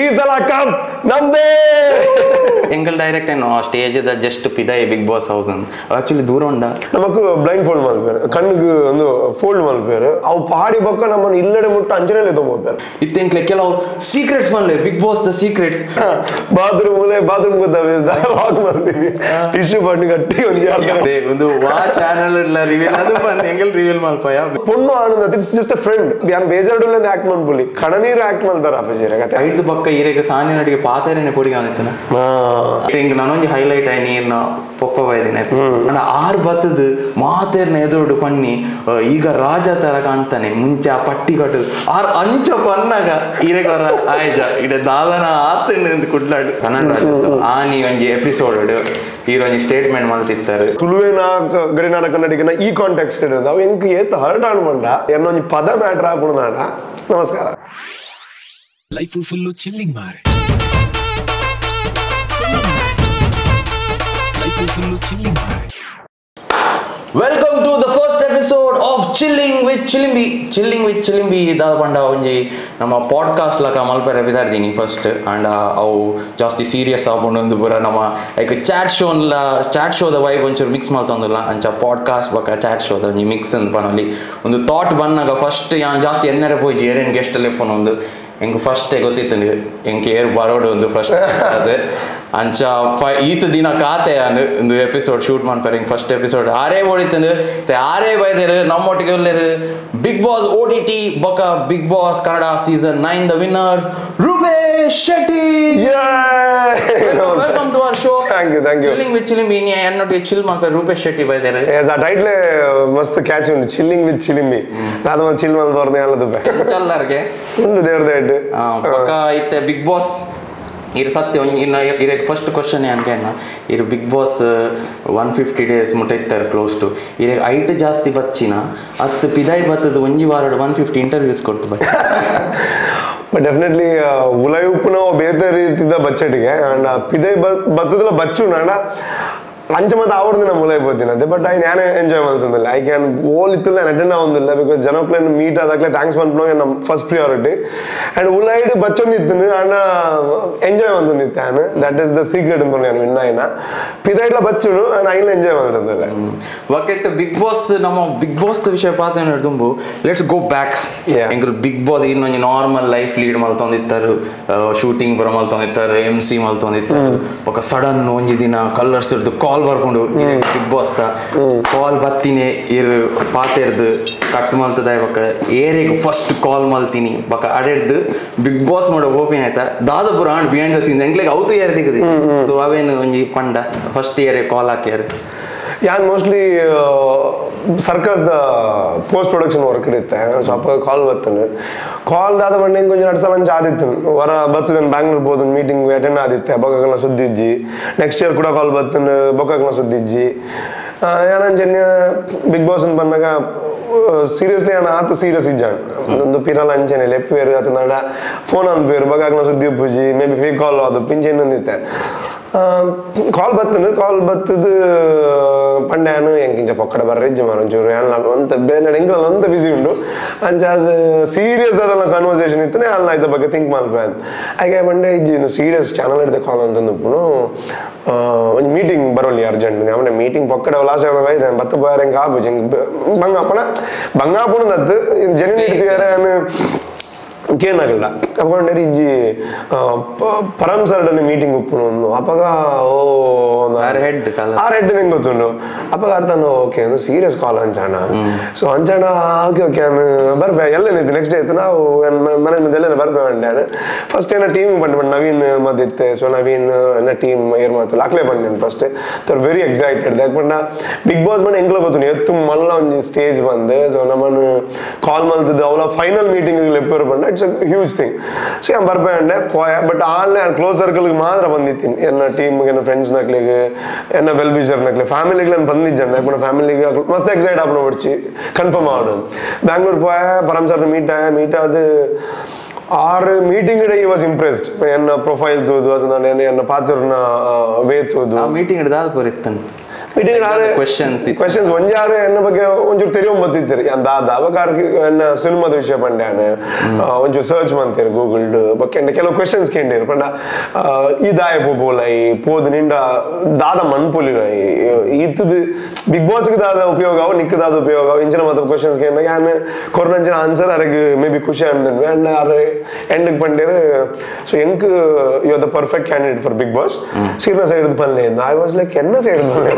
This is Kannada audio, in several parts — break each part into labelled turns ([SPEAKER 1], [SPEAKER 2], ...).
[SPEAKER 1] ಈ ಸಲ ಕಮ್ ನಮ್ದೇ.
[SPEAKER 2] ಎಂಗಲ್ ಡೈರೆಕ್ಟ್ ಏನೋ? ಸ್ಟೇಜ್ ದ ಜಸ್ಟ್ ಪಿದಾಯಿ ಬಿಗ್ ಬಾಸ್ ಹೌಸ್ ಅಂತ ಆಕ್ಚುಲಿ ದೂರ ಉಂಡ.
[SPEAKER 1] ನಮಕ್ ಬ್ಲೈಂಡ್ ಫೋಲ್ಡ್ ಮಾಡ್ಬೇರೆ ಕಣ್ಣಿಗೆ ಒಂದು ಫೋಲ್ಡ್ ಮಾಡ್ಬೇರೆ ಅವು ಪಾಡಿ ಬೊಕ್ಕ ನಮ್ಮನ್ನು ಇಲ್ಲಡೆ ಮುಟ್ಟ ಅಂಜನೇಲೆ ತಗೋತಾರೆ
[SPEAKER 2] ಇತ್ತೆಂಕ್ಲೆ ಕೆಲವು ಸೀಕ್ರೆಟ್ಸ್ ಮಾಡ್ಲೆ. Bigg boss the secrets
[SPEAKER 1] bathroom ಮೂಲೆ ಬಾತ್ರೂಮ್ ಗೊತ್ತಾವೆ ಲಾಕ್ ಮಾಡ್ತೀವಿ ಟಿಶ್ಯೂ ಬಣ್ಣು ಕಟ್ಟಿ ಒಂದು
[SPEAKER 2] ಒಂದು ವಾ ಚಾನಲ್ ಇಲ್ಲ ರಿವೀಲ್ ಅದು ಬಂದು ಎಂಗಲ್ ರಿವೀಲ್ ಮಾಡ್ಪಾಯ.
[SPEAKER 1] ಪೊಣ್ಣು ಆನಂದ ಇಟ್ಸ್ ಜಸ್ಟ್ ಫ್ರೆಂಡ್ ಯಾನ್ ಬೇಜಾರ್ಡುಲ್ಲ ಆಕ್ಟ್ ಮಾಡ್ಬುಲಿ ಕಣನೀರು ಆಕ್ಟ್ ಮಾಡ್ತಾರ ಅಪ್ಪಾಜಿ
[SPEAKER 2] ಐದು ಪಕ್ಕ ಈರೆಗೆ ಸಾನಿ ನಡಿಗೆ ಪಾತೇರೇನೆ ಪೊಡಿಗೆ ಅವನಿತ್ತನ ಹಿಂಗ ನಾನೊಂದು ಹೈಲೈಟ್ ಆಯ್ ನೀರ್ನ ಪೊಪ್ಪ ಬೈದಿನ. ಅಂಡ ಆರ್ ಬತ್ತದ ಮಾತೇರ್ನ ಎದುರುಡು ಪಣ್ಣಿ ಆ, ಈಗ ರಾಜ ತರ ಕಾಣ್ತಾನೆ. ಮುಂಚೆ ಆ ಪಟ್ಟಿ ಕಟ್ಟು ಆರ್ ಅಂಚ ಪನ್ನಾಗ ಈರೆಗೆ ಅವರ ಆಯ್ಜ ಇಡ ದಾದನ ಆತಂಡ್ ಅಂತ ಕುಡ್ಲಾಡು. ಕನ್ನಡ ರಾಜ್ಯೋತ್ಸವ ಆನಿ ಒಂಜಿ ಎಪಿಸೋಡ್ ಹೀರೋ ಒಂಜಿ ಸ್ಟೇಟ್ಮೆಂಟ್ ಮಲ್ತಿತ್ತಾರೆ
[SPEAKER 1] ತುಳುವಿನ ಗಡಿನಾಡ ಕನ್ನಡಿಗನ ಈ ಕಾಂಟೆಕ್ಸ್ಟ್ ಇರೋದು ಅವು ಎಂಕ್ ಏತ್ ಹರ್ಟ್ ಅನ್ಕೊಂಡ ಏನೊಂದು ಪದ ಮ್ಯಾಟ್ರ್ ಹಾಕೊಂಡ ನಮಸ್ಕಾರ.
[SPEAKER 3] ಲೈಫ್ ಫುಲ್ಲು ಚಿಲ್ಲಿಂಗ್ ಮಾರೆ ಲೈಫ್ ಫುಲ್ಲು ಚಿಲ್ಲಿಂಗ್ ಮಾರೆ
[SPEAKER 2] welcome to the first episode of chilling with Chilimbi chilling with Chilimbi ದಾದ ಪಂಡ ಒಂಜಿ ನಮ್ಮ ಪಾಡ್ಕಾಸ್ಟ್ ಲಕ ಮಲ್ಪೆರೆ ಬಿದಾರ್ದೀನಿ ಫಸ್ಟ್ ಆಂಡ್ ಅವು ಜಾಸ್ತಿ ಸೀರಿಯಸ್ ಆಪುಂಡು ಒಂದು ಪೂರ ನಮ್ಮ ಲೈಕ್ ಚಾಟ್ ಶೋನ್ಲ ಚಾಟ್ ಶೋದ ವೈಬ್ ಒಂಚೂರು ಮಿಕ್ಸ್ ಮಾಡ್ತಂದಿಲ್ಲ ಅಂಚ ಪಾಡ್ಕಾಸ್ಟ್ ಬಕ್ಕ ಚಾಟ್ ಶೋದ ಒಂಜಿ ಮಿಕ್ಸ್ ಅಂತ ಪನಲ್ಲಿ ಒಂದು ಥಾಟ್ ಬಂದಾಗ ಫಸ್ಟ್ ಯಾನ್ ಜಾಸ್ತಿ ಎನ್ನರೆ ಪೋಯಿ ಏರೇನು ಗೆಸ್ಟ್ ಲೆಪ್ಪನ ಒಂದು ಹೆಂಗೆ ಫಸ್ಟೇ ಗೊತ್ತಿತ್ತು ಹೆಂಗೆ ಏರ್ ಬರೋಡು ಒಂದು ಫಸ್ಟ್ ಅದು. ಅಂಚ ಫೈ ಈತ ದಿನ ಕಾತೆ ಅನ್ನು ಒಂದು ಎಪಿಸೋಡ್ ಶೂಟ್ ಮಾಡ್ತಾರೆ ಹಿಂಗೆ ಫಸ್ಟ್ ಎಪಿಸೋಡ್ ಆರೇ ಓಡಿತಂದು ಆರೇ ಬೈದೇರು ನಮ್ಮೊಟ್ಟಿಗೆ ಒಲ್ಲೇರು Bigg Boss O T T ಬಕ Bigg Boss Kannada season nine the winner Roopesh Shetty. Welcome to our show
[SPEAKER 1] thank you thank you
[SPEAKER 2] chilling with Chilimi ಇನಿ ಎನ್ನೊಟ್ಟಿಗೆ ಚಿಲ್ ಮಾಡ್ತಾರೆ ರೂಪೇಶ್ ಶೆಟ್ಟಿ ಬೈದೇರು
[SPEAKER 1] ಎಸ್ ಆ ಟೈಟ್ಲೆ ಮಸ್ತ್ ಕ್ಯಾಚ್ ಉಂಟು ಚಿಲ್ಲಿಂಗ್ ವಿತ್ ಚಿಲಿಮಿ ನಾನು ಒಂದು ಚಿಲ್ ಮಾಡಿ ಬರ್ದೆ ಅಲ್ಲದು
[SPEAKER 2] ಚಲ್ಲರ್ಗೆ
[SPEAKER 1] ಉಂಟು ದೇವ್ರದ
[SPEAKER 2] ಪಕ್ಕ ಇತ್ತೆ ಬಿಗ್ ಬಾಸ್ ಇರು ಸತ್ಯ ಇನ್ನ ಇರ ಫಸ್ಟ್ ಕ್ವಶನ್ ಏನು ಇರು Bigg Boss one fifty days ಮುಟ್ಟೈತಾರೆ ಇತ್ತಾರೆ ಕ್ಲೋಸ್ ಟು ಇರ ಐಟ್ ಜಾಸ್ತಿ ಬಚ್ಚಿನ ಹತ್ತು ಪಿದಾಯಿ ಬತ್ತದ ಒಂಜಿ ವಾರಡ್ ಒನ್ ಫಿಫ್ಟಿ ಇಂಟರ್ವ್ಯೂಸ್ ಕೊಡ್ತು ಬಚ್ಚ.
[SPEAKER 1] ಬಟ್ ಡೆಫಿನೆಟ್ಲಿ ಉಲೈ ಉಪ್ಪುನ ರೀತಿಯ ರೀತಿದ ಬಚ್ಚಟಿಗೆ. ಅಂಡ್ ಪಿದೈ ಬತ್ತದಲ್ಲ ಬಚ್ಚು ನಾಡ ನಮ್ಮ ಉಲೈ ಬೋದಿನ ಅದೇ ಬಟ್ ಐ ನಾನು ಎಂಜಾಯ್ ಮಾಡ್ತಿದ್ದಿಲ್ಲ ಐ ಕ್ಯಾನ್ ಓಲ್ ಇತ್ತು ನಾನು ಅಟೆಂಡ್ ಆಗೊಂದಿಲ್ಲ ಬಿಕಾಸ್ ಜನಪ್ಲೇನ್ ಮೀಟ್ ಆದಾಗಲೇ ಥ್ಯಾಂಕ್ಸ್ ಮಾಡ್ಬಿಡೋ ನಮ್ಮ ಫಸ್ಟ್ ಪ್ರಿಯಾರಿಟಿ ಆ್ಯಂಡ್ ಉಲೈಡ್ ಬಚ್ಚೊಂದಿತ್ತು ಅಣ್ಣ ಎಂಜಾಯ್ ಮಾಡ್ತಿತ್ತು ನಾನು. ದಟ್ ಇಸ್ ದ ಸೀಕ್ರೆಟ್ ಅಂತ ನಾನು ಇನ್ನ ಇನ್ನ. ಪಿದೈಡ್ಲ ಬಚ್ಚುಡು ಆ್ಯಂಡ್ ಐನ್ ಎಂಜಾಯ್ ಮಾಡ್ತಿದ್ದಿಲ್ಲ
[SPEAKER 2] ಒಕ್ಕೈತೆ ಬಿಗ್ ಬಾಸ್ ನಮ್ಮ ಬಿಗ್ ಬಾಸ್ ವಿಷಯ ಪಾತ ದುಂಬು ಲೆಟ್ಸ್ ಗೋ ಬ್ಯಾಕ್ ಹೆಂಗ್ರು ಬಿಗ್ ಬಾಸ್ ಇನ್ನೊಂದು ನಾರ್ಮಲ್ ಲೈಫ್ ಲೀಡ್ ಮಲ್ತೊಂದಿತ್ತಾರೆ ಶೂಟಿಂಗ್ ಬರ ಮಲ್ತೊಂದಿತ್ತಾರೆ ಎಂ ಸಿ ಮಲ್ತೊಂದಿತ್ತಾರೆ ಒಕ್ಕ ಸಡನ್ ಒಂಜಿ ದಿನ ಕಲರ್ಸ್ ಇರ್ದು ಕಾಲ್ ಬರ್ಕೊಂಡು ಬಿಗ್ ಬಾಸ್ ಕಾಲ್ ಬತ್ತೀನಿ ಇರ್ ಪಾತೆರ್ದು ಕಟ್ ಮಲ್ತದ ಬಕ ಏರೆಗ್ ಫಸ್ಟ್ ಕಾಲ್ ಮಲ್ತೀನಿ ಬಕ ಅಡೆರ್ದು ಬಿಗ್ ಬಾಸ್ ಮಾಡೋ ಓಪನ್ ಆಯ್ತಾ? ದಾದಪುರ ಆಂಡ್ ಬಿಹೈಂಡ್ ದ ಸೀನ್ಸ್ ಎಂಕ್ಲೆಗ್ ಅವತ್ತು ಏರ್ ತೆಗದಿ ಸೊ ಅವೇನು ಒಂಜಿ ಪಂಡ? ಫಸ್ಟ್ ಏರೆ ಕಾಲ್ ಹಾಕ್ಯಾರ
[SPEAKER 1] ಯಾನ್ ಮೋಸ್ಟ್ಲಿ ಸರ್ಕಸ್ ದ ಪೋಸ್ಟ್ ಪ್ರೊಡಕ್ಷನ್ ವರ್ಕ್ ಇರುತ್ತೆ ಸೊ ಅಪ್ಪ ಕಾಲ್ ಬರ್ತಾನೆ ಕಾಲ್ ದಾದ ಬಂಡೆ ಕೊಂಚ ಅಂಚ ಆದಿತ್ತು. ವರ ಬರ್ತದನ್ ಬ್ಯಾಂಗ್ಳೂರ್ ಬೋದು ಮೀಟಿಂಗ್ ಅಟೆಂಡ್ ಆದಿತ್ತೆ. ಬೊಕ್ಕಗಳ ಸುದ್ದಿಜ್ಜಿ. ನೆಕ್ಸ್ಟ್ ಇಯರ್ ಕೂಡ ಕಾಲ್ ಬರ್ತಾನೆ ಬೊಕ್ಕಗಳ ಸುದ್ದಿಜ್ಜಿ. ಏನಂಜನ್ಯ ಬಿಗ್ ಬಾಸ್ ಅಂತ ಬಂದಾಗ ಸೀರಿಯಸ್ಲಿ ನಾನು ಆತ ಸೀರಿಯಸ್ ಇಜ್ಜ. ಒಂದು ಪಿರಲ್ ಅಂಚನೆ ವೇರ್ ಅಥವಾ ಫೋನ್ ಆನ್ ವೇರು ಬಗಾಗ್ನ ಸುದ್ದಿ ಉಪ್ಪುಜಿ ಮೇ ಬಿ ಫೇಕ್ ಕಾಲ್ ಅದು ಪಿಂಚೆ ಇನ್ನೊಂದಿತ್ತೆ. ಕಾಲ್ ಬತ್ತನು, ಕಾಲ್ ಬತ್ತದು ಪಂಡ್ಯಾನು ಹೆಂಗಿಂಚ ಪೊಕ್ಕಡ ಬರ್ರೆಜ್ಜು ಒಂಚೂರು ಎಲ್ಲ ಅಂತ ಬೇರೆ ಎಂಕಲ್ ಅಂತ ಬಿಸಿ ಉಂಡು. ಅಂಚ ಅದು ಸೀರಿಯಸ್ ಅದಲ್ಲ ಕನ್ವರ್ಸೇಷನ್ ಇತ್ತನೆ ಅಲ್ಲ ಇದ್ರ ಬಗ್ಗೆ ಥಿಂಕ್ ಮಾಡ್ಬೇಕು ಅಂತ. ಹಾಗೆ ಪಂಡೆ ಇಜ್ಜಿ ಸೀರಿಯಸ್ ಚಾನಲ್ ಹಿಡಿದ ಕಾಲ್ ಅಂತ ಉಪ್ಪುನು ಒಂದು ಮೀಟಿಂಗ್ ಬರೋಲಿ ಅರ್ಜೆಂಟ್ ಆಮೇಲೆ ಮೀಟಿಂಗ್ ಪೊಕ್ಕಡ ಲಾಸ್ಟ್ ಟೈಮ್ ಇದೆ ಬತ್ತು ಬಾರ ಹೆಂಗೆ ಆಪುಜಿ ಬಂಗಾಪಣ. ಬಂಗಾಪುಣ ದತ್ತು ಜನ ಇಡ್ತೀಯಾರೆ ಕೇನಾಗಲ್ಲ ಅಪ್ಕೊಂಡೇರಿ ಇಜ್ಜಿ ಆ, ಪ- ಪರಮ್ ಸರ್ಡನೆ ಮೀಟಿಂಗ್ ಉಪ್ಪುನು ಅಪ್ಪಗ ಅಪಗ O
[SPEAKER 2] R head.
[SPEAKER 1] R head ಹೆಂಗ್ ಗೊತ್ತುಂಡು ಅಪಗ ಅರ್ಥನು ಓಕೆ ಒಂದು ಸೀರಿಯಸ್ ಕಾಲ್ ಅಂಚಾಣ ಸೊ ಅಂಚಾಣ ಓಕೆ ಓಕೆ ಬರ್ಬೇ ಎಲ್ಲ ನಿಂತು ನೆಕ್ಸ್ಟ್ ಡೇ ನಾವು ಎನ್ ಮನೆ ಮುಂದೆ ಎಲ್ಲ ಬರ್ಬೇ ಅಂಡ್ಯಾನ ಫಸ್ಟ್ ಏನ ಟೀಮ್ ಬಂದು ಬಂದು ನವೀನ್ ಮದ್ದಿತ್ತೆ ಸೊ ನವೀನ್ ಎಲ್ಲ ಟೀಮ್ ಏರ್ ಮಾತು ಅಕ್ಲೆ ಬಂದೆ ಫಸ್ಟ್ ತರ್ ವೆರಿ ಎಕ್ಸೈಟೆಡ್ ಯಾಕಂಡ ಬಿಗ್ ಬಾಸ್ ಬಂದು ಎಂಗ್ಲ ಗೊತ್ತು ಎತ್ತು ಮಲ್ಲ ಒಂದು ಸ್ಟೇಜ್ ಬಂದೆ. ಸೊ ನಮ್ಮನ್ನು ಕಾಲ್ ಮಲ್ತದ್ದು ಅವಳ ಫೈನಲ್ ಮೀಟಿಂಗ್ ಲೆಪ್ಪರು ಬಂದ. ಇಟ್ಸ್ ಹ್ಯೂಜ್ ಥಿಂಗ್ ಸೊ ഞാൻ ಬರ್ಬೇಂಡೆ ಪೋಯ ಬಟ್ ಆನ್ಲೈನ್ ನಾನು ಕ್ಲೋಸ್ ಸರ್ಕಲ್ಗೆ ಮಾತ್ರ ಬಂದಿತ್ತೀನಿ ಎನ್ನ ಟೀಮ್ಗೆ ಎನ್ನ ಫ್ರೆಂಡ್ಸ್ ನಕ್ಲಿಗೆ ಎನ್ನ ವೆಲ್ ವಿಷರ್ ನಕ್ಲಿ ಫ್ಯಾಮಿಲಿಗೆ ನಾನು ಬಂದಿದ್ದೆ ಯಾಕಂದ್ರೆ ಫ್ಯಾಮಿಲಿಗೆ ಮಸ್ತ್ ಎಕ್ಸೈಟ್ ಆಪಣ ಬಿಡ್ಚಿ ಕನ್ಫರ್ಮ್ ಆಡು ಬ್ಯಾಂಗ್ಳೂರ್ ಪೋಯ ಪರಮ್ ಸರ್ ಮೀಟ್ ಆಯ ಮೀಟ್ ಆದ ಆರು ಮೀಟಿಂಗ್ ಇಡ ಈ ವಾಸ್ ಇಂಪ್ರೆಸ್ಡ್ ಎನ್ನ ಪ್ರೊಫೈಲ್ ತೂದು ಅದು ನಾನು ಎನ್ನ ಪಾತ್ರನ ವೇ ತೂದು
[SPEAKER 2] ಆ ಮೀಟಿಂಗ್ ಹಿಡ್ದಾದ ಪೂರ ಇತ್ತನ್
[SPEAKER 1] ಮೀಟಿಂಗ್ ಆದ್ರೆ
[SPEAKER 2] questions ಇತ್ತು.
[SPEAKER 1] ಕ್ವೆಶನ್ಸ್ ಒಂಜಾರು ಎನ್ನ ಬಗ್ಗೆ ಒಂಚೂರು ತೆರಿಯೊಂದು ಬತ್ತಿತ್ತೀರಿ ಅಂದ ಅಬಕಾರಕ್ಕೆ ಎನ್ನ ಸಿನಿಮಾದ ವಿಷಯ ಪಂಡ್ಯಾನ ಒಂಚೂರು ಸರ್ಚ್ ಮಾಡ್ತೀರಿ ಗೂಗಲ್ ಬಕ್ಕೆ ಕೆಲವು ಕ್ವೆಶನ್ಸ್ ಕೇಂದಿರಿ ಪಂಡ ಈ ದಾಯ ಪೋಪೋಲೈ ಪೋದು ನಿಂಡ ದಾದ ಮನ್ಪುಲಿನೈ ಇತ್ತದು ಬಿಗ್ ಬಾಸ್ಗೆ ದಾದ ಉಪಯೋಗ ಅವ ನಿಕ್ಕ ದಾದ ಉಪಯೋಗ ಅವ ಇಂಚಿನ ಮಾತ್ರ ಕ್ವೆಶನ್ಸ್ ಕೇಂದ ಯಾನ್ ಕೊರ್ನಂಚಿನ ಆನ್ಸರ್ ಅರಗೆ ಮೇ ಬಿ ಖುಷಿ ಅಂದನ್ ಅಂಡ್ ಅರೆ ಎಂಡ್ ಪಂಡೇರು ಸೊ ಎಂಕ್ you are the perfect candidate for Bigg Boss ಸೀರ್ನ side ಪನ್ಲೆ ಐ ವಾಸ್ ಲೈಕ್ ಎನ್ನ ಸೈಡ್ ಪನ್ಲೆ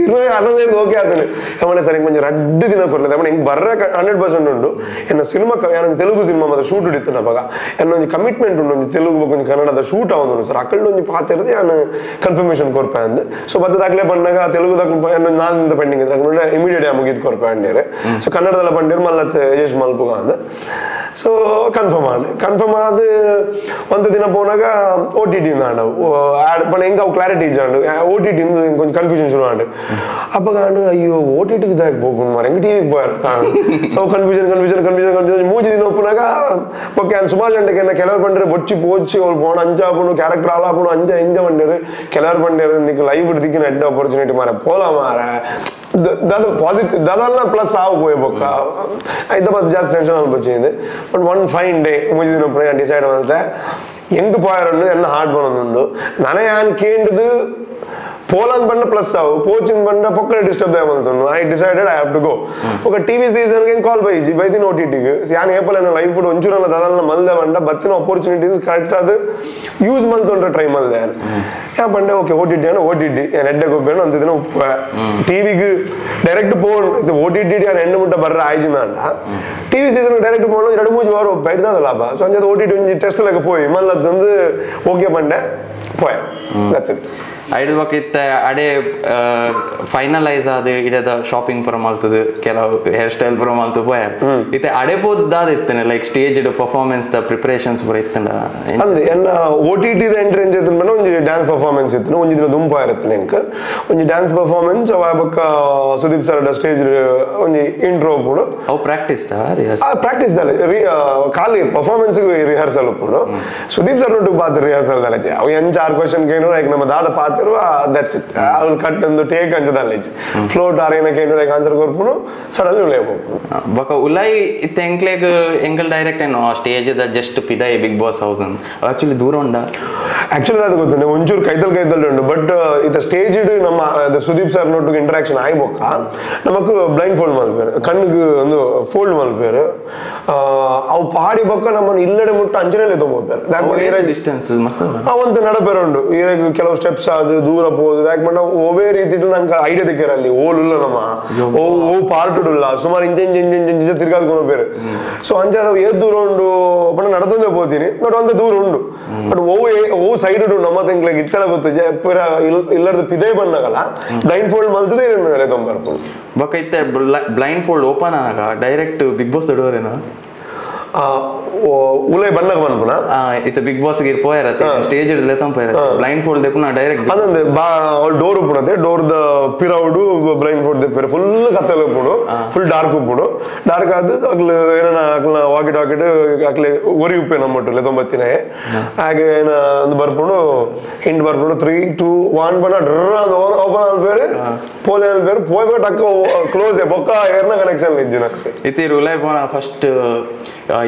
[SPEAKER 1] ಇರುವಾಗ ಹನ್ನೊಂದೈದು ಓಕೆ ಆತಾನೆ ಆಮೇಲೆ ಸರ್ ಹಿಂಗೆ ಕೊಂಚ ರಡ್ಡು ದಿನ ಕೊರಲಿದೆ ಆಮೇಲೆ ಹಿಂಗೆ ಬರ್ರೆ ಹಂಡ್ರೆಡ್ ಪರ್ಸೆಂಟ್ ಉಂಟು ಎನ್ನ ಸಿನಿಮಾ ಏನೊಂದು ತೆಲುಗು ಸಿನಿಮಾ ಮಾತ್ರ ಶೂಟ್ ಹಿಡಿತು ನವಾಗ ಎನ್ನೊಂದು ಕಮಿಟ್ಮೆಂಟ್ ಉಂಟು ಒಂದು ತೆಲುಗು ಕೊಂಚ ಕನ್ನಡದ ಶೂಟ್ ಆಗೋದು ಸರ್ ಅಕ್ಕಳ ಒಂದು ಪಾತ್ರ ನಾನು ಕನ್ಫರ್ಮೇಷನ್ ಕೊರ್ಪೆ ಅಂದು ಸೊ ಬದ್ದದಾಗಲೇ ಬಂದಾಗ ತೆಲುಗುದಾಗ ಏನು ನಾನಿಂದ ಪೆಂಡಿಂಗ್ ಇದ್ರೆ ಇಮಿಡಿಯೇಟ್ ಆಗಿ ಮುಗಿದು ಕೊರ್ಪೆ ಅಂಡೇರೆ ಸೊ ಕನ್ನಡದಲ್ಲಿ ಬಂದಿರು ಮಲ್ಲತ್ ಯಜೇಶ್ ಮಲ್ಪುಗ ಅಂದ ಸೊ ಕನ್ಫರ್ಮ್ ಆದ ಕನ್ಫರ್ಮ್ ಆದ ಒಂದು ದಿನ ಪೋನಾಗ ಓ ಟಿ ಟಿ ಆಡವು ಆಡ್ ಪಣ ಹೆಂಗೆ ಅವು ಕ್ಲಾರಿಟಿ ಇಜ್ಜಾಂಡು ಓ ಟಿ ಟಿ ಕೊಂಚ ಕನ್ಫ್ಯೂಷನ್ ಶುರು ಆಂಡು ఉన్నాడు అప్పగాడు అయ్యో ఓటీటీకి దాకపోకుండా మరి ఎంగటీవీకి పోయాడు so confusion confusion confusion confusion மூஞ்சி நோப்புனாக்கா இப்போ சுமார் எனக்கு என்ன கிளவர் பண்ணுற பொச்சு போச்சு ஒரு போன அஞ்சா பண்ணும் கேரக்டர் ஆளா பண்ணும் அஞ்சா எஞ்சா பண்ணாரு கிளவர் பண்ணாரு இன்னைக்கு லைவ் எடுத்துக்கு நெட் ஆப்பர்ச்சுனிட்டி மாற போலாம் மாற దాదా పాజిటివ్ దాదాపు ప్లస్ ఆగిపోయే బొక్క హైదరాబాద్ జాస్తి టెన్షన్ అనిపించింది బట్ వన్ ఫైన్ డే ముజి తినప్పుడు డిసైడ్ అవుతా ఎంగు పోయారు ఎన్న హార్డ్ పనుండు ననయానికి ఏంటిది நானே யான் கேண்டது పోలాన్ బండ ప్లస్ అవు పోచిన బండ పొక్కడే disturb చేయమంటున్నాను I decided I have to go ఒక టీవీ సీజన్ ಗೆ ಕಾಲ್ ಬೈಜಿ ಬೈದಿನ ಓ ಟಿ ಟಿಗೆ ಯಾನ್ ಏಪಲ್ ಲೈಫ್ ಫುಡ್ ಒಂಚೂರಲ್ಲ ದದಲ್ನ ಮಲ್ದೆ ಬಂಡ ಬತ್ತಿನ ಆಪರ್ಚುನಿಟೀಸ್ ಕರೆಕ್ಟ್ ಅದು ಯೂಸ್ ಮಲ್ತೊಂಡ್ರೆ ಟ್ರೈ ಮಲ್ದೆ ಯಾ ಬಂಡೆ ಓಕೆ ಓ ಟಿ ಟಿ ಅಂದ್ರೆ ಓ ಟಿ ಟಿ ഞാൻ ಎಡ್ಡೆ ಗೊಬ್ಬೇನು ಅಂತ ದಿನ ಉಪ್ಪ ಟಿವಿಗೆ ಡೈರೆಕ್ಟ್ ಪೋನ್ ಇದು ಓ ಟಿ ಟಿ ನಾನು ಹೆಣ್ಣು ಮುಟ್ಟ ಬರ್ರ ಆಯ್ಜಿಂದ ಟಿವಿ ಸೀಸನ್ ಡೈರೆಕ್ಟ್ ಪೋನು ಎರಡು ಮೂಜು ವಾರ ಒಪ್ಪ ಹಿಡ್ದದ ಲಾಭ ಸೊ ಅಂಜದ ಓ ಟಿ ಟಿ ಒಂಜಿ ಟೆಸ್ಟ್ ಲೆಕ್ಕ ಪೋಯಿ ಮಲ್ಲ ತಂದು ಓಕೆ ಬಂಡೆ ಪೋಯ
[SPEAKER 2] ಐದು ಅಡೆ ಫೈನಲೈಸ್ ಆದ ಇಡದ ಶಾಪಿಂಗ್ ಪುರ ಮಲ್ತದು ಕೆಲವು ಹೇರ್ ಸ್ಟೈಲ್ ಪುರ ಮಾಲ್ತು ಪೋಯ. ಇತ್ತೆ ಅಡೆ ದಾದ ಇತ್ತನೆ ಲೈಕ್ ಸ್ಟೇಜ್ ಪರ್ಫಾರ್ಮೆನ್ಸ್ ದ ಪ್ರಿಪರೇಷನ್ಸ್ ಪರ ಇತ್ತಂಡ
[SPEAKER 1] ಅಂದೆ ಎನ್ನ ಓ ದ ಎಂಟ್ರೆನ್ಸ್ ಎಂಟ್ರಿ ಎಂಚ ಬಂಡ ಒಂಜಿ ಡ್ಯಾನ್ಸ್ ಪರ್ಫಾರ್ಮೆನ್ಸ್ ಇತ್ತು ಒಂಜಿ ದಿನ ದುಂಪ ಇರುತ್ತೆ ಎಂಕ್ ಒಂಜಿ ಡ್ಯಾನ್ಸ್ ಪರ್ಫಾರ್ಮೆನ್ಸ್ ಅವ ಬಕ್ಕ ಸುದೀಪ್ ಸರ್ ಸ್ಟೇಜ್ ಒಂಜಿ ಇಂಟ್ರೋ ಪೂಡು.
[SPEAKER 2] ಅವು ಪ್ರಾಕ್ಟೀಸ್
[SPEAKER 1] ಪ್ರಾಕ್ಟೀಸ್ ಆ, ಖಾಲಿ ಪರ್ಫಾರ್ಮೆನ್ಸ್ ರಿಹರ್ಸಲ್ ಪೂಡು. ಸುದೀಪ್ ಸರ್ ನೋಟು ಪಾತ್ರ ರಿಹರ್ಸಲ್ ದಲೆ ಅವು ಎಂಚ ಆರು ಕ್ವಶನ್ ಕೇಳಿ ಲೈಕ್ ನಮ್ಮ ದಾದ ಪಾತ್ರ ದಟ್ಸ್ ಇಟ್ ಅವ್ಳು ಕಟ್ ಒಂದು ಟೇಕ್ ಅಂಚದಲ್ಲಿ ಫ್ಲೋಟ್ ಆರೇನ ಕೇನು ಲೈಕ್ ಆನ್ಸರ್ ಕೊರ್ಪುನು ಉಳಿಯ ಹೋಗ್ಪುನು
[SPEAKER 2] ಬೊಕ ಉಲೈ ಎಂಕ್ಲೆಗ್ ಎಂಕಲ್ ಡೈರೆಕ್ಟ್ and ಸ್ಟೇಜ್ ದ ಜಸ್ಟ್ ಪಿದಾಯಿ ಬಿಗ್ ಬಾಸ್ ಹೌಸ್ ಅಂತ ಆಕ್ಚುಲಿ ದೂರ ಉಂಡ
[SPEAKER 1] ಆಕ್ಚುಲಿ ಅದು ಗೊತ್ತುಂಟು ಒಂಚೂರು ಕೈದಲ್ಲಿ ಕೈದಲ್ಲಿ ಉಂಟು ಬಟ್ ಇದ ಸ್ಟೇಜ್ ಇಡು ನಮ್ಮ ಸುದೀಪ್ ಸರ್ ನೋಟು ಇಂಟ್ರಾಕ್ಷನ್ ಆಯ್ಬೊಕ್ಕ ನಮಕ್ ಬ್ಲೈಂಡ್ ಫೋಲ್ಡ್ ಮಲ್ಪೇರು ಕಣ್ಣಿಗೆ ಒಂದು ಫೋಲ್ಡ್ ಮಲ್ಪೇರು ಅವು ಪಾಡಿ ಬೊಕ್ಕ ನಮ್ಮನ್ನು ಇಲ್ಲಡೆ ಮುಟ್ಟ ಅಂಚನೆಲೆ ತೊಗೊಂಬೋಪೇರು
[SPEAKER 2] ಡಿಸ್ಟೆನ್ಸ್ ಮಸ್ತ್
[SPEAKER 1] ಆ ಒಂದು ನಡಪೇರುಂಡು ಈಗ ಕೆಲವು ಸ್ಟೆಪ್ಸ್ ಅದು ದೂರ ಹೋಗ್ಬೋದು ಯಾಕೆ ಬಟ್ ಒಬ್ಬೇ ರೀತಿಟ್ಟು ನಂಗೆ ಐಡಿಯಾ ತೆಕ್ಕಿರ ಅಲ್ಲಿ. ಓಲುಲ್ಲ ನಮ್ಮ. ಓ ಓ ಪಾರ್ಟುಡುಲ್ಲ ಸುಮಾರು ಇಂಚೆ ಇಂಚೆ ಇಂಚೆ ಇಂಚೆ ಇಂಚೆ ತಿರ್ಗಾದ್ಕೊಂಡು ಬೇರೆ ಸೊ ಅಂಚೆ ಅದು ಏ ದೂರ ಉಂಡು. ಬಟ್ ನಡ್ದೊಂದೇ ಹೋಗ್ತೀನಿ. ಬಟ್ ಅಂತ ದೂರ ಉಂಡು. ಬಟ್ ಓ ಓ ಸೈಡ್ ಉಂಡು ನಮ್ಮ ತಿಂಗ್ಳಿಗೆ ಇತ್ತಳ ಗೊತ್ತು. ಪೂರ ಇಲ್ಲದ ಪಿದೇ ಬಂದಾಗಲ್ಲ. ಬ್ಲೈಂಡ್ ಫೋಲ್ಡ್ ಮಲ್ತದೆ ತೊಂಬರ್ಬೋದು
[SPEAKER 2] ಬಕ್ಕ ಇತ್ತೆ ಬ್ಲೈಂಡ್ ಫೋಲ್ಡ್ ಓಪನ್ ಆಗ ಡೈರೆಕ್ಟ್ ಬಿಗ್ ಬಾಸ್ ದೊಡ್ಡವರೇನೋ
[SPEAKER 1] ಉಲೈ ಬಣ್ಣಗ ಬಂದ್ಪುನ
[SPEAKER 2] ಇತ್ತೆ ಬಿಗ್ ಬಾಸ್ಗೆ ಪೋಯರತ್ತೆ ಸ್ಟೇಜ್ ಹಿಡಿದ್ಲೆ ತಂಪೈರ ಬ್ಲೈಂಡ್ ಫೋಲ್ಡ್ ದೆಪ್ಪುನ ಡೈರೆಕ್ಟ್
[SPEAKER 1] ಅದಂದೆ ಬಾ ಡೋರ್ ಉಪ್ಪುಣತೆ ಡೋರ್ ದ ಪಿರೌಡು ಬ್ಲೈಂಡ್ ಫುಡ್ ದೆಪ್ಪೇರು ಫುಲ್ ಕತ್ತಲೆ ಉಪ್ಪುಡು ಫುಲ್ ಡಾರ್ಕ್ ಉಪ್ಪುಡು ಡಾರ್ಕ್ ಆದ ಅಗ್ಲು ಏನ ಅಗ್ಲ ವಾಕಿಟ್ ವಾಕಿಟ್ ಅಕ್ಲೆ ಒರಿ ಉಪ್ಪೆ ನಮ್ಮಟ್ಟು ತೊಂಬತ್ತಿನ. ಹಾಗೆ ಏನ ಒಂದು ಬರ್ಪುಡು ಹಿಂಡ್ ಬರ್ಪುಡು. ತ್ರೀ ಟೂ ಒನ್ ಬಣ್ಣ ಡ್ರ ಓಪನ್ ಆದ ಬೇರೆ. ಪೋಲೆ ಆದ ಬೇರೆ. ಪೋಯ್ ಟಕ್ಕ ಕ್ಲೋಸ್ ಬೊಕ್ಕ ಏರ್ನ ಕನೆಕ್ಷನ್ ಇಜ್ಜಿನ
[SPEAKER 2] ಇತ್ತೆ ಉಲೈ ಫಸ್ಟ್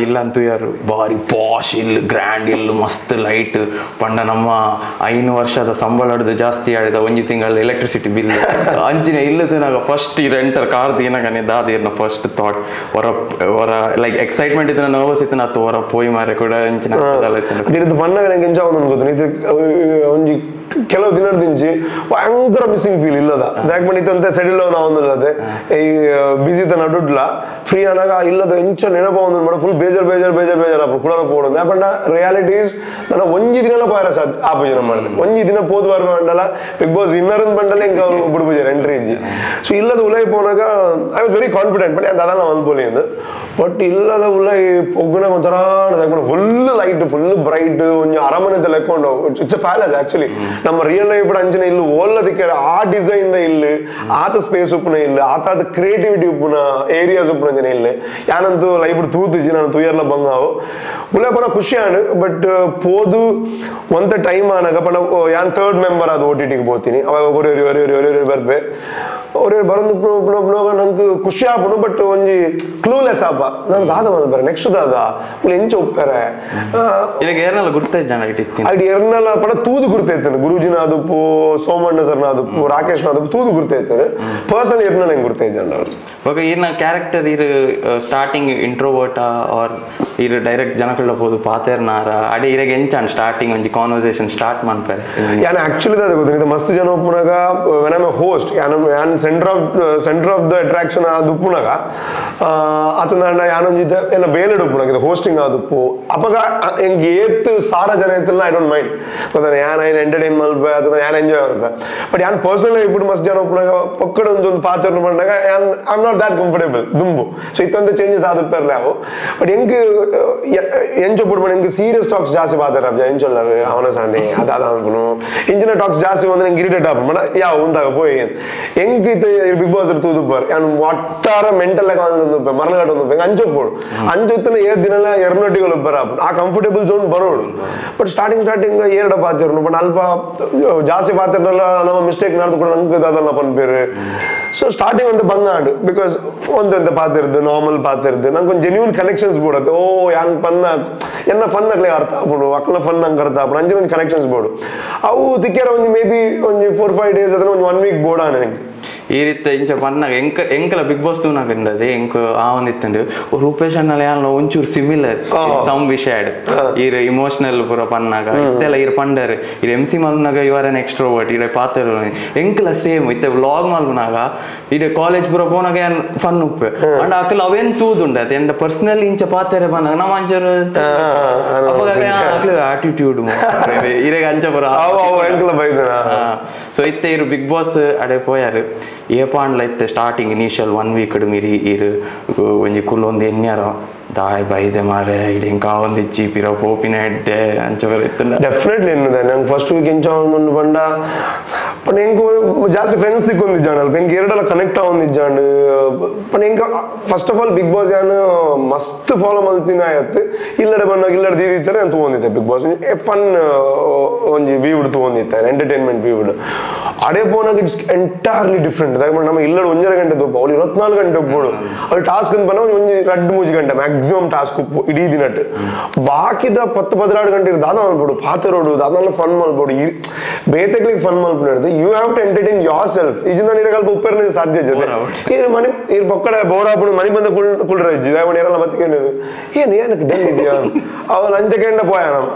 [SPEAKER 2] ಇಲ್ಲ ಯಾರು? ಬಾರಿ ಪಾಶ್ ಇಲ್ಲಿ ಗ್ರ್ಯಾಂಡ್ ಇಲ್ಲಿ ಮಸ್ತ್ ಲೈಟ್ ಪಂಡ ನಮ್ಮ ಐನು ವರ್ಷದ ಸಂಬಳದ್ದು ಜಾಸ್ತಿ ಆಡಿದ ಒಂಜಿ ತಿಂಗಳ ಎಲೆಕ್ಟ್ರಿಸಿಟಿ ಬಿಲ್ ಅಂಚಿನ ಇಲ್ಲದಿನಾಗ ಫಸ್ಟ್ ಇದು ಎಂಟರ್ ಕಾರ್ ದಿನಾಗನೇ ದಾದಿರ್ನ ಫಸ್ಟ್ ಥಾಟ್ ಹೊರ ಹೊರ ಲೈಕ್ ಎಕ್ಸೈಟ್ಮೆಂಟ್ ಇದನ್ನ ನರ್ವಸ್ ಇತ್ತು ನಾತು ಹೊರ ಪೋಯಿ ಮಾರೆ ಕೂಡ ಅಂಚಿನ
[SPEAKER 1] ಇದು ಬಣ್ಣಗ ನಂಗೆ ಎಂಜಾವ್ ಅನ್ಕೋತೀನಿ. ಇದು ಒಂಜಿ ಕೆಲವು ದಿನದಿಂಚಿ ಭಯಂಕರ ಮಿಸ್ಸಿಂಗ್ ಫೀಲ್ ಇಲ್ಲದ. ಯಾಕೆ ಬಂದಿತ್ತು ಅಂತ ಸೆಡಿಲ್ ನಾವು ಒಂದಿಲ್ಲದೆ ಈ ಬಿಸಿ ತನ ಡುಡ್ಲ ಫ್ರೀ ಅನ್ನಾಗ ಇಲ್ಲದ ಎಂಚ ನೆನಪ ಒಂದು ಫುಲ್ ಬೇಜಾರ್ ಬೇಜಾರ್ ಬೇಜಾರ್ ಬೇಜಾರ್ ಅಪ್ಪ ಕುಳನ ಪೋಡು ಯಾಕಂಡ ರಿಯಾಲಿಟೀಸ್ ನನ್ನ ಒಂಜಿ ದಿನ ಪಾಯರ ಸಾಧ್ಯ ಆಪೋಜನ ಮಾಡಿದೆ ಒಂಜಿ ದಿನ ಪೋದು ಬಾರ ಮಂಡಲ ಬಿಗ್ ಬಾಸ್ ವಿನ್ನರ್ ಬಂಡಲ ಇಂಕ ಬಿಡ್ಬುಜಾರ ಎಂಟ್ರಿ ಇಜ್ಜಿ ಸೊ ಇಲ್ಲದ ಉಲೈ ಪೋನಾಗ I was very confident but ಅದಲ್ಲ ನಾವು ಅನ್ಬೋಲಿ ಅಂದು ಬಟ್ ಇಲ್ಲದ ಉಲೈ ಪೊಗ್ಗುನ ಒಂಥರ ಫುಲ್ ಲೈಟ್ ಫುಲ್ ಬ್ರೈಟ್ ಒಂಜಿ ಅರಮನೆ ಲೆಕ್ಕೊಂಡು ಇಟ್ಸ್ ಅ ಪ್ಯಾಲೇಸ್ ಆಕ್ಚುಲಿ ನಮ್ಮ ರಿಯಲ್ ಲೈಫ್ ಅಂಚನೆ ಇಲ್ಲು ಓಲ್ಲದಕ್ಕೆ ಆ ಡಿಸೈನ್ ದ ಇಲ್ಲಿ ಆತ ಸ್ಪೇಸ್ ಉಪ್ಪುನ ಇಲ್ಲ ಆತ ಕ್ರಿಯೇಟಿವಿಟಿ ಉಪ್ಪುನ ಏರಿಯಾಸ್ ಉಪ್ಪುನ ಜನ ಇಲ್ಲ ಯಾನಂತೂ ಲೈಫ್ ತೂತು ಜಿನ ತುಯರ್ಲ ಬಂಗಾವು ಉಲೆ ಪರ ಖುಷಿ ಆಂಡ್ ಬಟ್ ಪೋದು ಒಂತ ಟೈಮ್ ಆನಾಗ ಪಂಡ ಯಾನ್ ಥರ್ಡ್ ಮೆಂಬರ್ ಅದು ಓ ಟಿ ಟಿಗೆ ಬೋತೀನಿ ಅವಾಗ ಒರೆ ಒರೆ ಒರೆ ಒರೆ ಒರೆ ಬರ್ಬೆ ಒರೆ ಬರಂದು ನಂಗೆ ಖುಷಿ ಆಪನು ಬಟ್ ಒಂಜಿ ಕ್ಲೂಲೆಸ್ ಆಪ ನಾನು ದಾದ ಬರ್ರೆ ನೆಕ್ಸ್ಟ್ ದಾದ ಉಲೆ ಎಂಚ ಒಪ್ಪರೆ
[SPEAKER 2] ಈಗ ಏರ್ನಲ ಗುರ್ತೈತೆ ಜನ ಇಟ್ಟಿತ್ತು
[SPEAKER 1] ಅಡಿ ಏರ್ನಲ ಪಡ ತೂದು ಗುರ್ತೈತೆ ಗುರುಜಿನ ಅದು ಸೋಮಣ್ಣ ಸರ್ನ ಅದು ರಾಕೇಶ್ನ ಅದು ತೂದು ಗುರ್ತೈತೆ ಪರ್ಸನಲ್ ಏರ್ನಲ ಹೆಂಗೆ ಗುರ್ತೈತೆ ಜನ
[SPEAKER 2] ಓಕೆ ಏನ ಕ್ಯಾರೆಕ್ಟರ್ ಇರು ಸ್ಟಾರ್ಟಿಂಗ್ ಇಂಟ್ರೋವರ್ಟಾ ಆರ್ ಇಲ್ಲಿ ಡೈರೆಕ್ಟ್ ಜನಗಳ ಹೋದು ಪಾತೇರ್ನಾರ ಅಡೆ ಇರಗೆ ಎಂಚಾನ್ ಸ್ಟಾರ್ಟಿಂಗ್ ಒಂಜಿ ಕಾನ್ವರ್ಸೇಷನ್ ಸ್ಟಾರ್ಟ್ ಮಾಡ್ತಾರೆ
[SPEAKER 1] ಯಾನ್ ಆಕ್ಚುಲಿ ಅದ ಗೊತ್ತಿದೆ ಮಸ್ತ್ ಜನ ಉಪ್ಪುನಾಗ ವೆನ್ ಆಮ್ ಎ ಹೋಸ್ಟ್ ಯಾನ್ ಯಾನ್ centre of centre of the attraction ಆದ ಉಪ್ಪುನಾಗ ಆತನ ಯಾನೊಂಜಿ ಎಲ್ಲ ಬೇಲೆ ಉಪ್ಪುನಾಗ ಇದು ಹೋಸ್ಟಿಂಗ್ ಆದ ಉಪ್ಪು ಅಪಗ ಹೆಂಗೆ ಏತ್ ಸಾರ ಜನ ಐತಲ್ಲ ಐ ಡೋಂಟ್ ಮೈಂಡ್ ಗೊತ್ತಾನೆ ಯಾನ್ ಐನ್ ಎಂಟರ್ಟೈನ್ ಮಾಡ್ಬೇ ಅದನ್ನ ಯಾನ್ ಎಂಜಾಯ್ ಮಾಡ್ಬೇ ಬಟ್ ಯಾನ್ ಪರ್ಸನಲ್ ಲೈಫ್ ಮಸ್ತ್ ಜನ ಉಪ್ಪುನಾಗ ಪಕ್ಕಡ ಒಂದೊಂದು ಪಾತ್ರ ಮಾಡಿದಾಗ ಯಾನ್ I am not that comfortable ದುಂಬು ಸೊ ಇತ್ತೊಂದು ಚೇಂಜಸ್ ಆದ ಪೇರ್ಲೆ ಅವು ಬಟ್ ಹೆಂಗ್ ಎಂಚು ಬಿಡ್ಬ ಹೆಂಗ್ ಸೀರಿಯಸ್ ಟಾಕ್ಸ್ ಜಾಸ್ತಿ ಪಾತಾರ ಎಂಚೊಲ್ಲ ಅವನ ಸಾಂಡೆ ಅದಾದ ಅನ್ಪನು ಇಂಚಿನ ಟಾಕ್ಸ್ ಜಾಸ್ತಿ ಬಂದ್ರೆ ಹೆಂಗ್ ಇರಿಟೇಟ್ ಆಪ ಮನ ಯಾವ ಉಂದಾಗ పోయి ಹೆಂಗ್ ಇತ್ತೆ ಬಿಗ್ ಬಾಸ್ ತೂದುಪ್ಪರ್ ಯಾನ್ ಒಟ್ಟಾರ ಮೆಂಟಲ್ ಒಂದು ಮರಳಗಟ್ಟ ಒಂದು ಅಂಚೊಪ್ಪೋಡು ಅಂಚೊತ್ತನ ಏ ದಿನಲ್ಲ ಎರನೊಟ್ಟಿಗಳು ಬರಾಪ ಆ ಕಂಫರ್ಟೇಬಲ್ ಝೋನ್ ಬರೋಡು ಬಟ್ ಸ್ಟಾರ್ಟಿಂಗ್ ಸ್ಟಾರ್ಟಿಂಗ್ ಏರಡ ಪಾತಿರ್ನು ಬಟ್ ಅಲ್ಪ ಜಾಸ್ತಿ ಪಾತಿರ್ನಲ್ಲ ನಮ್ಮ ಮಿಸ್ಟೇಕ್ ನಡೆದುಕೊಂಡು ನಂಗೆ ಅದಲ್ಲ ಪನ್ ಬೇರೆ ಸೊ ಸ್ಟಾರ್ಟಿಂಗ್ ಒಂದು ಬಂಗಾಡು ಬಿಕಾಸ್ ಒಂದು ಅಂತ ಪಾತಿರ್ದು ನಾರ್ಮಲ್ ಪಾತಿರ್ದು ನಂಗೆ ಒಂದು ಜೆನ್ಯೂನ್ ಕನೆಕ್ಷನ್ಸ್ ಬೋಡತ್ತೆ ಓ, ಯಾನ್ ಪನ್ನ ಎನ್ನ ಫನ್ ಆಗ್ಲಿ ಅರ್ಥ ಆಗ್ಬಿಡು ಅಕ್ಕನ ಫನ್ ನಂಗೆ ಅರ್ಥ ಆಗ್ಬಿಡು ಅಂಜಿನ ಒಂದು ಕನೆಕ್ಷನ್ಸ್ ಬೋಡು ಅವು ತಿಕ್ಕ್ಯಾರ ಒಂದು may be four five days ಅದನ್ನ ಒನ್ ವೀಕ್ ಬೋಡ ನನಗೆ
[SPEAKER 2] ಈ ರೀತಿ ಇಂಚ ಪನ್ನಾಗ ಎಂಕ ಎಂಕಲ ಬಿಗ್ ಬಾಸ್ ಟೂನಾಗ ಇಂದದೆ ಎಂಕ್ ಆ ಒಂದಿತ್ತಂದು ರೂಪೇಶ್ ಅನ್ನಲ್ಲ ಯಾನ್ ಒಂಚೂರು ಸಿಮಿಲರ್ ಸಮ್ ವಿಷಯಡ್ ಈರ್ ಇಮೋಷನಲ್ ಪೂರ ಪನ್ನಾಗ ಇತ್ತೆಲ್ಲ ಇರ್ ಪಂಡರ್. ಇರ್ ಎಂ ಸಿ ಮಲ್ನಾಗ ಇವರ ಆರ್ ಎಕ್ಸ್ಟ್ರೋವರ್ಟ್ ಇಡೆ ಪಾತ್ರ ಎಂಕಲ ಸೇಮ್ ಇತ್ತೆ ವ್ಲಾಗ್ ಮಲ್ಪನಾಗ ಇಡೆ ಕಾಲೇಜ್ ಪೂರ ಪೋನಾಗ ಯಾನ್ ಫನ್ ಉಪ್ಪೆ. ಅಂಡ್ ಅಕ್ಕಲ ಅವೇನ್ ತೂದುಂಡ ಅತ್ತೆ ಎಂದ ಪರ್ಸನಲ್ ಇಂಚ ಪಾತ್ರ ಪನ್ನಾಗ ನಮ್ಮ ಅಂಚರು ಅವಾಗ ಅಕ್ಲ ಆಟಿಟ್ಯೂಡ್ ಇರೆಗ ಅಂಚ ಪೂರ
[SPEAKER 1] ಅವು ಅವು ಎಂಕ್ಲ ಬೈದನ.
[SPEAKER 2] ಸೊ ಇತ್ತೆ ಇರು ಬಿಗ್ ಬಾಸ್ ಅಡೆ ಪೋಯಾರು. ఏ పాండ్ల అయితే స్టార్టింగ్ ఇనీషియల్ వన్ వీక్ మీరు ఇరు కొంచెం కుళ్ళొంది ఎన్నారో ದಾಯ್ ಬೈದೆ ಮಾರೆ, ಇಡೀ ಕಾವೊಂದು ಇಚ್ಚಿ ಪಿರ ಪೋಪಿನ ಎಡ್ಡೆ ಅಂಚ ಬೇರೆ ಇತ್ತಂಡ
[SPEAKER 1] ಡೆಫಿನೆಟ್ಲಿ ಎನ್ನುದ ನಂಗೆ ಫಸ್ಟ್ ವೀಕ್ ಇಂಚ ಒಂದು ಬಂಡ ಪಟ್ ಎಂಕು ಜಾಸ್ತಿ ಫ್ರೆಂಡ್ಸ್ ದಿಕ್ಕೊಂದು ಇಜ್ಜಾಂಡ್ ಅಲ್ಪ ಎಂಗೆ ಎರಡೆಲ್ಲ ಕನೆಕ್ಟ್ ಆಗೊಂದು ಇಜ್ಜಾಂಡ್ but ಎಂಕ first of all Bigg Boss ಯಾನು ಮಸ್ತ್ ಫಾಲೋ ಮಲ್ತಿನ ಆಯತ್ತು ಇಲ್ಲಡೆ ಬಂದಾಗ ಇಲ್ಲಡೆ ದೀದಿತ್ತಾರೆ ಅಂತ ತೊಗೊಂಡಿದ್ದೆ ಬಿಗ್ ಬಾಸ್ ಫನ್ ಒಂಜಿ ವ್ಯೂಡ್ ತೊಗೊಂಡಿತ್ತಾರೆ ಎಂಟರ್ಟೈನ್ಮೆಂಟ್ ವ್ಯೂಡ್ ಅಡೇ ಪೋನಾಗ ಇಟ್ಸ್ ಎಂಟೈರ್ಲಿ ಡಿಫ್ರೆಂಟ್ ನಮ್ಮ ಇಲ್ಲಡೆ ಒಂಜರ ಗಂಟೆ ತೋಪ ಅವ್ಳು ಇಪ್ಪತ್ನಾಲ್ಕು ಗಂಟೆ ಒಬ್ಬಳು ಅವ್ಳು ಟಾಸ್ಕ್ ಅಂತ ಬಂದಾಗ ಒಂಜಿ ರಡ್ಡು ಮೂಜಿ ಗಂಟೆ ಮ್ಯಾಕ್ ಮ್ಯಾಕ್ಸಿಮಮ್ ಟಾಸ್ಕ್ ಇಡೀ ದಿನಟ್. ಬಾಕಿದ ಪತ್ತು ಪದಿನಾರು ಗಂಟೆ ದಾದ ಮಾಡ್ಬೋದು ಪಾತಿರೋಡು ಅದನ್ನೆಲ್ಲ ಫನ್ ಮಾಡ್ಬೋದು ಈ ಬೇತೆಗ್ಲಿಗೆ fun ಮಾಡ್ಬಿಡೋದು you have to entertain yourself ಈಜಿಂದ ನೀರಿಗೆ ಅಲ್ಪ ಉಪ್ಪೇರ್ ಸಾಧ್ಯ ಜೊತೆ. ಏನು ಮನೆ ಇರ್ ಪಕ್ಕಡೆ ಬೋರಾಪುಡು ಮನೆ ಬಂದ ಕುಳ್ ಕುಳ್ರ ಇಜ್ಜಿ. ದಾವಣ ಇರಲ್ಲ ಮತ್ತೆ ಏನು ಏನು ಏನಕ್ಕೆ ಡಲ್ ಇದೆಯಾ? ಅವ ಲಂಚ ಕೆಂಡ ಪೋಯ ನಮ್ಮ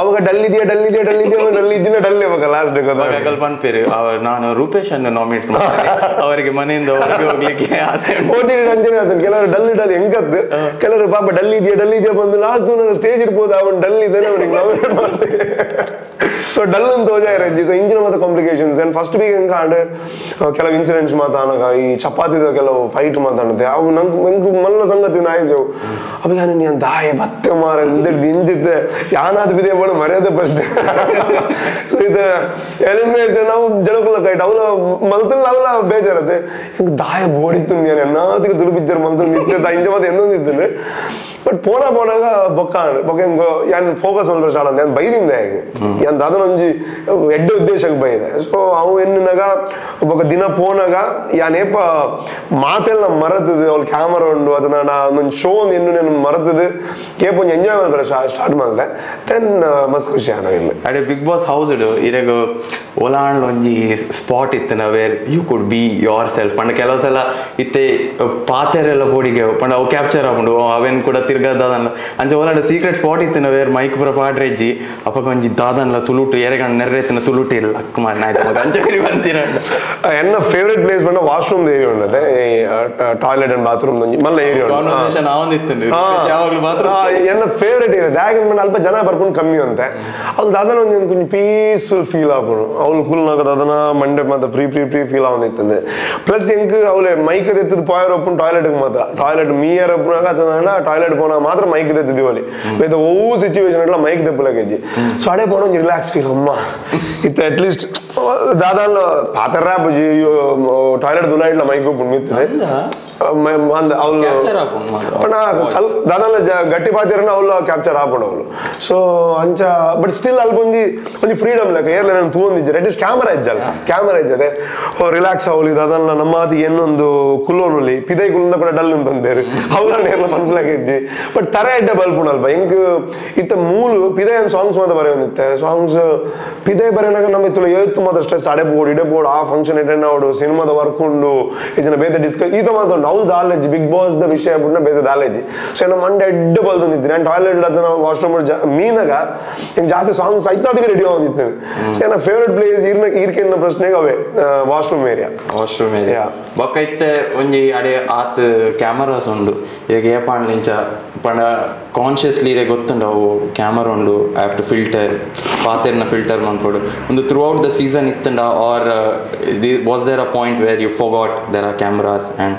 [SPEAKER 1] ಅವಾಗ ಡಲ್ ಇದೆಯಾ ಡಲ್ ಇದೆಯಾ ಡಲ್ ಇದೆಯಾ ಡಲ್ ಇದ್ದಿನ ಡಲ್ ಇವಾಗ ಲಾಸ್ಟ್
[SPEAKER 2] ಕಲ್ಪ ಅನ್ಪೇರು ನಾನು ರೂಪೇಶ್ ಅನ್ನು ನಾಮಿನೇಟ್ ಮಾಡಿ ಅವರಿಗೆ ಮನೆಯಿಂದ ಹೊರಗೆ ಹೋಗ್ಲಿಕ್ಕೆ ಆಸೆ.
[SPEAKER 1] ಓಟಿ ಅದನ್ನ ಕೆಲವರು ಡಲ್ ಡಲ್ ಹೆಂಗದ್ದು ಕೆಲವರು ಪಾಪ ಡಲ್ ಇದೆಯಾ ಡಲ್ ಇದೆಯಾ ಬಂದು ಲಾಸ್ಟ್ ಸ್ಟೇಜ್ ಇಡ್ಬೋದು ಅವನು ಡಲ್ ಇದ್ದಾನೆ, ಅವನಿಗೆ ನಾಮಿನೇಟ್ ಮಾಡ್ತೀವಿ ಸೊ ಡಲ್ ಅಂತ ಹೋಜಾ ಇರಜ್ಜಿ ಸೊ ಇಂಜಿನ ಮತ್ತು ಕಾಂಪ್ಲಿಕೇಶನ್ಸ್ ಅಂಡ್ ಫಸ್ಟ್ ವೀಕ್ ಹೆಂಗೆ ಆಂಡೆ ಕೆಲವು ಇನ್ಸಿಡೆಂಟ್ಸ್ ಮಾತಾನಾಗ ಈ ಚಪಾತಿದ ಕೆಲವು ಫೈಟ್ ಮಾತಾಡುತ್ತೆ. ಅವು ನಂಗೆ ನಂಗೆ ಮಲ್ಲ ಸಂಗತಿ ನಾಯಿಜವು ಅವ ಯಾನು ನೀನು ದಾಯ ಬತ್ತೆ ಮಾರ ಇಂದಿಡ್ದು ಇಂಜಿತ್ತೆ ಯಾನಾದ್ ಬಿದೆ ಬೋಡ, ಮರ್ಯಾದೆ ಫಸ್ಟ್ ಸೊ ಇದು ಎಲಿಮಿನೇಷನ್ ನಾವು ಜನಕುಲ ಕೈಟ್ ಅವಲ ಮಲ್ತಲ್ಲಿ ಅವಲ ಬೇಜಾರತ್ತೆ. ಹಿಂಗೆ ದಾಯ ಬೋಡಿತ್ತು ನಾನು ಎನ್ನಾತಿಗೆ ದುಡುಬಿದ್ದಾರ ಮಲ್ತು ನಿಂತ ಇಂಜ ಮತ್ತೆ ಇದ್ದೇನೆ ಬಟ್ ಪೋನ ಪೋನಾಗ ಬೊಕ್ಕ ಬೊಕ್ಕ ಹಿಂಗ ಯಾನ್ ಫೋಕಸ್ ಮಾಡ್ಬೇಕು ಸ್ಟಾರ್ಟ್ ಅಂತ ಬೈದಿಂದ ಹೇಗೆ ಯಾನ್ ಒಂಜಿ ಎಡ್ಡ ಉದ್ದೇಶಕ್ಕೆ ಬೈದೆ ಸೊ ಅವು ಎನ್ನಿನಾಗ ಒಬ್ಬ ದಿನ ಪೋನಾಗ ಯಾನೇಪ ಮಾತೆಲ್ಲ ಮರತದ ಅವ್ಳ ಕ್ಯಾಮರಾ ಉಂಡು ಅದನ್ನ ಒಂದೊಂದು ಶೋ ಒಂದು ಎನ್ನು ನಾನು ಮರತದ ಕೇಪ್ ಒಂದು ಎಂಜಾಯ್ ಮಾಡ್ಬೇಕು ಸ್ಟಾರ್ಟ್ ಮಾಡಿದೆ ದೆನ್ ಮಸ್ತ್ ಖುಷಿ ಆಣ ಇಲ್ಲಿ
[SPEAKER 2] ಅಡೆ ಬಿಗ್ ಬಾಸ್ ಹೌಸ್ ಇರಾಗ ಒಲಾಂಡ್ ಒಂಜಿ spot ಇತ್ತನ where you could be yourself ಪಂಡ ಕೆಲವು ಸಲ ಇತ್ತೆ ಪಾತೆರೆಲ್ಲ ಬೋಡಿಗೆ ಪಂಡ ಅವು ಕ್ಯಾಪ್ಚರ್ ಆಪುಂಡು ಅವೇನ್ ಕೂಡ ತಿರ್ಗದಾದನ್ಲ ಅಂಚ ಒಲಾಂಡ ಸೀಕ್ರೆಟ್ ಸ್ಪಾಟ್ ಇತ್ತಿನ ವೇರ್ ಮೈಕ್ ಪುರ ಪಾಡ್ರೆಜ್ಜಿ ಅಪ್ಪಗ ಒಂಜಿ ದಾದನ್ಲ ತುಳುಟು ಎರೆಗಂಡ ನೆರ್ರೆತ್ತಿನ ತುಳುಟು ಇಲ್ಲ ಅಕ್ಕ ಮಾಡಿ ಆಯ್ತು ಮಗ ಅಂಚ ಕರಿ ಬಂತೀರ
[SPEAKER 1] ಎನ್ನ ಫೇವ್ರೆಟ್ ಪ್ಲೇಸ್ ಬಂದ ವಾಶ್ರೂಮ್ ಏರಿಯಾ ಉಂಡದೆ ಟಾಯ್ಲೆಟ್ ಅಂಡ್ ಬಾತ್ರೂಮ್ ಮಲ್ಲ ಏರಿಯಾ ಉಂಟು
[SPEAKER 2] ಕಾನ್ವರ್ಸೇಷನ್ ಆವಂದಿತ್ತು ಯಾವಾಗ್ಲೂ ಮಾತ್ರ
[SPEAKER 1] ಎನ್ನ ಫೇವ್ರೆಟ್ ಇದೆ ಡ್ಯಾಗನ್ ಬಂದು ಅಲ್ಪ ಜನ ಬರ್ಕೊಂಡು ಕಮ್ಮಿ ಅಂತೆ ಅವ್ಳು ದಾದನ ಒಂದು ಕೊಂಚ ಪೀಸ್ಫುಲ್ ಫೀಲ್ ಆಗೋಣ ಅವ್ಳು ಕುಲ್ನಾಗ ಅದನ್ನ ಮಂಡೆ ಮತ್ತೆ ಫ್ರೀ ಫ್ರೀ ಫ್ರೀ ಫೀಲ್ ಆವಂದಿತ್ತಂದೆ ಪ್ಲಸ್ ಎಂಕ್ ಅವಳೆ ಮೈಕ್ ಎತ್ತದ ಪಾಯರ್ ಒಪ್ಪನ್ ಟಾಯ್ಲೆಟ್ ಮಾತ್ರ ಟಾಯ್ಲೆಟ್ ಮೀಯರ್ ಒಪ್ಪನಾಗ ಅದನ್ನ ಟಾಯ್ಲೆಟ್ పోనా మాత్రం మైక్ తెద్దివాలి లేదా ఓ సిచ్యువేషన్ అట్లా మైక్ దెబ్బలకి సో అడే పోవడం రిలాక్స్ ఫీల్ అమ్మా ఇట్లా అట్లీస్ట్ దాదాపు పాత ర్యాప్ టాయిలెట్ దులా ఇట్లా మైక్ ఇప్పుడు మిత్తులే ಅಂದ ಅವ್ಲು
[SPEAKER 2] ಕ್ಯಾಪ್ಚರ್ ಹಾಕೊಂಡು ಮಾತ್ರ
[SPEAKER 1] ಪಂಡ ಕಲ್ ದಾದಾಲ ಜ- ಗಟ್ಟಿ ಪಾತಿರನ ಅವ್ಲು ಕ್ಯಾಪ್ಚರ್ ಆಪಣ ಅವ್ಲು ಸೊ ಅಂಚ ಬಟ್ ಸ್ಟಿಲ್ ಅಲ್ಲಿ ಒಂಜಿ ಒಂಜಿ ಫ್ರೀಡಮ್ ಲೆಕ್ಕ ಏರ್ಲ ನಾನು ತೂಂದಿಜ್ಜೆ ಅಟ್ಲೀಸ್ಟ್ ಕ್ಯಾಮರಾ ಇಜ್ಜಲ್ಲ ಕ್ಯಾಮರಾ ಇಜ್ಜದೆ ರಿಲ್ಯಾಕ್ಸ್ ಅವಲಿ ದಾದಲ್ಲ ನಮ್ಮಾದಿ ಏನೊಂದು ಕುಲ್ಲೋನುಲಿ ಪಿದೈ ಕುಲ್ಲಿಂದ ಕೂಡ ಡಲ್ ಅಂತಂದೇರು ಅವ್ಲ ನೇರ್ಲ ಮನ್ಪುಲಾಗ ಇಜ್ಜಿ ಬಟ್ ತರ ಎಡ್ಡೆ ಬಲ್ಪುಣಲ್ಪ ಹೆಂಗ್ ಇತ್ತ ಮೂಲು ಪಿದೆ ಒಂದು ಸಾಂಗ್ಸ್ ಮಾತ ಬರೆಯೊಂದಿತ್ತೆ ಸಾಂಗ್ಸ್ ಪಿದೆ ಬರೆಯನಾಗ ನಮ್ಮ ಇತ್ತು ಏತ್ತು ಮಾತ್ರ ಸ್ಟ್ರೆಸ್ ಅಡೆ ಬೋರ್ಡ್ ಇಡೆ ಬೋರ್ಡ್ ಆ ಫಂಕ್ಷನ್ ಅಟೆಂಡ್ ಆವಡು ಸಿನಿಮಾದ ವರ್ಕ್ ಉಂಡು ಇದನ್ನ ಬೇತೆ ಡಿಸ್ಕಸ್ ಈತ ಮಾತು ನಾವು ದಾಲೇಜ್ ಬಿಗ್ ಬಾಸ್ ದ ವಿಷಯ ಬಿಟ್ಟು ಬೇತೆ ದಾಲೇಜ್. ಸೊ ನಮ್ಮ ಮಂಡೆ ಎಡ್ಡ ಬಲ್ತೊಂದಿತ್ತು ನಾನು ಟಾಯ್ಲೆಟ್ ಅದನ್ನ ವಾಶ್ರೂಮ್ ಮೀನಾಗ ಹಿಂಗೆ ಜಾಸ್ತಿ ಸಾಂಗ್ಸ್ ಐತಾದಿಗೆ ರೆಡಿ ಆಗಿತ್ತು ಸೊ ನನ್ನ ಫೇವ್ರೆಟ್ ಪ್ಲೇಸ್ ಈರ್ನ ಈರ್ಕೆನ್ನ ಪ್ರಶ್ನೆಗೆ ಅವೇ ವಾಶ್ರೂಮ್ ಏರಿಯಾ
[SPEAKER 2] ವಾಶ್ರೂಮ್ ಏರಿಯಾ. ಬೊಕ್ಕ ಇತ್ತೆ ಒಂಜಿ ಅಡೆ ಆತ್ ಕ್ಯಾಮರಾಸ್ ಉಂಡು. ಈಗ ಏ ಪಾಂಡ್ಲಿಂಚ ಪಂಡ ಕಾನ್ಶಿಯಸ್ಲಿ ಇರೇ ಗೊತ್ತುಂಡು ಅವು ಕ್ಯಾಮರಾ ಉಂಡು ಐ ಹ್ಯಾವ್ ಟು ಫಿಲ್ಟರ್ ಪಾತೆರ್ನ ಫಿಲ್ಟರ್ ಮಾಡ್ಕೊಡು ಒಂದು ಥ್ರೂ ಔಟ್ ದ ಸೀಸನ್ ಇತ್ತಂಡ R was there a point where you forgot there are cameras and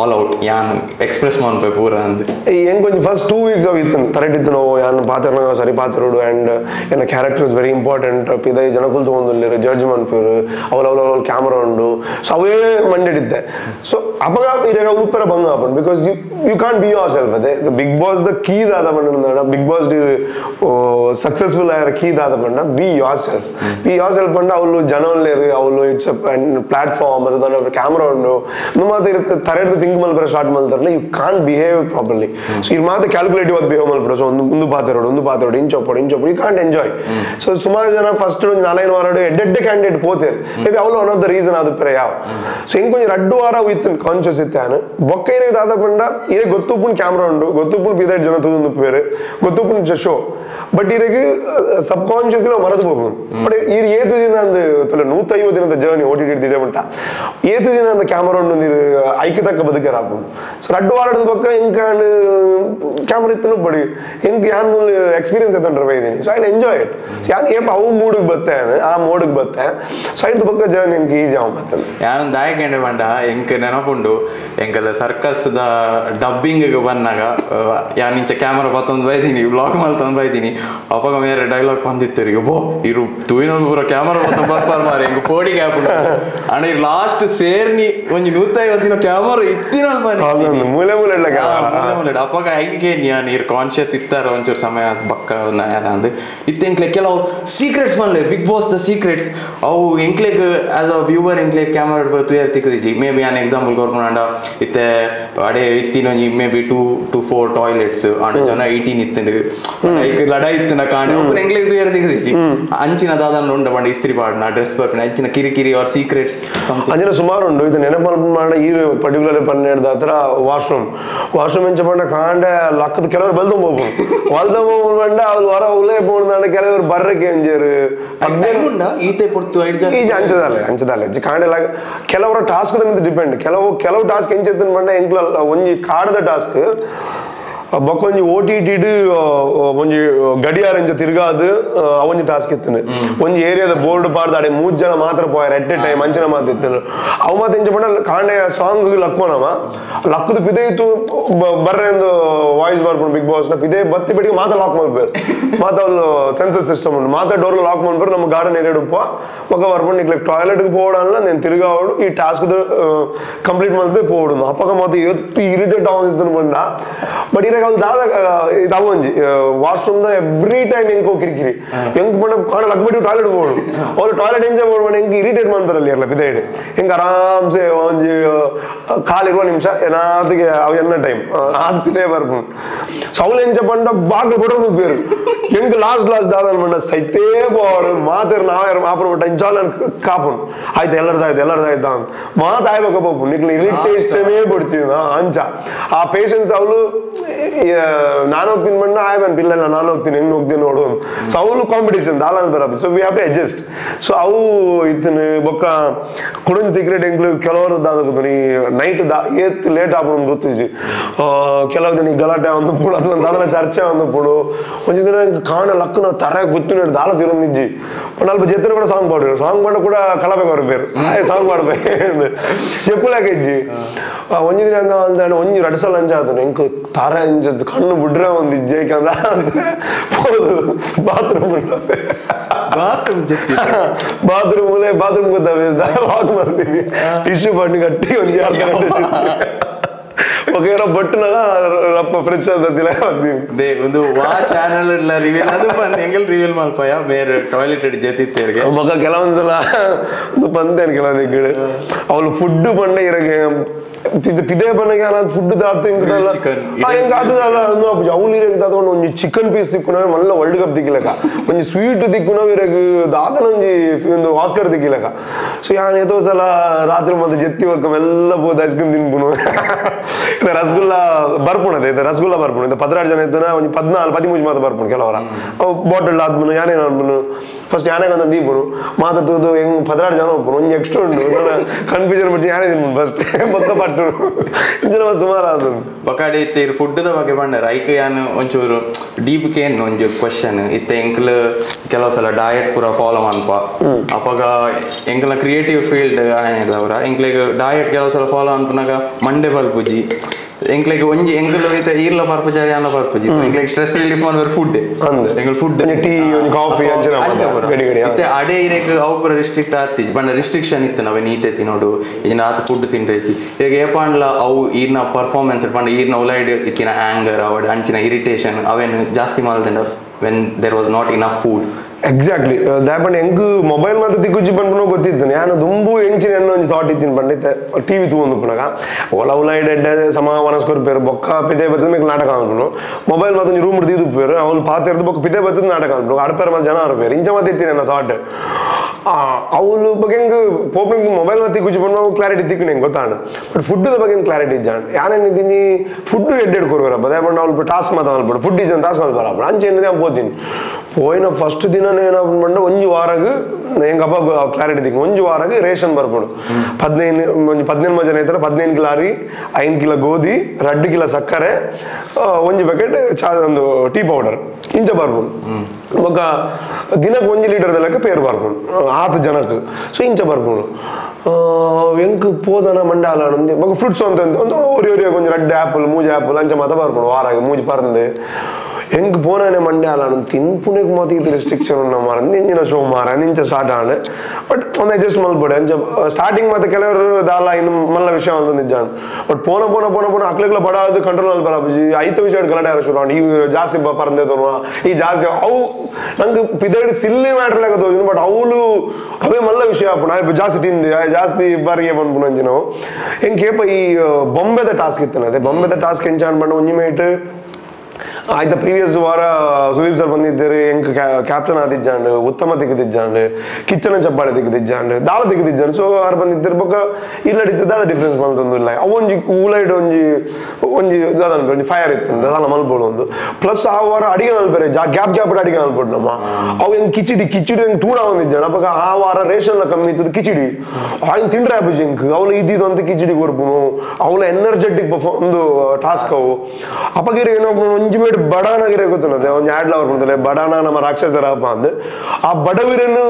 [SPEAKER 2] all out ಯಾನ್ ಎಕ್ಸ್ಪ್ರೆಸ್ ಮಾಡ್ಬೇ ಪೂರ ಅಂದ್.
[SPEAKER 1] ಹೆಂಗ್ ಕೊಂಚ ಫಸ್ಟ್ ಟೂ ವೀಕ್ಸ್ ಅವ್ ಇತ್ತು ಕರೆಕ್ಟ್ ಇತ್ತು ನಾವು ಯಾನ್ ಪಾತ್ರ ಸರಿ ಪಾತ್ರಡು ಅಂಡ್ ಏನ ಕ್ಯಾರೆಕ್ಟರ್ ಇಸ್ ವೆರಿ ಇಂಪಾರ್ಟೆಂಟ್ ಪಿದೈ ಜನಕುಲ್ ತಗೊಂಡಿಲ್ಲ ಜಡ್ಜ್ ಮನ್ಪೂರ್ ಅವಳ ಅವಳ ಅವಳ ಕ್ಯಾಮರಾ ಉಂಡು. ಸೊ ಅವೇ ಮಂಡಿಡಿದ್ದೆ. ಸೊ ಅಪಗ ಇರಾಗ ಉತ್ತರ ಬಂಗ open because you you can be yourself ಅದೇ. ಬಿಗ್ ಬಾಸ್ ದ ಕೀ ದಾದ ಪಂಡ ಬಿಗ್ ಬಾಸ್ ಸಕ್ಸಸ್ಫುಲ್ ಆಯ್ರ ಕೀ ದಾದ ಪಂಡ be yourself be yourself ಪಂಡ ಅವಳು ಜನ ಅವಳು ಇಟ್ಸ್ ಅಂಡ್ ಪ್ಲಾಟ್ಫಾರ್ಮ್ ಅದು ಕ್ಯಾಮ್ರಾ ಉಂಡು. ನಮ್ಮ ತರೆಡ್ದು ಥಿಂಕ್ ಮಲ್ಬರ start ಮಲ್ತಾರಲ್ಲ you can behave properly so ಇದು ಮಾತ್ರ ಕ್ಯಾಲ್ಕುಲೇಟಿವ್ ಆಗಿ ಬಿಹೇವ್ ಮಲ್ಪರ ಸೊ ಒಂದು ಒಂದು ಪಾತ್ರೋಡು ಒಂದು ಒಪ್ಪಡು ಇಂಚ್ ಒಪ್ಪಡು ಯು ಕಾಂಟ್ ಎಂಜಾಯ್ ಸೊ ಸುಮಾರು ಜನ ಫಸ್ಟ್ ಒಂದು ನಾಲ್ಕೈದು ವಾರ ಎಡ್ಡೆಡ್ಡೆ ಕ್ಯಾಂಡಿಡೇಟ್ ಪೋತೇರು ಮೇಬಿ ಅವಳು ಒನ್ ಆಫ್ ದ ರೀಸನ್ ಅದು ಪೇರೆ ಯಾವ ಸೊ ಹಿಂಗೆ ಕೊಂಚ ರಡ್ಡು ವಾರ ವಿತ್ ಕಾನ್ಶಿಯಸ್ ಇತ್ತೆ ನಾನು ಬೊಕ್ಕ ಇರಗೆ ದಾದ ಪಂಡ ಇದೇ ಗೊತ್ತುಪ್ಪುನ್ ಕ್ಯಾಮ್ರಾ ಉಂಡು ಗೊತ್ತುಪ್ಪುನ್ ಬಿದೆಡ್ ಜನ ತೂದು ಪೇರು ಗೊತ್ತುಪ್ಪುನ್ ಶೋ ಬಟ್ ಇರಗೆ ಸಬ್ ಕಾನ್ಶಿಯಸ್ ಮರದು ಹೋಗ್ಬೋದು ಬಟ್ ಇರ್ ಏತು ದಿನ ಅಂದ್ರೆ ನೂತೈವ ದಿನದ ಜರ್ನಿ ಓಟಿ ದಿಡೆ ಮಟ್ಟ ಏತು ದಿನ ಅಂದ ಕ್ಯಾಮ್ರಾ ಉಂಡು ಐಕ್ಯ ಬದುಕರ ಆಪುಂಡು ಸೊ ರಡ್ಡು ವಾರಡದ ಪಕ್ಕ ಇಂಕ ಕ್ಯಾಮ್ರ ಇತ್ತು ಬಡಿ. ಇಂಕ ಯಾನ್ ಎಕ್ಸ್ಪೀರಿಯನ್ಸ್ ಎತ್ತೊಂಡ್ರೆ ಬೈದೀನಿ so I enjoy it so ಯಾನ್, ಏಪ, ಅವು ಮೂಡಿಗೆ ಬತ್ತೆ ಆ ಮೋಡಿಗೆ ಬತ್ತೆ. ಸೊ ಐದು ಪಕ್ಕ ಜರ್ನಿ ಇಂಕ ಈಜಿ ಆಗ ಮತ್ತೆ
[SPEAKER 2] ಯಾನೊಂದು ದಾಯಕಂಡೆ ಬಂಡ ಎಂಕ್ ನೆನಪುಂಡು. ಸರ್ಕಸ್ ಸರ್ಕಸ್ದ ಡಬ್ಬಿಂಗ್ ಬಂದಾಗ ಯಾನ್ ಇಂಚ ಕ್ಯಾಮರಾ ಬತ್ತೊಂದು ಬೈದೀನಿ ವ್ಲಾಗ್ ಮಲ್ತೊಂದು ಬೈದೀನಿ. ಅವಾಗ ಮೇರೆ ಡೈಲಾಗ್ ಬಂದಿತ್ತು ರೀ ಬೋ, ಇರು ತೂಯಿನೊಂದು ಪೂರ ಕ್ಯಾಮರಾ ಬತ್ತ ಬರ್ಪಾರ್ ಮಾರಿ, ಹೆಂಗ್ ಪೋಡಿ ಗ್ಯಾಪ್ ಅಣ್ಣ ಲಾಸ್ಟ್ ಸೇರ್ನಿ, ಒಂಜಿ ನೂತಾಯಿ ಒಂದಿನ ಕ್ಯಾಮರಾ ಇತ್ತಿನಲ್ ಬನ್ನಿ
[SPEAKER 1] ಮೂಲೆ ಮೂಲೆ ಇಲ್ಲ ಕ್ಯಾಮರಾ
[SPEAKER 2] ಅಪ್ಪಾಗ ಐಗೆ ನಾನು ಇರ್ ಕಾನ್ಶಿಯಸ್ ಇತ್ತಾರ ಒಂಚೂರು ಸಮಯ ಅದು ಬಕ್ಕ ನಯನ ಅಂದ್ ಇತ್ತೆಂಕ್ಲೆ ಕೆಲವು ಸೀಕ್ರೆಟ್ಸ್ ಬಂದ್ಲೆ ಬಿಗ್ ಬಾಸ್ ದ ಸೀಕ್ರೆಟ್ಸ್ ಅವು ಎಂಕ್ಲೆಗ್ ಆಸ್ ಅ ವ್ಯೂವರ್ ಎಂಕ್ಲೆ ಕ್ಯಾಮರಾ ಹಿಡ್ಬೋದು ತುಯರ್ ತಿಕ್ಕದಿಜಿ ಮೇ ಬಿ ಆನ್ ಎಕ್ಸಾಂಪಲ್ ಕೊರ್ಕೊಂಡ ಇತ್ತೆ ಅಡೆ ಇತ್ತಿನೊಂಜಿ maybe two to four toilets and ಜನ ಏಯ್ಟೀನ್ ಇತ್ತಂಡು ಈಗ ಲಡ ಇತ್ತಿನ ಕಾಣೆ ಒಬ್ಬರು ಎಂಕ್ಲೆಗ್ ತುಯರ್ ತಿಕ್ಕದಿಜಿ ಅಂಚಿನ ದಾದನ್ ಉಂಡ ಬಂಡ ಇಸ್ತ್ರಿ ಪಾಡ್ನ ಡ್ರೆಸ್ ಬರ್ಪಿನ ಅಂಚಿನ ಕಿರಿಕಿರಿ ಅವ್ರ ಸೀಕ್ರೆಟ್ಸ್ ಸಮಥಿಂಗ್
[SPEAKER 1] ಅಂಜನ ಸುಮಾರು ಉಂಡು ಇದು ನೆನಪು ಮಾಡ ಈ ಪರ್ಟಿಕ್ಯುಲರ್ పన్నెండు దాతర వాష్రూమ్ ವಾಶ್ರೂಮ್ ಇಂಚ ಪಂಡ ಕಾಂಡ ಲಕ್ಕದ ಕೆಲವರು ಬಲ್ದು ಹೋಗ್ಬೋದು ಬಲ್ದು ಹೋಗ್ಬೋದು ಪಂಡ ಅವ್ರು ಹೊರ ಉಲ್ಲೇ ಪೋಣ್ದಾಂಡ ಕೆಲವರು ಬರ್ರಕ್ಕೆ ಎಂಜೇರು
[SPEAKER 2] ಈತೆ ಪೊರ್ತು
[SPEAKER 1] ಈಜ ಅಂಚದಾಲೆ ಅಂಚದಾಲೆ ಕಾಂಡ ಲಾಗ ಕೆಲವರ ಟಾಸ್ಕ್ ಡಿಪೆಂಡ್ ಕೆಲವು ಕೆಲವು ಟಾಸ್ಕ್ ಎಂಚೆತ್ತನ್ ಪಂಡ ಎಂಕ್ಲ ಒಂಜಿ ಕಾಡದ ಟಾಸ್ಕ್ ಬೊಕ್ಕೊಂಜಿ ಓ ಟಿ ಟಿಡ್ ಒಂಜಿ ಗಡಿಯಾರ ಇಂಚ ತಿರ್ಗಾದು ಅವೊಂಜಿ ಟಾಸ್ಕ್ ಇತ್ತನು ಒಂಜಿ ಏರಿಯಾದ ಬೋರ್ಡ್ ಪಾಡ್ದು ಅಡೆ ಮೂಜ್ ಜನ ಮಾತ್ರ ಪೋಯಾರ ಎಟ್ ಎ ಟೈಮ್ ಅಂಚನ ಮಾತು ಇತ್ತನು ಅವು ಮಾತು ಎಂಚ ಪಂಡ ಕಾಂಡೆ ಸಾಂಗ್ ಲಕ್ಕೋನವ ಲಕ್ಕದ ಪಿದೆ ಇತ್ತು ಬರ್ರೆ ಎಂದು ವಾಯ್ಸ್ ಬರ್ಕೊಂಡು ಬಿಗ್ ಬಾಸ್ ನ ಪಿದೆ ಬತ್ತಿ ಬಿಟ್ಟಿಗೆ ಮಾತ ಲಾಕ್ ಮಾಡ್ಬೇಕು ಮಾತ ಅವ್ಲು ಸೆನ್ಸರ್ ಸಿಸ್ಟಮ್ ಉಂಟು ಮಾತ ಡೋರ್ ಲಾಕ್ ಮಾಡ್ಬೇಕು ನಮ್ಮ ಗಾರ್ಡನ್ ಏರಿಯಾ ಉಪ್ಪ ఒక వర్పండి ఇట్లా టాయిలెట్కి పోవడంలో నేను తిరిగాడు ఈ టాస్క్ కంప్లీట్ ಮಾಡಿದ್ರೆ పోవడం ಅಪ್ಪಗ ಮತ್ತೆ ಎತ್ತು ಇರಿಟೇಟ್ ಆಗೋದಿತ್ತು ಬಂದ ಬಟ್ ಇರಾಗ ಬೇಕಾದ್ರೆ ಒಂದು ಇದಾವ ಒಂಜಿ ವಾಶ್ರೂಮ್ ದ ಎವ್ರಿ ಟೈಮ್ ಹೆಂಗ್ ಹೋಗಿರಿಕಿರಿ ಹೆಂಗ್ ಮಣ್ಣ ಕಾಣ ಲಗ್ಬಿಟ್ಟು ಟಾಯ್ಲೆಟ್ ಬೋಡು ಅವ್ರು ಟಾಯ್ಲೆಟ್ ಎಂಜಾಯ್ ಮಾಡೋಣ ಹೆಂಗ್ ಇರಿಟೇಟ್ ಮಾಡ್ತಾರಲ್ಲಿ ಇರಲ್ಲ ಬಿದೈಡೆ ಹೆಂಗ್ ಆರಾಮ್ಸೆ ಒಂಜಿ ಕಾಲಿರುವ ನಿಮಿಷ ಏನಾದಿಗೆ ಅವು ಎನ್ನ ಟೈಮ್ ಆದ್ ಪಿದೇ ಬರ್ಬೋದು ಸೌಲ್ ಎಂಜ ಪಂಡ ಬಾಗ್ಲು ಬಿಡೋದು ಬೇರು ಹೆಂಗ್ ಲಾಸ್ಟ್ ಲಾಸ್ಟ್ ದಾದನ್ ಮಣ್ಣ ಸೈತೇ ಬೋಡು ಮಾತೇರ್ ನಾವ್ ಯಾರು ಮಾಪನ ಬಿಟ್ಟ ಇಂಚಾಲ ಕಾಪುನ್ ಆಯ್ತು ಎಲ್ಲರದಾಯ್ತು ಎಲ್ಲರದಾಯ್ತು ಅಂತ ಮಾತಾಯ್ಬೇಕಪ್ಪ ನಿಕ್ಲ ಇರಿಟೇಷನೇ ಬಿಡ್ತೀನಿ ಅಂಚ ಆ ಪೇಷನ್ಸ್ ಅವಳು ನಾನು ಹೋಗ್ತೀನಿ ಮಣ್ಣ, ಆಯ್ ಬಂದು ನಾನು ಹೋಗ್ತೀನಿ, ಹೆಂಗ್ ಹೋಗ್ತೀನಿ ನೋಡು ಸೊ ಅವನು ಕಾಂಪಿಟೇಷನ್ ದಾಲಾಲ್ ಬರಬ. So we have to adjust so ಅವು ಇತ್ತು ಬೊಕ್ಕ, ಕುಡನ್ ಸೀಕ್ರೆಟ್ ಎಂಕ್ಲು ಕೆಲವರು ದಾದಕ್ಕೆ ನೀ ನೈಟ್ ದಾ, ಏತ್ ಲೇಟ್ ಆಗ್ಬೋದು ಗೊತ್ತಿಸಿ ಕೆಲವು ದಿನ ಗಲಾಟೆ ಒಂದು ಪುಡು ಅಥವಾ ದಾದನ ಚರ್ಚೆ ಒಂದು ಪುಡು ಒಂದು ದಿನ ಕಾಣ ಲಕ್ಕ ತರ ಗೊತ್ತು ದಾಲ ತಿರುಂದಿಜ್ಜಿ ಒಂದು ಅಲ್ಪ ಕೂಡ ಸಾಂಗ್ ಪಾಡು ಸಾಂಗ್ ಪಾಡು ಕೂಡ ಕಳಬೇಕು ಅವ್ರ ಬೇರು. ಸಾಂಗ್ ಪಾಡ್ಬೇಕು ಚೆಪ್ಪುಳಾಕೆ ಇಜ್ಜಿ? ಒಂಚು ದಿನ ಅಂತ ಒಂದು ಒಂಜು ರಡಸಲ್ ಅಂಜ ಆತನು ಎಂಕ್ ತರ ಇಂಚ ಇಂಚದ್ದು ಕಣ್ಣು ಬಿಡ್ರೆ ಒಂದು ಇಜ್ಜೈಕಂದ ಹೋದು ಬಾತ್ರೂಮ್
[SPEAKER 2] ಬಾತ್ರೂಮ್ ಜೊತೆ
[SPEAKER 1] ಬಾತ್ರೂಮ್ ಬಾತ್ರೂಮ್ ಗೊತ್ತಾಗ ವಾಕ್ ಮಾಡ್ತೀವಿ ಟಿಶ್ಯೂ ಪಟ್ಟಿ ಕಟ್ಟಿ ಒಂದು ಅರ್ಧ ಗಂಟೆ ಒకేರೋ ಬಟ್ಟುನಾಗ ರಪ್ಪ ಫ್ರೆಶ್ ಆದದಿಲ್ಲ ಬರ್ತೀವಿ
[SPEAKER 2] ದೇ ಒಂದು ವಾ ಚಾನಲ್ ಇಲ್ಲ ರಿವೀಲ್ ಅದು ಬಂದು ಹೆಂಗೆಲ್ಲ ರಿವೀಲ್ ಮಲ್ಪಯ ಬೇರೆ ಟಾಯ್ಲೆಟ್ ಜೊತೆ
[SPEAKER 1] ಮಗ ಕೆಲವೊಂದ್ಸಲ ಒಂದು ಪಂತೇನು ಕೆಲವು ದಿಗ್ಗಡು ಅವಳು ಫುಡ್ ಪಂಡ ಇರಗೆ ಪಿದ- ಪಿದೆ ಪಂಡಗೆ ಅಲ್ಲ ಫುಡ್ ದಾತ ಇಂಕದಲ್ಲ
[SPEAKER 2] Chicken.
[SPEAKER 1] ಆ ಹೆಂಗ್ ಆತದಲ್ಲ ಅನ್ನು ಅವಳು ಇರಗೆ ದಾತಕೊಂಡು ಒಂಜಿ ಚಿಕನ್ ಪೀಸ್ ದಿಕ್ಕುನವೆ ಮಲ್ಲ ವರ್ಲ್ಡ್ ಕಪ್ ದಿಕ್ಕಿಲಕ ಒಂಜಿ ಸ್ವೀಟ್ ದಿಕ್ಕುನವೆ ಇರಗೆ ದಾತನ ಒಂಜಿ ಒಂದು ಆಸ್ಕರ್ ದಿಕ್ಕಿಲಕ ಸೊ ಯಾನ್ ಏತೋ ಸಲ ರಾತ್ರಿ ಮತ್ತೆ ಜೆತ್ತಿ ಒಕ್ಕ ಮೆಲ್ಲ ಪೋದು ಐಸ್ ಕ್ರೀಮ್ ತಿನ್ಪುನು ಇದು ರಸಗುಲ್ಲ ಬರ್ಪುಣದೆ ಇದು ರಸಗುಲ್ಲ ಬರ್ಪುಣ. ಇದು ಪದ್ರಾರು ಜನ ಇದ್ದನ ಒಂಜಿ ಪದ್ನಾಲ್ ಪದಿಮೂಜು ಮಾತ ಬರ್ಪುಣ ಕೆಲವರ. ಬಾಟಲ್ ಆದ್ಮನು ಯಾನೇನು ಆದ್ಮನು ಫಸ್ಟ್ ಯಾನೇ ಒಂದು ದೀಪನು ಮಾತ ತೂದು ಹೆಂಗ್ ಪದ್ರಾರು ಜನ ಒಪ್ಪನು ಒಂಜಿ ಎಕ್ಸ್ಟ್ರಾ ಉಂಡು. ಕನ್ಫ್ಯೂಷನ್ ಬಿಟ್ಟು ಯಾನೇ ತಿನ್ಪುನು ಫಸ್ಟ್ ಮೊತ್ತ ಪಟ್ಟು. ಇಂಜಿನ ಸುಮಾರು ಅದು
[SPEAKER 2] ಬಕಾಡಿ ಇತ್ತೆ ಇರು ಫುಡ್ದ ಬಗ್ಗೆ ಬಂದರೆ ಐಕ ಯಾನ ಒಂಚೂರು ಡೀಪ್ ಕೇನ್ ಒಂದು ಕ್ವಶನ್ ಇತ್ತೆ ಎಂಕ್ಲ ಕೆಲವು ಸಲ ಡಯಟ್ ಪೂರ ಫಾಲೋ ಮನ್ಪ ಅವಾಗ ಎಂಕ್ಲ ಕ್ರಿಯೇಟಿವ್ ಫೀಲ್ಡ್ ಆಯ್ನದವ್ರ ಎಂಕ್ಲೆಗ್ ಡಯಟ್ ಕೆಲವು ಸಲ ಫಾಲೋ ಅನ್ಪನಾಗ ಮಂಡೆ ಬಲ್ಪುಜಿ ಎಂಕ್ಲೆಗ್ ಒಂಜಿ ಎಂಕ್ಲು ಇತ್ತೆ ಈರ್ಲ ಪರ್ಪುಜ ಯಾನ ಪರ್ಪುಜಿ? ಎಂಕ್ಲೆಗ್ ಸ್ಟ್ರೆಸ್ ರಿಲೀಫ್ ಮಾಡುವ ಫುಡ್
[SPEAKER 1] ಅಂದ್ರೆ
[SPEAKER 2] ಎಂಕ್ಲ ಫುಡ್
[SPEAKER 1] ಟೀ ಕಾಫಿ ಹಾ.
[SPEAKER 2] ಇತ್ತೆ ಅಡೆ ಇರೇಕ್ ಅವು ಪೂರ ರಿಸ್ಟ್ರಿಕ್ಟ್ ಆತಿ ಬಣ್ಣ ರಿಸ್ಟ್ರಿಕ್ಷನ್ ಇತ್ತು ನವೆ ನೀತೆ ತಿನ್ನೋಡು ಈಗ ಆತ ಫುಡ್ ತಿನ್ರೇತಿ ಈಗ ಏಪಾಂಡ್ಲ ಅವು ಈರ್ನ ಪರ್ಫಾರ್ಮೆನ್ಸ್ ಪಂಡ ಈರ್ನ ಉಲೈಡ್ ಇತ್ತಿನ ಆಂಗರ್ ಅವಡ್ ಅಂಚಿನ ಇರಿಟೇಷನ್ ಅವೇನು ಜಾಸ್ತಿ ಮಲ್ದಿಂದ when there was not enough food
[SPEAKER 1] exactly ದಾಪಣ್ಣ ಹೆಂಗ್ ಮೊಬೈಲ್ ಮಾತ್ರ ತಿಕ್ಕುಜಿ ಪನ್ಪುನೋ ಗೊತ್ತಿತ್ತು ನಾನು ದುಂಬು ಎಂಚಿನ ಎಣ್ಣೆ ಒಂಜಿ ಥಾಟ್ ಇದ್ದೀನಿ ಪಂಡಿತ ಟಿ ವಿ ತೂಂದು ಪುನಗ ಒಲ ಉಲ ಡೆಡ್ ಸಮ ವನಸ್ಕೊರ್ಪೇರು ಬೊಕ್ಕ ಪಿದೆ ಬತ್ತದ ಮೇಲೆ ನಾಟಕ ಅನ್ಪುನು ಮೊಬೈಲ್ ಮಾತ್ರ ರೂಮ್ ಹಿಡಿದು ಪೇರು, ಅವ್ನು ಪಾತಿರ್ದು ಬೊಕ್ಕ ಪಿದೆ ಬತ್ತದ ನಾಟಕ ಅನ್ಪು ಅಡ್ಪೇರ್ ಮಾತ್ರ ಜನ ಅನ್ಪೇರು ಇಂಚ ಮಾತ್ರ ಇತ್ತೀನಿ ನನ್ನ ಥಾಟ್ ಅವಳು ಬಗ್ಗೆ ಹೆಂಗೆ ಪೋಪ್ನಿಂಗ್ ಮೊಬೈಲ್ ಮತ್ತೆ ಕುಜಿ ಬಂದು ಕ್ಲಾರಿಟಿ ತಿಕ್ಕು ನಂಗೆ ಗೊತ್ತಾಣ ಬಟ್ ಫುಡ್ದ ಬಗ್ಗೆ ಕ್ಲಾರಿಟಿ ಇದ್ದಾಣ ಯಾನೇನು ಇದ್ದೀನಿ? ಫುಡ್ ಎಡ್ಡೆಡ್ ಎಡ್ ಕೊರ್ಬರ ಬದೇ ಬಣ್ಣ ಅವ್ಳು ಟಾಸ್ಕ್ ಮಾತಾಡ್ಬಿಡು ಫುಡ್ ಇದ್ದಾನೆ ಟಾಸ್ಕ್ ಮಾತಾಡ್ಬಾರ ಅಂಚೆ ಏನಿದೆ ಅವ್ನು ಹೋತೀನಿ ಹೋಯ್ನ ಫಸ್ಟ್ ದಿನ ఫస్ట్ దిననే ఏమంటే ಒಂಜಿ ವಾರಗ್ ಹೆಂಗ ಹಬ್ಬ ಕ್ಲಾರಿಟಿ ದಿಕ್ಕ ಒಂಜಿ ವಾರಗ್ ರೇಷನ್ ಬರ್ಪುಡು ಪದ್ನೈದು ಒಂಜಿ ಪದ್ನೈದು ಮಂದಿ ಜನ ಇರ್ತಾರೆ ಪದ್ನೈದು ಕಿಲೋ ಅರಿ ಐದು ಕಿಲೋ ಗೋಧಿ ರಡ್ಡು ಕಿಲೋ ಸಕ್ಕರೆ ಆ, ಒಂಜಿ ಪ್ಯಾಕೆಟ್ ಚಾ ಒಂದು ಟೀ ಪೌಡರ್ ಇಂಚ ಬರ್ಪುಡು ಬೊಕ್ಕ ದಿನಕ್ಕೆ ಒಂಜಿ ಲೀಟರ್ ಲೆಕ್ಕ ಪೇರು ಬರ್ಪುಡು ಆತು ಜನಕ್ಕೆ ಸೊ ಇಂಚ ಬರ್ಪುಡು ಎಂಕ್ ಪೋದನ ಮಂಡಾಲ ಅಂದು ಮಗ ಫ್ರೂಟ್ಸ್ ಅಂತ ಒಂದು ಒರಿ ಒರಿ ಕೊಂಚ ರಡ್ಡು ಆಪಲ್ ಮೂಜಿ ಆಪಲ್ ಅಂಚ ಮಾತ ಬರ್ಪುಡು ವಾರಾಗ ಮೂಜಿ ಪರಂದೆ ಹೆಂಗ್ ಮಂಡ್ಯ ಅಲ್ಲ ತಿನ್ಪುನೆಗ್ ಮಾತಿ ಇದು ರೆಸ್ಟ್ರಿಕ್ಷನ್ ಉನ್ನ ಮಾರ ನಿಂಜಿನ ಶೋ ಮಾರ ನಿಂಚ ಸ್ಟಾರ್ಟ್ ಆನೆ ಬಟ್ ಒಂದು ಅಡ್ಜಸ್ಟ್ ಮಲ್ಪಡೆ ಅಂಚ ಸ್ಟಾರ್ಟಿಂಗ್ ಮತ್ತೆ ಕೆಲವರು ದಾಲ, ಇನ್ನು ಮಲ್ಲ ವಿಷಯ ಅಂತ ನಿಜ ಬಟ್ ಪೋನ ಪೋನ ಪೋನ ಪೋನ ಅಕ್ಲಗ್ಲ ಬಡ ಅದು ಕಂಟ್ರೋಲ್ ಅಲ್ಲಿ ಬರ ಐತ ವಿಷಯ ಗಲಾಟೆ ಯಾರು ಶುರು ಈ ಜಾಸ್ತಿ ಪರಂದೆ ತೋರುವ. ಈ ಜಾಸ್ತಿ ಅವು, ನಂಗೆ ಪಿದಡಿ ಸಿಲ್ಲಿ ಮ್ಯಾಟ್ರ್ ಲೆಕ್ಕ ತೋಜು ಬಟ್ ಅವಳು ಅವೇ ಮಲ್ಲ ವಿಷಯ ಆಯ್ತು ಜಾಸ್ತಿ ತಿಂದೆ. ಜಾಸ್ತಿ ಬಾರಿಗೆ ಬಂದ್ಪುಣ ಅಂಜಿ ನಾವು. ಹೆಂಗ್ ಕೇಪ ಈ ಬೊಂಬೆದ ಟಾಸ್ಕ್ ಇತ್ತು ಅದೇ ಬೊಂಬೆದ ಟಾಸ್ಕ್ ಎಂಚ ಬಣ್ಣ ಒಂಜಿ ಮೇಟ್ ಆಯ್ತಾ ಪ್ರೀವಿಯಸ್ ವಾರ ಸುದೀಪ್ ಸರ್ ಬಂದಿದ್ದೀರಿ ಎಂಕ್ ಕ್ಯಾಪ್ಟನ್ ಆದಿಜ್ಜಾಂಡ್ ಉತ್ತಮ ತೆಗೆದಿಜ್ಜಾಂಡ್ ಕಿಚ್ಚನ ಚಪ್ಪಾಳೆ ತೆಗೆದಿಜ್ಜಾಂಡ್ ದಾಳ ತೆಗೆದಿಜ್ಜಾಂಡ್ ಸೊ ಆರು ಬಂದಿದ್ದಾರೆ ಬೊಕ್ಕ ಇಲ್ಲಡಿತ್ತು ದಾದ ಡಿಫ್ರೆನ್ಸ್ ಬಂತೊಂದು ಇಲ್ಲ. ಅವೊಂಜಿ ಕೂಲೈಡ್ ಒಂಜಿ ಒಂಜಿ ದಾದ ಒಂಜಿ ಫೈರ್ ಇತ್ತು ದಾದ ಒಂದು. ಪ್ಲಸ್ ಆ ವಾರ ಅಡಿಗೆ ಮಲ್ಪೇರೆ, ಜಾ, ಗ್ಯಾಪ್ ಗ್ಯಾಪ್ ಅಡಿಗೆ ಮಲ್ಪೋಡು ನಮ್ಮ. ಅವು ಹೆಂಗ್ ಕಿಚಿಡಿ ಕಿಚಿಡಿ ಹೆಂಗ್ ತೂಣ ಒಂದಿಜ್ಜಾಂಡ್ ಅಪ್ಪ ಆ ವಾರ ರೇಷನ್ ಕಮ್ಮಿ ಇತ್ತು, ಕಿಚಿಡಿ. ಆಯ್ತು ತಿಂಡ್ರೆ ಆಪುಜಿ ಎಂಕ್ ಅವಳು ಇದ್ದಿದ್ದು ಅಂತ ಕಿಚಿಡಿ ಕೊರ್ಪುನು ಅವಳ ಎನರ್ಜೆಟಿಕ್ ಒಂದು ಟಾಸ್ಕ್ ಅವು. ಅಪ್ಪಗಿರಿ ಏನೋ ಒಂಜಿ ಮೇಡ್ ಬಡಾನಗಿರೆ குத்துனது ಒಂದು ಆಡ್ಲ ಅವ್ರು ಬಂದಲೆ ಬಡಾನ ನಮ್ಮ ರಾಕ್ಷಸರ ಹಬ್ಬ ಅಂದ್. ಆ ಬಡವಿರನ್ನು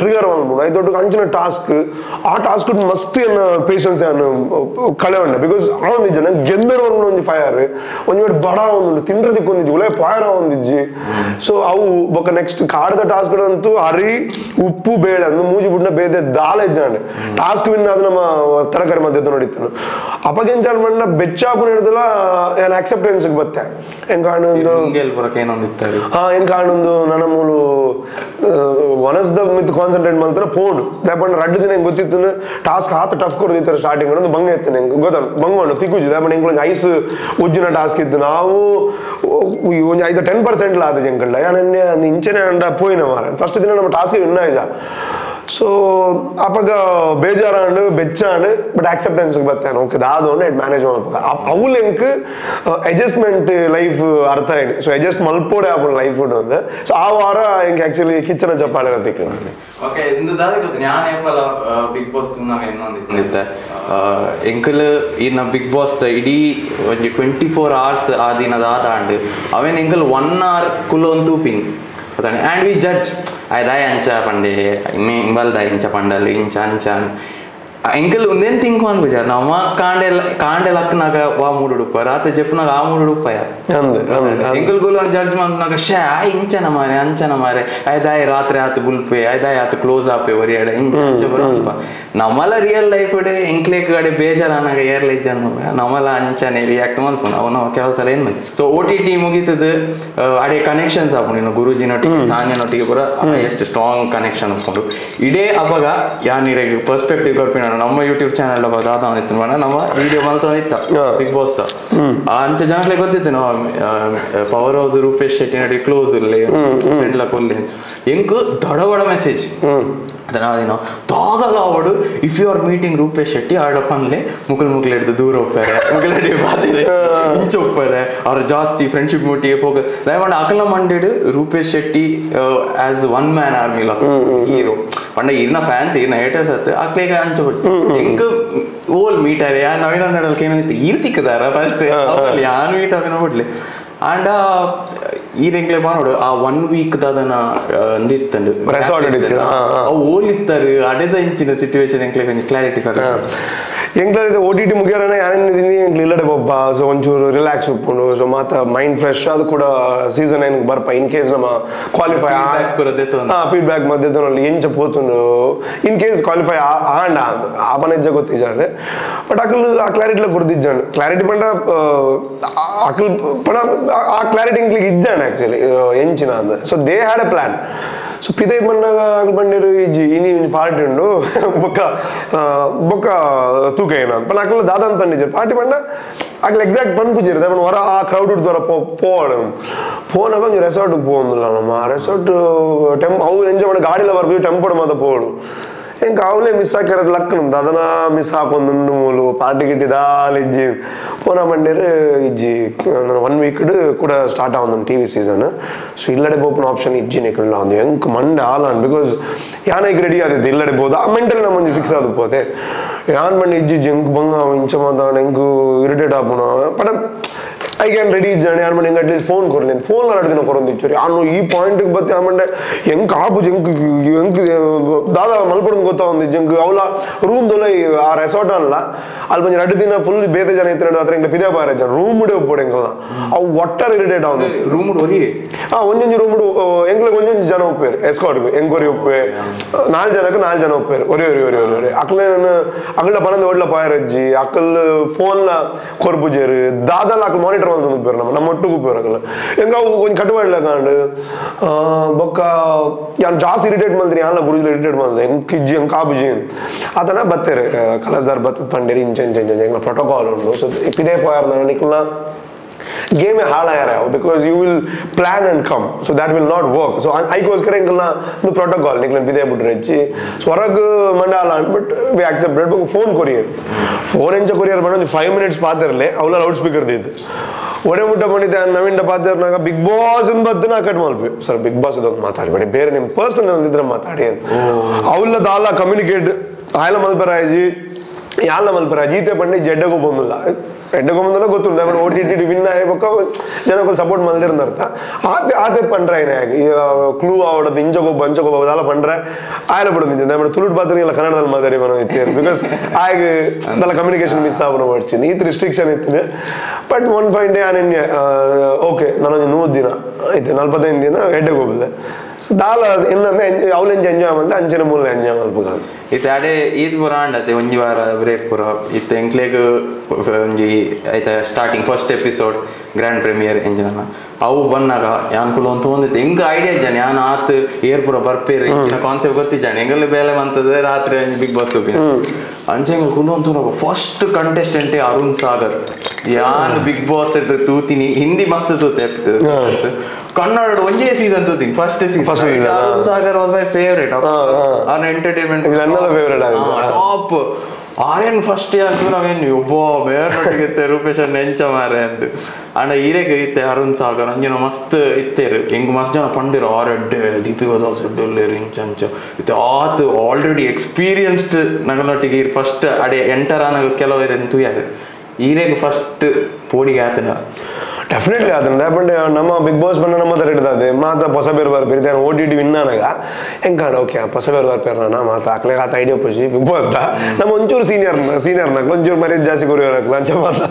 [SPEAKER 1] ಟ್ರಿಗರ್ ಮಾಡ್ಬೋದು ಐ ದೊಡ್ಡ ಅಂಚಿನ ಟಾಸ್ಕ್ ಆ ಟಾಸ್ಕ್ ಮಸ್ತ್ ಏನು ಪೇಷನ್ಸ್ ಏನು ಕಳೆ ಉಂಡೆ ಬಿಕಾಸ್ ಆ ಜನ ನಂಗೆ ಗೆದ್ದರ್ ಒಂದು ಒಂಜಿ ಫೈರ್ ಒಂಜಿ ಮೇಡ್ ಬಡ ಒಂದು ತಿಂಡ್ರದಿಕ್ಕೆ ಒಂದಿಜ್ಜಿ ಉಳೆ ಫೈರ್ ಒಂದಿಜ್ಜಿ ಸೊ ಅವು, ಬೊಕ್ಕ ನೆಕ್ಸ್ಟ್ ಕಾಡದ ಟಾಸ್ಕ್ ಅಂತೂ ಅರಿ ಉಪ್ಪು, ಬೇಳೆ ಅಂದು ಮೂಜಿ ಬುಡ್ನ ಬೇದೆ ದಾಲ ಇದ್ದಾನೆ ಟಾಸ್ಕ್ ವಿನ್ ಅದು ನಮ್ಮ ತರಕಾರಿ ಮಧ್ಯದ ನೋಡಿತ್ತು. ಅಪಗೆಂಚಾಲ್ ಮಣ್ಣ ಬೆಚ್ಚಾಪು ನಡೆದಲ್ಲ, ಏನು ಅಕ್ಸೆಪ್ಟೆನ್ಸ್ ಬತ್ತೆ. ಹೆಂಗ್ ಕಾಣು ಒಂದು
[SPEAKER 2] ಹಿಂಗೆ ಪುರಕ್ಕೆ ಏನೊಂದಿತ್ತಾರೆ
[SPEAKER 1] ಹಾ ಏನ್ ಕಾಣೊಂದು ನನ್ನ ಮೂಲು ದ ಮಿತ್ ಕಾನ್ಸಂಟ್ರೇಟ್ ಮಾಡ್ತಾರ ಫೋನ್ ದಾಪಂಡ್ ರಡ್ಡು ದಿನ ಹೆಂಗ್ ಗೊತ್ತಿತ್ತು ಟಾಸ್ಕ್ ಹಾತ್ ಟಫ್ ಕೊಡ್ದಿತ್ತಾರೆ ಸ್ಟಾರ್ಟಿಂಗ್ ಒಂದು ಬಂಗ ಎತ್ತು ಹೆಂಗ್ ಗೊತ್ತ ಬಂಗೋಣ ತಿಕ್ಕುಜಿ ದಾಪಂಡ್ ಹೆಂಗ್ ಐಸ್ ಉಜ್ಜಿನ ಟಾಸ್ಕ್ ಇತ್ತು. ನಾವು ಒಂದು ಐದು ಟೆನ್ ಪರ್ಸೆಂಟ್ ಆದ ಜಂಕಳ್ಳ ಅದು ಇಂಚನೆ ಅಂಡ ಪೋಯಿನ ಮಾರ. ಫಸ್ಟ್ ದಿನ ನಮ್ಮ ಟಾಸ್ಕ್ ವಿನ್ನ ಇಜ ಸೊ ಅಪ್ಪಗ ಬೇಜಾರಾಂಡು ಬೆಚ್ಚಾಂಡು ಬಟ್ ಆಕ್ಸೆಪ್ಟೆನ್ಸ್ ಬರ್ತೇನೆ ಓಕೆ ದಾದೋಂಡು ಎಡ್ ಮ್ಯಾನೇಜ್ ಮಾಡ್ಬೇಕು ಅವು ಲಿಂಕ್ ಅಡ್ಜಸ್ಟ್ಮೆಂಟ್ ಲೈಫ್ ಅರ್ಥ ಏನು ಸೊ ಅಡ್ಜಸ್ಟ್ ಮಲ್ಪೋಡೆ ಆಪುಂಡು ಲೈಫ್ ಒಂದು ಸೊ ಆ ವಾರ ಹೆಂಗೆ ಆಕ್ಚುಲಿ ಕಿಚನ ಚಪ್ಪಾಳೆ ಇರ್ತಿಕ್ಕು
[SPEAKER 2] ಓಕೆ ಇಂದು ದಾದ ಗೊತ್ತು ഞാൻ ಏಪಲ ಬಿಗ್ ಬಾಸ್ ತಿನ್ನಾಗ ಇನ್ನೊಂದಿತ್ತೆ ಎಂಕಲ್ ಇನ್ನ ಬಿಗ್ ಬಾಸ್ ಇಡೀ ಒಂಜಿ ಟ್ವೆಂಟಿ ಫೋರ್ ಅವರ್ಸ್ ಆ ದಿನದ ಆದಾಂಡ್ ಅವೇನ್ ಎಂಕಲ್ ಒನ್ ಅವರ್ ಕುಲೊಂದು ತೂಪಿನಿ ಗೊತ್ತಾನೆ ಆ್ಯಂಡ್ ವಿ ಜಡ್ಜ್ ಆಯ್ದಾಯ ಅಂಚ ಪಂಡೆ ಮೇ ಇಂಬಲ್ದ ಇಂಚ ಪಂಡಲ್ ಇಂಚ ಎಂಕಲ್ ಒಂದೇನ್ ತಿಂಕ್ ಅನ್ಬಿಜಾರ ನಮ್ಮ ಕಾಂಡೆ ಕಾಂಡೆ ಲಕ್ಕನಾಗ ವಾ ಮೂಡು ರಾತ್ರಿ ಜಪ್ಪನಾಗ ಆ ಮೂಡು ಉಡುಪಯ
[SPEAKER 1] ಅಂದೆ ಅಂದೆ
[SPEAKER 2] ಎಂಕಲ್ ಗುಲು ಜಡ್ಜ್ ಮಾಡ್ನಾಗ ಶೇ ಆ ಇಂಚನ ಮಾರೆ ಅಂಚನ ಮಾರೆ ಐದಾಯ ರಾತ್ರಿ ಆತು ಬುಲ್ಪೆ ಐದಾಯ್ ಆತ ಕ್ಲೋಸ್ ಆಪೆ ಒರಿಯಾಡ ಇಂಚ ಬರೋಲ್ಪ ನಮ್ಮಲ್ಲ ರಿಯಲ್ ಲೈಫ್ ಡೆ ಎಂಕ್ಲೇಕ್ ಬೇಜಾರ ಬೇಜಾರಾನಾಗ ಏರ್ಲ ಇಜ್ಜನ್ನು ನಮ್ಮಲ್ಲ ಅಂಚನೆ ರಿಯಾಕ್ಟ್ ಮಲ್ಪುನ ಅವನ ಕೆಲವು ಸಲ ಏನ್ ಮಜಿ ಸೊ ಓ ಟಿ ಟಿ ಮುಗಿತದ ಅಡೆ ಕನೆಕ್ಷನ್ಸ್ ಆಪುಂಡು ಇನ್ನು ಗುರುಜಿನೊಟ್ಟಿಗೆ ಸಾನ್ಯನೊಟ್ಟಿಗೆ ಪೂರ ಎಷ್ಟು ಸ್ಟ್ರಾಂಗ್ ಕನೆಕ್ಷನ್ ಅನ್ಕೊಂಡು ಇಡೇ ಅವಾಗ ಯಾನಿಡೆ ಪರ್ಸ್ಪೆಕ್ಟಿವ್ ಕೊರ್ಪಿನ ನಮ್ಮ ಯೂಟ್ಯೂಬ್ ಚಾನಲ್ ದಾದ ನಮ್ಮ ವಿಡಿಯೋ ಮಲ್ತೊಂದಿತ್ತ. ಬಿಗ್ ಬಾಸ್ ಅಂಚ ಜನಕ್ಕೆ ಗೊತ್ತಿತ್ತು ನಾವು ಪವರ್ ಹೌಸ್ ರೂಪೇಶ್ ಶೆಟ್ಟಿ ನಡಿ ಕ್ಲೋಸ್ ಇರ್ಲಿ ಫ್ರೆಂಡ್ಲ ಕೊಲ್ಲಿ ಎಂಕ್ ದೊಡ ಬಡ ಮೆಸೇಜ್ ಅದೇನೋ ದಾದಲ್ಲ ಅವಡು if you are meeting Rupesh Shetty ಆಡ ಪನ್ಲೆ ಮುಗುಲ್ ಮುಗುಲ್ ಹಿಡ್ದು ದೂರ ಹೋಗ್ತಾರೆ. ಮುಗುಲ್ ಹಿಡಿ ಬಾದಿರೆ ಇಂಚ ಹೋಗ್ತಾರೆ. ಅವ್ರು ಜಾಸ್ತಿ ಫ್ರೆಂಡ್ಶಿಪ್ ಮುಟ್ಟಿಗೆ ಫೋಕಸ್ ದಯಮಾಡಿ ಅಕಲ ಮಂಡೆಡ್ Rupesh Shetty as one man army hero ಪಂಡ ಇರ್ನ ಫ್ಯಾನ್ಸ್ ಇರ್ನ ಹೇಟರ್ಸ್ ಅತ್ತೆ ಅಕ್ಲೇಗ ಅಂಚ ಹೆಂಗ್ ಓಲ್ ಮೀಟರ್ ಯಾ ನವೀನ ನಡಲ್ಕೆ ಏನೈತಿ ಈರ್ತಿಕ್ಕದಾರ ಫಸ್ಟ್ ಯಾನ್ ಮೀಟ್ ಅವಿನ ಬಿಡ್ಲಿ ಆಂಡ ಈ ರೆಂಗ್ಲೆ ಮಾಡೋಡು ಆ ಒನ್ ವೀಕ್ ದಾದನ ಅಂದಿತ್ತಂಡು ಓಲ್ ಓಲಿತ್ತಾರೆ ಅಡೆದ ಇಂಚಿನ ಸಿಚುವೇಶನ್ ಎಂಕ್ಲೆ ಕ್ಲಾರಿಟಿ ಕರ
[SPEAKER 1] ಎಂಕ್ಲ ಓ ಟಿ ಟಿ ಮುಗಿಯೋರನೆ ಯಾನೇನಿದ್ದೀನಿ ಎಂಕ್ಲ ಇಲ್ಲಡೆ ಬೊಬ್ಬ ಸೊ ಒಂಚೂರು ರಿಲ್ಯಾಕ್ಸ್ ಉಪ್ಪುಂಡು ಸೊ ಮಾತ ಮೈಂಡ್ ಫ್ರೆಶ್ ಅದು ಕೂಡ ಸೀಸನ್ ಏನು ಬರ್ಪ ಇನ್ ಕೇಸ್ ನಮ್ಮ ಕ್ವಾಲಿಫೈ
[SPEAKER 2] Feedbacks ಬರೋದೇ ತೊಂದ್ರೆ.
[SPEAKER 1] ಫೀಡ್ಬ್ಯಾಕ್ ಮಧ್ಯದಲ್ಲಿ ಎಂಚ ಪೋತುಂಡು ಇನ್ ಕೇಸ್ ಕ್ವಾಲಿಫೈ ಆಂಡ ಆಪನ ಹೆಜ್ಜೆ ಗೊತ್ತಿಜಾಂಡೆ ಬಟ್ ಅಕಲ್ ಆ ಕ್ಲಾರಿಟಿಲ ಕುರ್ದಿಜ್ಜಾಂಡು ಕ್ಲಾರಿಟಿ ಪಂಡ ಅಕಲ್ ಪಣ ಆ ಕ್ಲಾರಿಟಿ ಇಂಕ್ಲಿಗೆ ಇಜ್ಜಾಂಡ್ ಆಕ್ಚುಲಿ ಎಂಚಿನ ಅಂದ so they had a plan so ಪಿದೈ ಬಂದಾಗ ಅಕಲ್ ಬಂದಿರು ಇಜ್ಜಿ ಇನಿ ಪಾರ್ಟಿ ಉಂಡು ಬೊಕ್ಕ ಆ, ಬೊಕ್ಕ ತೂಕ ಏನ ಪಣ ಅಕಲ್ ದಾದಾನ್ ಪಂಡಿಜ ಪಾರ್ಟಿ ಪಂಡ ಅಕಲ್ ಎಕ್ಸಾಕ್ಟ್ ಪನ್ ಪುಜಿರ್ ದವನ್ ಹೊರ ಆ ಕ್ರೌಡ್ ದ್ವರ ಪೋ పోవడం పోనాక కొంచెం ರೆಸಾರ್ಟ್ಗೆ పోందులమ్మ ఆ ರೆಸಾರ್ಟ್ ಟೆಂಪ್ ಅವು ಎಂಜಾಯ್ ಮಾಡಿ ಗಾಡಿಲ ಬರ್ಬೇಕು ಟೆಂಪೋಡ್ ಮಾತ పోడు ఇంకా అవులే మిస్ ఆకారు లక్ దదన మిస్ ఆకుందు మూలు పార్టీ గిట్టి దాలి ఇజ్జి పోనా మండేరు ఇజ్జి ಒನ್ ವೀಕ್ ಕೂಡ start ಆಗೊಂದು T V season so ಇಲ್ಲಡೆ ಬೋಪನ ಆಪ್ಷನ್ ಇಜ್ಜಿ ನಿಕಲ್ಲ ಒಂದು ಎಂಕ್ ಮಂಡೆ ಆಲಾನ್ ಬಿಕಾಸ್ ಯಾನೈಕ್ ರೆಡಿ ಆದಿತ್ತು ಇಲ್ಲಡೆ ಬೋದು ಆ ಮೆಂಟಲ್ ನಮ್ಮ ಮುಂಜಿ ಫಿಕ್ಸ್ ಆದ ಪೋತೆ ಯಾನ್ ಮಂಡಿ ಇಜ್ಜಿ ಎಂಕ್ ಬಂಗ ಇಂಚ ಮಾತಾಡ ಎಂಕು ಇರಿಟೇಟ್ ಆಪುನ ಪಡ ಐ ಕ್ಯಾನ್ ರೆಡಿ ಇದ್ದಾನೆ ಯಾರು ಮಾಡಿ ಅಟ್ಲೀಸ್ಟ್ ಫೋನ್ ಕೊರಲಿ ಫೋನ್ ಎರಡು ದಿನ ಕೊರೊಂದು ಇಚ್ಚರಿ ನಾನು ಈ ಪಾಯಿಂಟ್ಗೆ ಬತ್ತಿ ಆಮಂಡೆ ಹೆಂಗ್ ಆಪು ಜಂಕ್ ಹೆಂಗ್ ದಾದ ಮಲ್ಪಡೋದು ಗೊತ್ತಾ ಒಂದು ಜಂಕ್ ಅವಲ ರೂಮ್ ದೊಲ ಆ ರೆಸಾರ್ಟ್ ಅಲ್ಲ ಅಲ್ಲಿ ಬಂದು ಎರಡು ದಿನ ಫುಲ್ ಬೇರೆ ಜನ ಇತ್ತು ಹತ್ರ ಹಿಂಗೆ ಪಿದೆ ಬಾರ ಜನ ರೂಮ್ ಇಡೇ ಒಪ್ಪೋಡು ಹೆಂಗಲ್ಲ ಅವು ಒಟ್ಟಾರೆ ಇರಿಟೇಟ್ ಅವನು
[SPEAKER 2] ರೂಮ್ ಒರಿ
[SPEAKER 1] ಆ ಒಂದೊಂದು ರೂಮ್ ಎಂಗ್ಲಿಗೆ ಒಂದೊಂದು ಜನ ಒಪ್ಪೇರು ಎಸ್ಕಾಟ್ಗೆ ಎಂಕ್ವರಿ ಒಪ್ಪೆ ನಾಲ್ಕು ಜನಕ್ಕೆ ನಾಲ್ಕು ಜನ ಒಪ್ಪೇರು ಒರೇ ಒರಿ ಒರಿ ಒರಿ ಒರಿ ಅಕ್ಲೆ ನಾನು ಅಕ್ಕಳ ಪನಂದ ಒಡ್ಲ ಪಾಯರಜ್ಜಿ ಅಕ್ಕಲ್ ಫೋನ್ಲ ಕೊರ್ಪುಜೇರು ದಾದಲ್ಲ ಅಕ್ಕಲ್ ಮಾನಿಟರ್ ಮಾಡ್ಕೊಂಡು ಉಪ್ಪೇರು ನಮ್ಮ ನಮ್ಮ ಒಟ್ಟಿಗೆ ಉಪ್ಪೇರು ಅಕ್ಕಲ್ಲ ಹೆಂಗ ಅವು ಕೊಂಚ ಕಟ್ಟುವಾಡ್ಲ ಕಾಂಡು ಆ, ಬೊಕ್ಕ ಯಾನ್ ಜಾಸ್ತಿ ಇರಿಟೇಟ್ ಮಾಡ್ತೀನಿ ಯಾನ್ಲ ಬುರುಜ್ ಇರಿಟೇಟ್ ಮಾಡಿದೆ ಹೆಂಗ್ ಇಜ್ಜಿ ಹೆಂಗ್ ಕಾಬುಜಿ ಆತನ ಬತ್ತೇರು ಕಲಸ್ದಾರ್ ಬತ್ತದ ಪಂಡೇರಿ ಇಂಚ ಇಂಚ ಇಂಚ ಹೆಂಗ ಪ್ರೋಟೋಕಾಲ್ ಉಂಡು ಸೊ ಪಿದೇ ಪಾಯರ್ ನಿಕ್ಲ ಗೇಮೇ ಹಾಳಾಗ್ಯಾರ because you will plan and come so that will not work so ಐಕೋಸ್ಕರ ಇಂಕಲ್ನ ಒಂದು ಪ್ರೋಟೋಕಾಲ್ ನಿಕ್ಲ ಬಿದೆ ಬಿಟ್ರೆ ಹೆಚ್ಚಿ ಹೊರಗೆ ಮಂಡಾಲ ಅಂದ್ಬಿಟ್ಟು we accepted phone courier phone ಇಂಚ ಕೊರಿಯರ್ ಮಾಡಿ ಒಂದು ಫೈವ್ ಮಿನಿಟ್ಸ್ ಪಾತಿರಲಿ ಅವಳ ಲೌಡ್ ಸ್ಪೀಕರ್ ದಿದ್ದು ಒಡೆ ಮುಟ್ಟ ಮಾಡಿದ್ದೆ ನವೀನ್ ಪಾತಿರ್ನಾಗ ಬಿಗ್ ಬಾಸ್ ಬದ್ದು ನಾ ಕಟ್ ಮಾಡ್ಬಿ ಸರ್ ಬಿಗ್ ಬಾಸ್ ಇದೊಂದು ಮಾತಾಡಬೇಡಿ ಬೇರೆ ನಿಮ್ಮ ಪರ್ಸನಲ್ ಒಂದಿದ್ರೆ ಮಾತಾಡಿ ಅಂತ ಅವಲ್ಲ ದಾಲ ಕಮ್ಯುನಿಕೇಟ್ ಆಯ್ಲ ಮಲ್ಪರಾಜಿ ಯಾಲ ಮಲ್ಪರಾಜಿ ಈತೆ ಪಂಡಿ ಜಡ್ಡಗೂ ಬಂದಿಲ್ಲ ಎಡ್ಡಗೂ ಬಂದಿಲ್ಲ ಗೊತ್ತಿಲ್ಲ ಓ ಟಿ ಟಿ ವಿನ್ ಆಗ್ಬೇಕು ಜನಕ್ಕೆ ಸಪೋರ್ಟ್ ಮಲ್ದಿರಂದ ಅರ್ಥ ಆತೆ ಆತೆ ಪಂಡ್ರ ಏನೇ ಆಗಿ ಕ್ಲೂ ಆವಡದು ಇಂಚಗೋಬ್ಬ ಅಂಚಗೋಬ್ಬ ಅದೆಲ್ಲ ಪಂಡ್ರೆ ಆಯ್ಲ ಬಿಡೋದು ನಿಂತಿದ್ದೆ ಆಮೇಲೆ ತುಳುಟ್ ಬಾತ್ರ ಇಲ್ಲ ಕನ್ನಡದಲ್ಲಿ ಮಾತಾಡಿ ಬರೋ ಇತ್ತೆ ಬಿಕಾಸ್ ಆಗ ಅದೆಲ್ಲ ಕಮ್ಯುನಿಕೇಶನ್ ಮಿಸ್ ಆಗೋಣ ಮಾಡ್ತೀನಿ ಈತ್ ರಿಸ್ಟ್ರಿಕ್ಷನ್ ಇತ್ತು but one five day Ananya okay ನಾನೊಂದು ನೂರು ದಿನ ಆಯ್ತು ನಲ್ವತ್ತೈದು ದಿನ ಎಡ್ಡೆಗೆ ಹೋಗಿದ್ದೆ ಸೊ ದಾಲ ಇನ್ನೊಂದು ಅವಲೆಂಜ್ ಎಂಜಾಯ್ ಮಾಡ್ದೆ ಅಂಚಿನ ಮೂಲ ಎಂಜಾಯ್ ಮಾಡ್ಬೇಕು
[SPEAKER 2] ಇತ್ತೆ ಅಡೆ ಈದ್ ಪುರ ಅಂಡತೆ ಒಂಜಿ ವಾರ ಬ್ರೇಕ್ ಪುರ ಇತ್ತೆ ಎಂಕ್ಲೆಗ್ ಒಂಜಿ ಐತ starting first episode grand premiere ಎಂಜಿನ ಅವು ಬಂದಾಗ ಯಾನ್ ಕುಲ ಅಂತ ಒಂದಿತ್ತು ಹೆಂಗ ಐಡಿಯಾ ಇದ್ದಾನೆ? ಯಾನ್ ಆತ್ ಏರ್ ಪುರ ಬರ್ಪೇರಿ ಕಾನ್ಸೆಪ್ಟ್ ಗೊತ್ತಿದ್ದಾನೆ. ಹೆಂಗಲ್ಲಿ ಬೇಲೆ ಬಂತದ? ರಾತ್ರಿ ಒಂಜಿ ಬಿಗ್ ಬಾಸ್ ಅಂಚೆ ಅಂಚೆಂಗ್ ಕುಲು ಅಂತ ಫಸ್ಟ್ ಕಂಟೆಸ್ಟೆಂಟ್ ಅರುಣ್ ಸಾಗರ್. ಯಾನ್ ಬಿಗ್ ಬಾಸ್ ತೂತಿನಿ. ಹಿಂದಿ ಮಸ್ತ್ ತೂತೆ ಕನ್ನಡ ಒಂಜೇ season ತೂತೀನಿ
[SPEAKER 1] first season
[SPEAKER 2] Arun Sagar was my
[SPEAKER 1] favourite on.
[SPEAKER 2] ಅವನ ಎಂಟರ್ಟೈನ್ಮೆಂಟ್ ಟಾಪ್ ಆರ್ಯನ್ ಫಸ್ಟ್ ಅಂತ ನಾವೇನು ಒಬ್ಬ ಬೇರೆ ರೂಪೇಶ್ ಅಣ್ಣ ಎಂಚ ಮಾರೆ ಅಂತ ಅಂಡ ಈರೆಗೆ ಇತ್ತೆ ಅರುಣ್ ಸಾಗರ್ ಅಂಜನ ಮಸ್ತ್ ಇತ್ತೇರು ಹೆಂಗ್ ಮಸ್ತ್ ಜನ ಪಂಡಿರು ಆರ್ ಎಡ್ಡೆ ದೀಪಿಕ ದಾಸ್ ಎಡ್ಡೆಲ್ಲೇರು ಇಂಚ ಅಂಚ ಇತ್ತೆ ಆತ್ ಆಲ್ರೆಡಿ ಎಕ್ಸ್ಪೀರಿಯನ್ಸ್ಡ್ ನಗನೊಟ್ಟಿಗೆ ಫಸ್ಟ್ ಅಡೆ ಎಂಟರ್
[SPEAKER 1] ಡೆಫಿನೆಟ್ಲಿ ಅದನ್ನ ಬಟ್ ನಮ್ಮ ಬಿಗ್ ಬಾಸ್ ಬಂದ ನಮ್ಮ ಹತ್ರ ಹಿಡ್ದದೆ ಮಾತ ಹೊಸ ಬೇರೆ ಬರ್ಪೇರಿ ಓ ಟಿ ಟಿ ವಿನ್ ಆನಾಗ ಕಾಣ ಓಕೆ ಹೊಸ ಬೇರೆ ಬರ್ಪೇರ ನಾ ಮಾತಾ ಹಾಕ್ಲೆ ಆತ ಐಡಿಯಾ ಪುಷಿ ಬಿಗ್ ಬಾಸ್ ದ ನಮ್ಮ ಒಂಚೂರು ಸೀನಿಯರ್ ಸೀನಿಯರ್ ನಾಕ್ ಒಂಚೂರು ಮರ್ಯಾದೆ ಜಾಸ್ತಿ ಕೊರಿಯೋರ್ ಅಂಚ ಮಾತ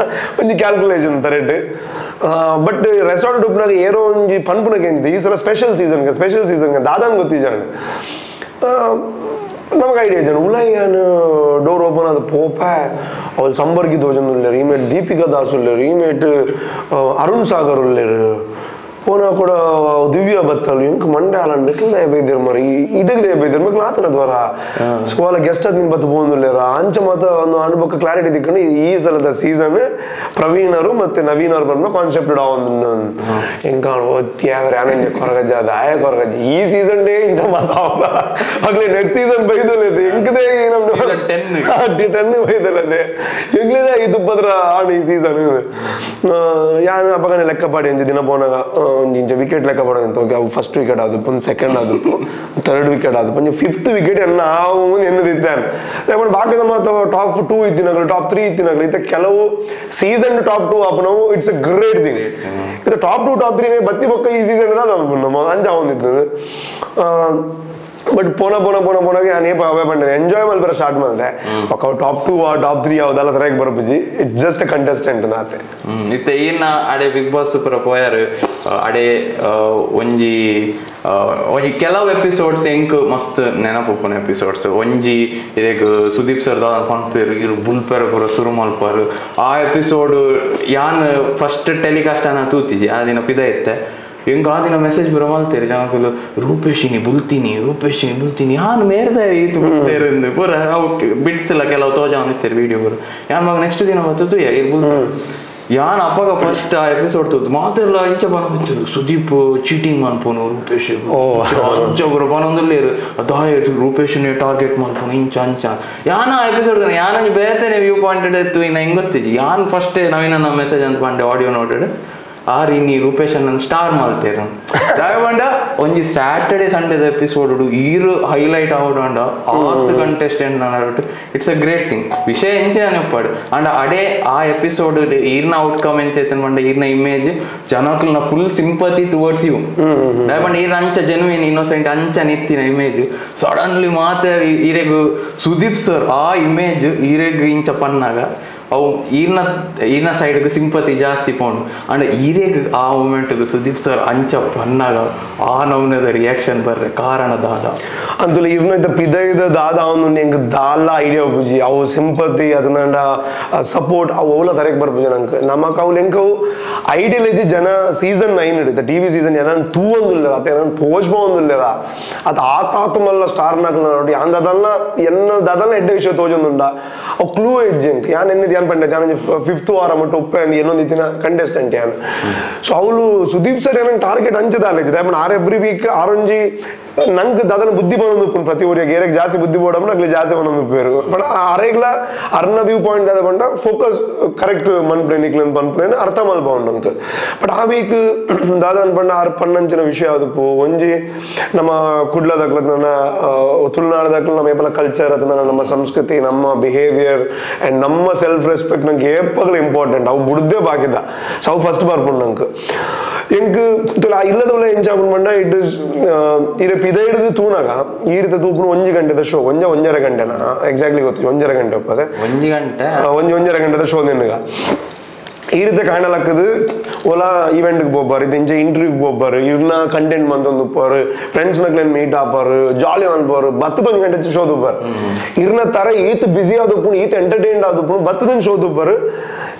[SPEAKER 1] ಒಂಜಿ ಕ್ಯಾಲ್ಕುಲೇಷನ್ ತರೆಟ್ ಬಟ್ ರೆಸಾರ್ಟ್ ಉಪ್ನಾಗ ಏರೋ ಒಂಜಿ ಪನ್ಪುನಕ್ಕೆ ಈ ಸಲ ಸ್ಪೆಷಲ್ ಸೀಸನ್ಗೆ ಸ್ಪೆಷಲ್ ಸೀಸನ್ಗೆ ದಾದಾನ್ ಗೊತ್ತಿಜಾಣ ನಮಗೆ ಐಡಿಯಾ ಜನ ಉಲಯ್ಯಾನು ಡೋರ್ ಓಪನ್ ಆದ ಪೋಪ ಅವ್ರು ಸಂಬರ್ಗಿ ದೋಜನ್ ಉಳ್ಳೇರು ಈಮೇಟ್ ದೀಪಿಕಾ ದಾಸ್ ಉಳ್ಳೇರು ಈಮೇಟ್ ಅರುಣ್ ಸಾಗರ್ ಉಳ್ಳೇರು ಪೋನ ಕೂಡ ದಿವ್ಯ ಬತ್ತಲು ఇంక ಮಂಡೆ ಅಲ್ಲ ನಿಖಿಲ್ದ ಬೈದಿರ್ ಮರಿ ಇಡಗದೆ ಬೈದಿರ್ ಮಕ್ಳು ಆತನ ದ್ವಾರ ಸ್ಕೋಲ ಗೆಸ್ಟ್ ಅದ್ ನಿನ್ ಬತ್ತು ಬೋಂದುಲ್ಲೇರ ಅಂಚ ಮತ್ತ ಒಂದು ಅನುಭವಕ್ಕೆ ಕ್ಲಾರಿಟಿ ದಿಕ್ಕಂಡು ಈ ಸಲದ ಸೀಸನ್ ಪ್ರವೀಣರು ಮತ್ತೆ ನವೀನ್ ಅವ್ರು ಬಂದ ಕಾನ್ಸೆಪ್ಟ್ ಇಡ ಒಂದು ಹೆಂಗ್ ಕಾಣ ಒತ್ತಿ ಅವ್ರೆ ಆನಂದ ಕೊರಗಜ್ಜ ಅದ ಆಯ ಕೊರಗಜ್ಜ. ಈ ಸೀಸನ್ ಡೇ ಇಂಚ ಮಾತಾವಲ್ಲ ಆಗ್ಲೇ ನೆಕ್ಸ್ಟ್ ಸೀಸನ್ ಬೈದಲ್ಲದೆ ನಮ್ದು
[SPEAKER 2] Season 10.
[SPEAKER 1] ಟೆನ್ ಬೈದಲ್ಲದೆ. ಎಂಗ್ಲೇದ ಇದು ಬದ್ರ ಆಣ ಈ ಸೀಸನ್ ಯಾನು ಅಪ್ಪಗನೆ ಲೆಕ್ಕ ಪಾಡಿ ಅಂಚ ದಿನ ಪೋನಾಗ. ಇಂಚ ವಿಕೆಟ್ ಲೆಕ್ಕ ಬರೋದಂತ ಓಕೆ ಅವು ಫಸ್ಟ್ ವಿಕೆಟ್ ಆದ್ರು ಒಂದು ಸೆಕೆಂಡ್ ಆದ್ರು ಥರ್ಡ್ ವಿಕೆಟ್ ಆದ್ರು ಪಂಚ ಫಿಫ್ತ್ ವಿಕೆಟ್ ಎನ್ನ ಆವು ಮುಂದೆ ಎನ್ನದಿದ್ದಾನೆ ಯಾಕಂದ್ರೆ ಬಾಕದ ಮಾತು ಟಾಪ್ ಟೂ ಇದ್ದಿನಾಗಲಿ ಟಾಪ್ ತ್ರೀ ಇದ್ದಿನಾಗಲಿ ಇತ್ತ ಕೆಲವು ಸೀಸನ್ ಟಾಪ್ ಟೂ ಆಪನವು ಇಟ್ಸ್ ಎ ಗ್ರೇಟ್ ಥಿಂಗ್ ಇದು ಟಾಪ್ ಟೂ ಟಾಪ್ ತ್ರೀ ಬತ್ತಿ ಪಕ್ಕ ಈ ಸೀಸನ್ ನಮ್ಮ ಅಂಜ ಒಂದಿತ್ತು ಬಟ್ ಪೋನ ಪೋನ ಪೋನ ಪೋನಾಗೆ ನಾನು ಏಪ ಅವೇ ಬಂದ್ರೆ ಎಂಜಾಯ್ ಮಲ್ಬರ ಸ್ಟಾರ್ಟ್ ಮಾಡಿದೆ ಪಕ್ಕ ಟಾಪ್ ಟೂ ಟಾಪ್ ತ್ರೀ ಯಾವ್ದಲ್ಲ ತರಕ್ಕೆ ಬರಪುಜಿ ಇಟ್ಸ್ ಜಸ್ಟ್ ಕಂಟೆಸ್ಟೆಂಟ್ ನಾತೆ
[SPEAKER 2] ಇತ್ತೆ ಈನ ಅಡೆ ಬಿಗ್ ಬಾಸ್ ಪೂರ ಪೋಯರ್ ಅಡೆ ಒಂಜಿ ಒಂಜಿ ಕೆಲವು ಎಪಿಸೋಡ್ಸ್ ಎಂಕ್ ಮಸ್ತ್ ನೆನಪುಪ್ಪುನ ಎಪಿಸೋಡ್ಸ್ ಒಂಜಿ ಇರೇಗ್ ಸುದೀಪ್ ಸರ್ ದಾದ ಪನ್ಪೇರು ಇರು ಬುಲ್ಪೇರ ಪೂರ ಸುರು ಮಲ್ಪಾರು ಆ ಎಪಿಸೋಡ್ ಯಾನ್ ಫಸ್ಟ್ ಟೆಲಿಕಾಸ್ಟ್ ಅನ್ನ ತೂತಿಜಿ ಆ ದಿನ ಪಿದ ಇತ್ತೆ ಹೆಂಗ ಗಾದಿನ ದಿನ ಮೆಸೇಜ್ ಬರೋ ಮಲ್ತೇರಿ ಜನಕಲು ರೂಪೇಶಿನಿ ಬುಲ್ತೀನಿ ರೂಪೇಶಿನಿ ಬುಲ್ತೀನಿ ಯಾನ್ ಮೇರ್ದೆ ಈತು ಬುಲ್ತೇರಿಂದ ಪೂರ ಓಕೆ ಬಿಡ್ಸಿಲ್ಲ ಕೆಲವು ತೋಜ ಅಂದಿತ್ತೇರಿ ವಿಡಿಯೋ ಪೂರ ಯಾನ್ ಮಗ ನೆಕ್ಸ್ಟ್ ದಿನ ಬರ್ತದ್ದು ಇದು ಬುಲ್ತಾರೆ ಯಾನ್ ಅಪ್ಪಗ ಫಸ್ಟ್ ಆ ಎಪಿಸೋಡ್ ತುದ್ದು ಮಾತೆಲ್ಲ ಇಂಚ ಬಂದಿತ್ತು ಸುದೀಪ್ ಚೀಟಿಂಗ್ ಮನ್ಪೋನು ರೂಪೇಶ್. ಅಂಚ ಬರೋ ಬನೊಂದುಲ್ಲೇರು ಅದಾಯ ರೂಪೇಶ್ ಟಾರ್ಗೆಟ್ ಮನ್ಪೋನು ಇಂಚ ಅಂಚ. ಯಾನ ಆ ಎಪಿಸೋಡ್ ಯಾನ ಬೇತೇನೆ ವ್ಯೂ ಪಾಯಿಂಟ್ ಇತ್ತು ಇನ್ನ ಹೆಂಗ್ ಗೊತ್ತಿಜಿ ಯಾನ್ ಫಸ್ಟ್ ನವೀನ ಮೆಸೇಜ್ ಅಂತ ಬಂಡೆ ಆಡಿಯೋ ನೋಡಿಡ್ ಆ ರೀನಿ ರೂಪೇಶ್ ಅನ್ನ ಸ್ಟಾರ್ ಮಲ್ತೇರು ದಾಯಬಂಡ ಒಂಜಿ ಸ್ಯಾಟರ್ಡೆ ಸಂಡೇದ ಎಪಿಸೋಡ್ ಈರು ಹೈಲೈಟ್ ಆವಡಂಡ ಆತ್ ಕಂಟೆಸ್ಟೆಂಟ್ ನನ್ನಟ್ಟು ಇಟ್ಸ್ ಅ ಗ್ರೇಟ್ ಥಿಂಗ್ ವಿಷಯ ಎಂಚೆ ನೆನಪಾಡು ಅಂಡ್ ಅಡೆ ಆ ಎಪಿಸೋಡ್ ಈರ್ನ ಔಟ್ಕಮ್ ಎಂಚ ಐತನ್ ಬಂಡ ಈರ್ನ ಇಮೇಜ್ ಜನಕ್ಲನ ಫುಲ್ ಸಿಂಪತಿ ಟುವರ್ಡ್ಸ್ ಯು ದಾಯಬಂಡ ಈರ್ ಅಂಚ ಜೆನ್ವಿನ್ ಇನ್ನೋಸೆಂಟ್ ಅಂಚ ನಿತ್ತಿನ ಇಮೇಜ್ ಸಡನ್ಲಿ ಮಾತಾಡಿ ಈರೆಗು ಸುದೀಪ್ ಸರ್ ಆ ಇಮೇಜ್ ಈರೆಗ್ ಇಂಚ ಪನ್ನಾಗ ಅವು ಈರ್ನ ಈರ್ನ ಸೈಡ್ಗೆ ಸಿಂಪತಿ ಜಾಸ್ತಿ ಪೋಂಡು. ಅಂಡ್ ಈರೇಗ ಆ ಮೂಮೆಂಟ್ಗೆ ಸುದೀಪ್ ಸರ್ ಅಂಚ ಬನ್ನಾಗ ಆ ನವನದ ರಿಯಾಕ್ಷನ್ ಬರ್ರೆ ಕಾರಣ ದಾದ.
[SPEAKER 1] ಅಂದುಲ ಇವ್ನದ ಪಿದ ದಾದ, ಅವನು ನಿಂಗೆ ದಾಲ ಐಡಿಯಾ ಬುಜಿ ಅವು ಸಿಂಪತಿ ಅದನ್ನ ಸಪೋರ್ಟ್ ಅವು ಅವಲ ತರಕ್ಕೆ ಬರ್ಬುಜಿ ನಂಗೆ. ನಮಕ್ ಅವು ಲೆಂಕವು ಐಡಿಯಲ್ ಐತಿ ಜನ ಸೀಸನ್ ನೈನ್ ಹಿಡಿದ ಟಿ ವಿ ಸೀಸನ್ ಏನಾರು ತೂವೊಂದಿಲ್ಲ ಅತ್ತ ಏನಾರು ತೋಜ್ಬೋಂದಿಲ್ಲ ಅದು ಆ ತಾತಮಲ್ಲ ಸ್ಟಾರ್ ನಾಕಲ್ಲ ನೋಡಿ ಅಂದದಲ್ಲ ಎನ್ನ ದಾದಲ್ಲ ಎಡ್ಡೆ ವಿಷಯ ತೋಜೊಂದುಂಡ. ಅವು ಕ್ಲೂ ಎಜ್ಜಿಂಗ್ ಯಾನ್ ಎನ್ನಿದ ಜಾನ್ ಪಂಡೆ ಫಿಫ್ತ್ ವಾರ ಮಟ್ಟ ಉಪ್ಪೆ ಅಂದ್ ಇನ್ನೊಂದು ದಿನ ಕಂಟೆಸ್ಟೆಂಟ್ ಯಾನ್ ಸೊ ಅವಳು ಸುದೀಪ್ ಸರ್ ಏನಂಗೆ ಟಾರ್ಗೆಟ್ ಅಂಚದಾಲಿದ್ದೆ ಆಮೇಲೆ ಆರ್ ಎವ್ರಿ ವೀಕ್ ಆರೊಂಜಿ ನಂಗೆ ದಾದನ ಬುದ್ಧಿ ಬಂದೊಂದು ಉಪ್ಪು ಪ್ರತಿ ಊರಿಗೆ ಏರಿಗೆ ಜಾಸ್ತಿ ಬುದ್ಧಿ ಬೋಡಮ್ಮ ನಂಗೆ ಜಾಸ್ತಿ ಬಂದೊಂದು ಉಪ್ಪೇರು ಬಟ್ ಅರೆಗ್ಲ ಅರ್ನ ವ್ಯೂ ಪಾಯಿಂಟ್ ಆದ ಬಂಡ ಫೋಕಸ್ ಕರೆಕ್ಟ್ ಮನ್ಪ್ರೇನಿಕ್ಲ ಮನ್ಪ್ರೇನ ಅರ್ಥ ಅಂತ ಬಟ್ ಆ ವೀಕ್ ದಾದನ್ ಬಂಡ ಆರ್ ಪನ್ನಂಚಿನ ವಿಷಯ ಅದಪ್ಪು ಒಂಜಿ ನಮ್ಮ ಕುಡ್ಲದಾಗ್ಲ ನನ್ನ ತುಳುನಾಡದಾಗ್ಲ ನಮ್ಮ ಏಪಲ ಕಲ್ಚರ್ ಅದನ್ನ ನಮ್ಮ ಸಂಸ್ಕೃತಿ ನಮ್ಮ ಬಿಹೇವಿಯರ್ ಅಂಡ್ ನಮ್ಮ ಸೆಲ್ಫ್ ರೆಸ್ಪೆಕ್ಟ್ ನಂಗೆ ಏಪಗಳು ಇಂಪಾರ್ಟೆಂಟ್ ಅವು ಬುಡ್ದೇ ಬಾಕಿದ ಸೊ ಅವು ಫಸ್ಟ್ ಬರ್ಪುಂಡು ನಂಗೆ ಎಂಕ್ ತುಲ ಇಲ್ಲದವಳ ಎಂಚಾಪುನ್ ಪಂಡ ಇಟ್ ಇಸ್ ಇರ ಪಿದ ಹಿಡಿದು ತೂಣಾಗ ಈ ರೀತಿ ತೂಪುನು ಒಂಜಿ ಗಂಟೆದ ಶೋ ಒಂಜ ಒಂಜರ ಗಂಟೆನ ಎಕ್ಸಾಕ್ಟ್ಲಿ ಗೊತ್ತು ಒಂಜರ ಗಂಟೆ ಒಪ್ಪದೆ
[SPEAKER 2] ಒಂಜಿ ಗಂಟೆ
[SPEAKER 1] ಒಂಜಿ ಒಂಜರ ಗಂಟೆದ ಶೋ ನಿನ್ನಗ ಈ ರೀತಿ ಕಾಣಲಕ್ಕದು ಓಲ ಈವೆಂಟ್ಗೆ ಹೋಗ್ಬಾರು ಇದು ಇಂಚೆ ಇಂಟರ್ವ್ಯೂಗೆ ಹೋಗ್ಬಾರು ಇವ್ರನ್ನ ಕಂಟೆಂಟ್ ಮಂತೊಂದು ಉಪ್ಪಾರು ಫ್ರೆಂಡ್ಸ್ ನಕ್ಲೇನ್ ಮೀಟ್ ಆಪಾರು ಜಾಲಿ ಅನ್ಪಾರು ಬತ್ತದೊಂದು ಗಂಟೆ ಶೋ ತುಪ್ಪಾರು ಇರ್ನ ತರ ಈತ್ ಬಿಸಿ ಆದಪ್ಪು ಈತ್ ಎಂಟರ್ಟೈನ್ಡ್ ಆದಪ್ಪು ಬತ್ತದೊಂದು ಶೋ ತುಪ್ಪಾರು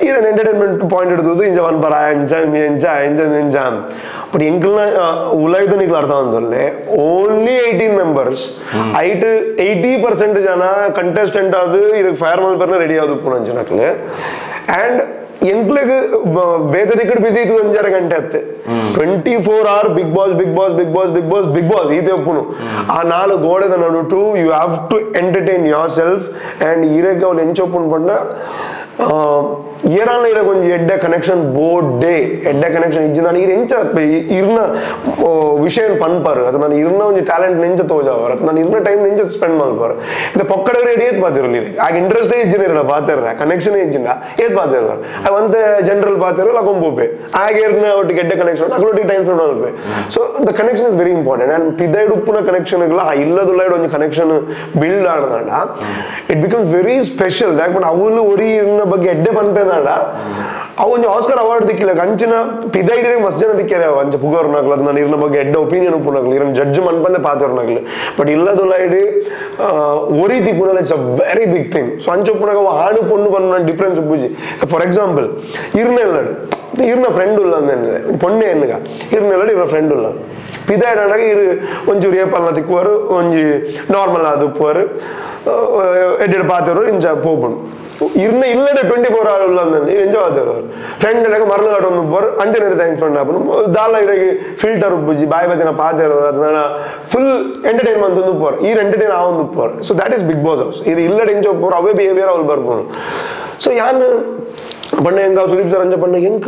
[SPEAKER 1] ಈರನ್ ಎಂಟರ್ಟೈನ್ಮೆಂಟ್ ಪಾಯಿಂಟ್ ಹಿಡಿದು ಇಂಚ ಅನ್ಪಾರ ಎಂಚ ಮಿ ಎಂಚ ಎಂಚ ಎಂಚ ಬಟ್ ಎಂಕಲ್ನ ಉಲಾಯ್ದು ನಿಕ್ಲು ಅರ್ಥ ಅಂತಲ್ಲೇ only eighteen members eight eighty percent ಜನ ಕಂಟೆಸ್ಟೆಂಟ್ ಅದು ಇದಕ್ಕೆ ಫೈರ್ ಮಲ್ಪರ್ನ ರೆಡಿ ಆದಪ್ಪು ಅಂಚನಕ್ಲೆ ಆ್ಯಂಡ್ ಎಂಕ್ಲೆಗ್ ಬೇತ ದಿಕ್ಕಡ್ ಬಿಸಿ ಇತ್ತು ಒಂಜರ ಗಂಟೆ ಅತ್ತೆ twenty four hour Bigg Boss Bigg Boss Bigg Boss Bigg Boss Bigg Boss ಈತೆ ಒಪ್ಪುನು. ಆ ನಾಲ್ಕು ಗೋಡೆದ ನಡುಟು you have to entertain yourself and ಈರೆಗೆ ಅವ್ರು ಎಂಚೊಪ್ಪುನ್ ಪಂಡ ಏರಾನ ಇಲ್ಲ ಕೊಂಚ ಎಡ್ಡೆ ಕನೆಕ್ಷನ್ ಬೋರ್ಡೇ ಎಡ್ಡೆ ಕನೆಕ್ಷನ್ ಇಜ್ಜಿ ನಾನು ಇರ್ ಎಂಚ ಇ- ಇರ್ನ ಓ, ವಿಷಯ ಪನ್ಪಾರು ಅದು ನಾನು ಇರ್ನ ಒಂದು ಟ್ಯಾಲೆಂಟ್ ನೆಂಚ ತೋಜಾವಾರ ಅದು ನಾನು ಇರ್ನ ಟೈಮ್ ನೆಂಚ ಸ್ಪೆಂಡ್ ಮಲ್ಪಾರು ಇದು ಪೊಕ್ಕಡ ರೇಟ್ ಏತ್ ಪಾತಿರಲಿ ಆಗ ಇಂಟ್ರೆಸ್ಟೇ ಇಜ್ಜಿನ ಇರಲ್ಲ ಪಾತಿರ ಕನೆಕ್ಷನ್ ಇಜ್ಜಿನ ಏತ್ ಪಾತಿರ ಅದು ಒಂದೇ ಜನರಲ್ ಪಾತಿರೋ ಲಕೊಂಬೋಪೆ ಹಾಗೆ ಇರ್ನ ಒಟ್ಟಿಗೆ ಎಡ್ಡೆ ಕನೆಕ್ಷನ್ ಅಕ್ಳೊಟ್ಟಿಗೆ time spend Malpe so the connection is very important and ಪಿದೈಡ್ ಉಪ್ಪುನ ಕನೆಕ್ಷನ್ಗಳ ಆ ಇಲ್ಲದುಲ್ಲ ಒಂದು ಕನೆಕ್ಷನ್ ಬಿಲ್ಡ್ ಆಡ್ದಾಂಡ ಇಟ್ ಬಿಕಮ್ಸ್ ವೆರಿ ಸ್ಪೆಷಲ್ ಯಾಕಂದ್ರೆ ಅವಳು ಒರಿ ಇನ್ನ ಬಗ್ಗೆ ಎಡ್ಡೆ ಪನ್ಪೇದಾಂಡ ಅವು ಒಂದು ಆಸ್ಕರ್ ಅವಾರ್ಡ್ ದಿಕ್ಕಿಲ್ಲ ಅಂಚಿನ ಪಿದೈಡಿಗೆ ಮಸ್ತ್ ಜನ ದಿಕ್ಕ್ಯಾರ ಅವ ಅಂಚ ಪುಗೋರ್ನಾಗ್ಲ ಅದು ನಾನು ಇರ್ನ ಬಗ್ಗೆ ಎಡ್ಡ ಒಪಿನಿಯನ್ ಉಪ್ಪುನಾಗ್ಲಿ ಇರನ್ ಜಡ್ಜ್ ಮನ್ಪಂದೆ ಪಾತೋರ್ನಾಗ್ಲಿ ಬಟ್ ಇಲ್ಲದುಲ್ಲ ಇಡಿ ಒರಿ ದಿಕ್ಕುನಲ್ಲ it's a very big thing so ಅಂಚ ಉಪ್ಪುನಾಗ ಅವ ಆಣು ಪೊಣ್ಣು ಬಂದು ಡಿಫ್ರೆನ್ಸ್ ಉಪ್ಪುಜಿ ಫಾರ್ ಎಕ್ಸಾಂಪಲ್ ಇರ್ನೆಲ್ಲಡು ಇರ್ನ ಫ್ರೆಂಡ್ ಉಲ್ಲ ಅಂದೇನಿದೆ ಪೊಣ್ಣೆ ಎನ್ನುಗ ಇರ್ನೆಲ್ಲಡು ಇವ್ರ ಫ್ರೆಂಡ್ ಉಲ್ಲ ಪಿದಾಯ್ಡಾಗ ಇರು ಒಂಚೂರು ಏಪಲ್ನ ತಿಕ್ಕುವರು ಒಂಜಿ ನಾರ್ಮಲ್ ಆದ ಉಪ್ಪುವರು ಎಡ್ಡೆಡ್ ಪಾತರು ಇಂಚ ಪೋಪುಂಡು ಇರ್ನ ಇಲ್ಲಡೆ ಟ್ವೆಂಟಿ ಫೋರ್ ಅವರ್ ಉಲ್ಲ ಅಂದಲ್ಲಿ ಎಂಜ ಪಾತರು ಫ್ರೆಂಡ್ ಎಡಗ ಮರಳು ಕಾಡು ಒಂದು ಉಪ್ಪರು ಅಂಚನೆ ಟೈಮ್ ಸ್ಪೆಂಡ್ ಆಪನು ದಾಲ ಇರಗಿ ಫಿಲ್ಟರ್ ಉಪ್ಪುಜಿ ಬಾಯಿ ಬದಿನ ಪಾತರು ಅದನ್ನ ಫುಲ್ ಎಂಟರ್ಟೈನ್ಮೆಂಟ್ ಒಂದು ಉಪ್ಪರು ಈ ಎಂಟರ್ಟೈನ್ ಆ ಒಂದು ಉಪ್ಪರು so that is Bigg Boss house ಇದು ಇಲ್ಲಡೆ ಎಂಚ ಉಪ್ಪರು ಅವೇ ಬಿಹೇವಿಯರ್ ಅವ್ರು ಬರ್ಬೋದು ಸೊ ಯಾನ್ ಪಂಡ ಹೆಂಗ ಸುದೀಪ್ ಸರ್ ಅಂಚ ಪಂಡ ಹೆಂಗ್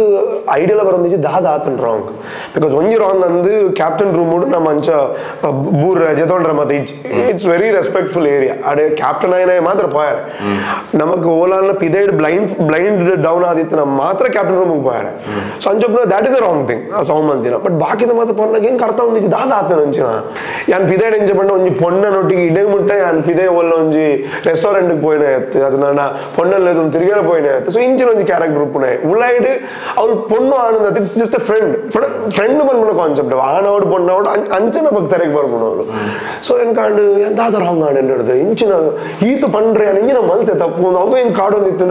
[SPEAKER 1] ಐಡಿಯಲ ಬರೋದಿಜ್ಜಿ ದಾದ ಆತನ್ ರಾಂಗ್ ಬಿಕಾಸ್ ಒಂಜಿ ರಾಂಗ್ ಅಂದು ಕ್ಯಾಪ್ಟನ್ ರೂಮ್ ನಮ್ಮ ಅಂಚ ಬೂರ್ ಜೆತೊಂಡ್ರ ಮತ್ತೆ which it's very respectful area ಅಡೆ ಕ್ಯಾಪ್ಟನ್ ಆಯ್ನ ಮಾತ್ರ ಪೋಯಾರೆ ನಮಕ್ ಓಲಾನ ಪಿದೈಡ್ ಬ್ಲೈಂಡ್ ಬ್ಲೈಂಡ್ ಡೌನ್ ಆದಿತ್ತು ನಮ್ಮ ಮಾತ್ರ ಕ್ಯಾಪ್ಟನ್ ರೂಮ್ ಪೋಯಾರೆ so ಅಂಚೊಪ್ನ that is a wrong thing ಸೌಮಂತಿನ but ಬಾಕಿದ ಮಾತ್ರ ಪಂಡ ಹೆಂಗ್ ಅರ್ಥ ಒಂದಿಜ್ಜಿ ದಾದ ಆತನ ಅಂಚಿನ ಯಾನ್ ಪಿದೈಡ್ ಎಂಚ ಪಂಡ ಒಂಜಿ ಪೊಣ್ಣನೊಟ್ಟಿಗೆ ಇಡೇ ಮುಟ್ಟ ಯಾನ್ ಪಿದೇ ಒಲ್ಲ ಒಂಜಿ ರೆಸ್ಟೋರೆಂಟ್ ಪೋಯಿನ ಎತ್ತು ಅದು ನನ್ನ ಪೊಣ್ಣಲ್ಲಿ ಒಂದು ತಿರುಗಾರ ಪೋಯಿನ ಎತ್ತು ಸೊ ಇಂಚಿನ ಒಂಜಿ ಕ್ಯಾರೆಕ್ಟರ್ ಉಪ್ಪುನೆ ಉಳ್ಳಾಯ್ಡ್ ಅವ್ಳು ಪೊಣ್ಣು ಆನಂದ it's just a friend friend ಬಂದ್ಬಿಡ concept ಆನವಡು ಪೊಣ್ಣವಡು ಅಂಚನ ಭಕ್ತರಿಗೆ ಬರ್ಕೊಂಡವರು ಸೊ ಹೆಂಗಾಂಡು ಎಂತಾದ ರಾಂಗ್ ಆಡ್ ಹಿಡಿದು ಇಂಚಿನ ಈತ ಪಂಡ್ರೆ ಇಂಜಿನ ಮಲ್ತೆ ತಪ್ಪು ಅವು ಕಾಡು ಕಾಡೊಂದಿತ್ತು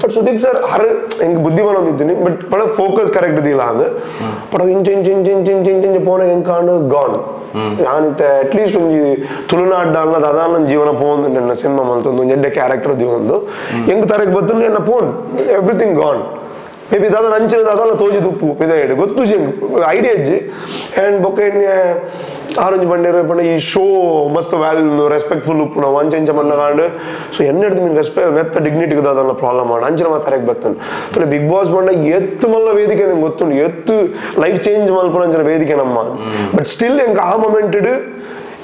[SPEAKER 1] ಬಟ್ ಸುದೀಪ್ ಸರ್ ಹರ ಹೆಂಗೆ ಬುದ್ಧಿ ಬಂದಿದ್ದೀನಿ ಬಟ್ ಬಡ ಫೋಕಸ್ ಕರೆಕ್ಟ್ ಇದಿಲ್ಲ ಅಂದ್. ಬಟ್ ಇಂಚು ಇಂಚು ಇಂಚು ಇಂಚು ಇಂಚು ಇಂಚು ಇಂಚು ಪೋನ ಹೆಂಗ್ ಕಾಂಡು? ಗಾನ್ ನಾನಿತ್ತ ಅಟ್ಲೀಸ್ಟ್ ಒಂದು ತುಳುನಾಡ ಅನ್ನೋದು ಜೀವನ ಪೋಂದು ನನ್ನ ಸಿನಿಮಾ ಮಲ್ತೊಂದು ಒಂದು ಎಡ್ಡೆ ಕ್ಯಾರೆಕ್ಟರ್ ದಿವೊಂದು. ಹೆಂಗ್ ತರಕ್ ಬತ್ತು ಎನ್ನ ಪೋನ್. ಎವ್ರಿಥಿಂಗ್ ಗಾನ್ ಮೇಬಿ ದಾದ ಅಂಚಿನ ದಾದಲ್ಲ ತೋಜಿ ತುಪ್ಪು. ಪಿದಾಯಿಡು ಗೊತ್ತು ಜಿಂಗ್ ಐಡಿಯಾ ಇಜ್ಜಿ. ಆ್ಯಂಡ್ ಬೊಕ್ಕ ಎಣ್ಣೆ ಆರೆಂಜ್ ಬಂಡೇರು ಪಂಡ ಈ ಶೋ ಮಸ್ತ್ ವ್ಯಾಲ್ಯೂ ರೆಸ್ಪೆಕ್ಟ್ಫುಲ್ ಉಪ್ಪು ನಾವು ಅಂಚೆ ಇಂಚ ಮಣ್ಣ ಕಾಂಡು. ಸೊ ಎನ್ನ ಹಿಡಿದು ಮೀನು ರೆಸ್ಪೆಕ್ಟ್ ಮೆತ್ತ ಡಿಗ್ನಿಟಿಗೆ ದಾದಲ್ಲ ಪ್ರಾಬ್ಲಮ್ ಮಾಡು. ಅಂಚಿನ ಮಾತಾರಕ್ಕೆ ಬರ್ತಾನೆ ತಲೆ ಬಿಗ್ ಬಾಸ್ ಬಂಡ ಎತ್ತು ಮಲ್ಲ ವೇದಿಕೆ ನಿಂಗೆ ಗೊತ್ತುಂಡು ಎತ್ತು ಲೈಫ್ ಚೇಂಜ್ ಮಲ್ಪನ ಅಂಚಿನ ವೇದಿಕೆ ನಮ್ಮ. ಬಟ್ ಸ್ಟಿಲ್ ಹೆಂಗೆ ಆ ಮೊಮೆಂಟ್ ಇಡು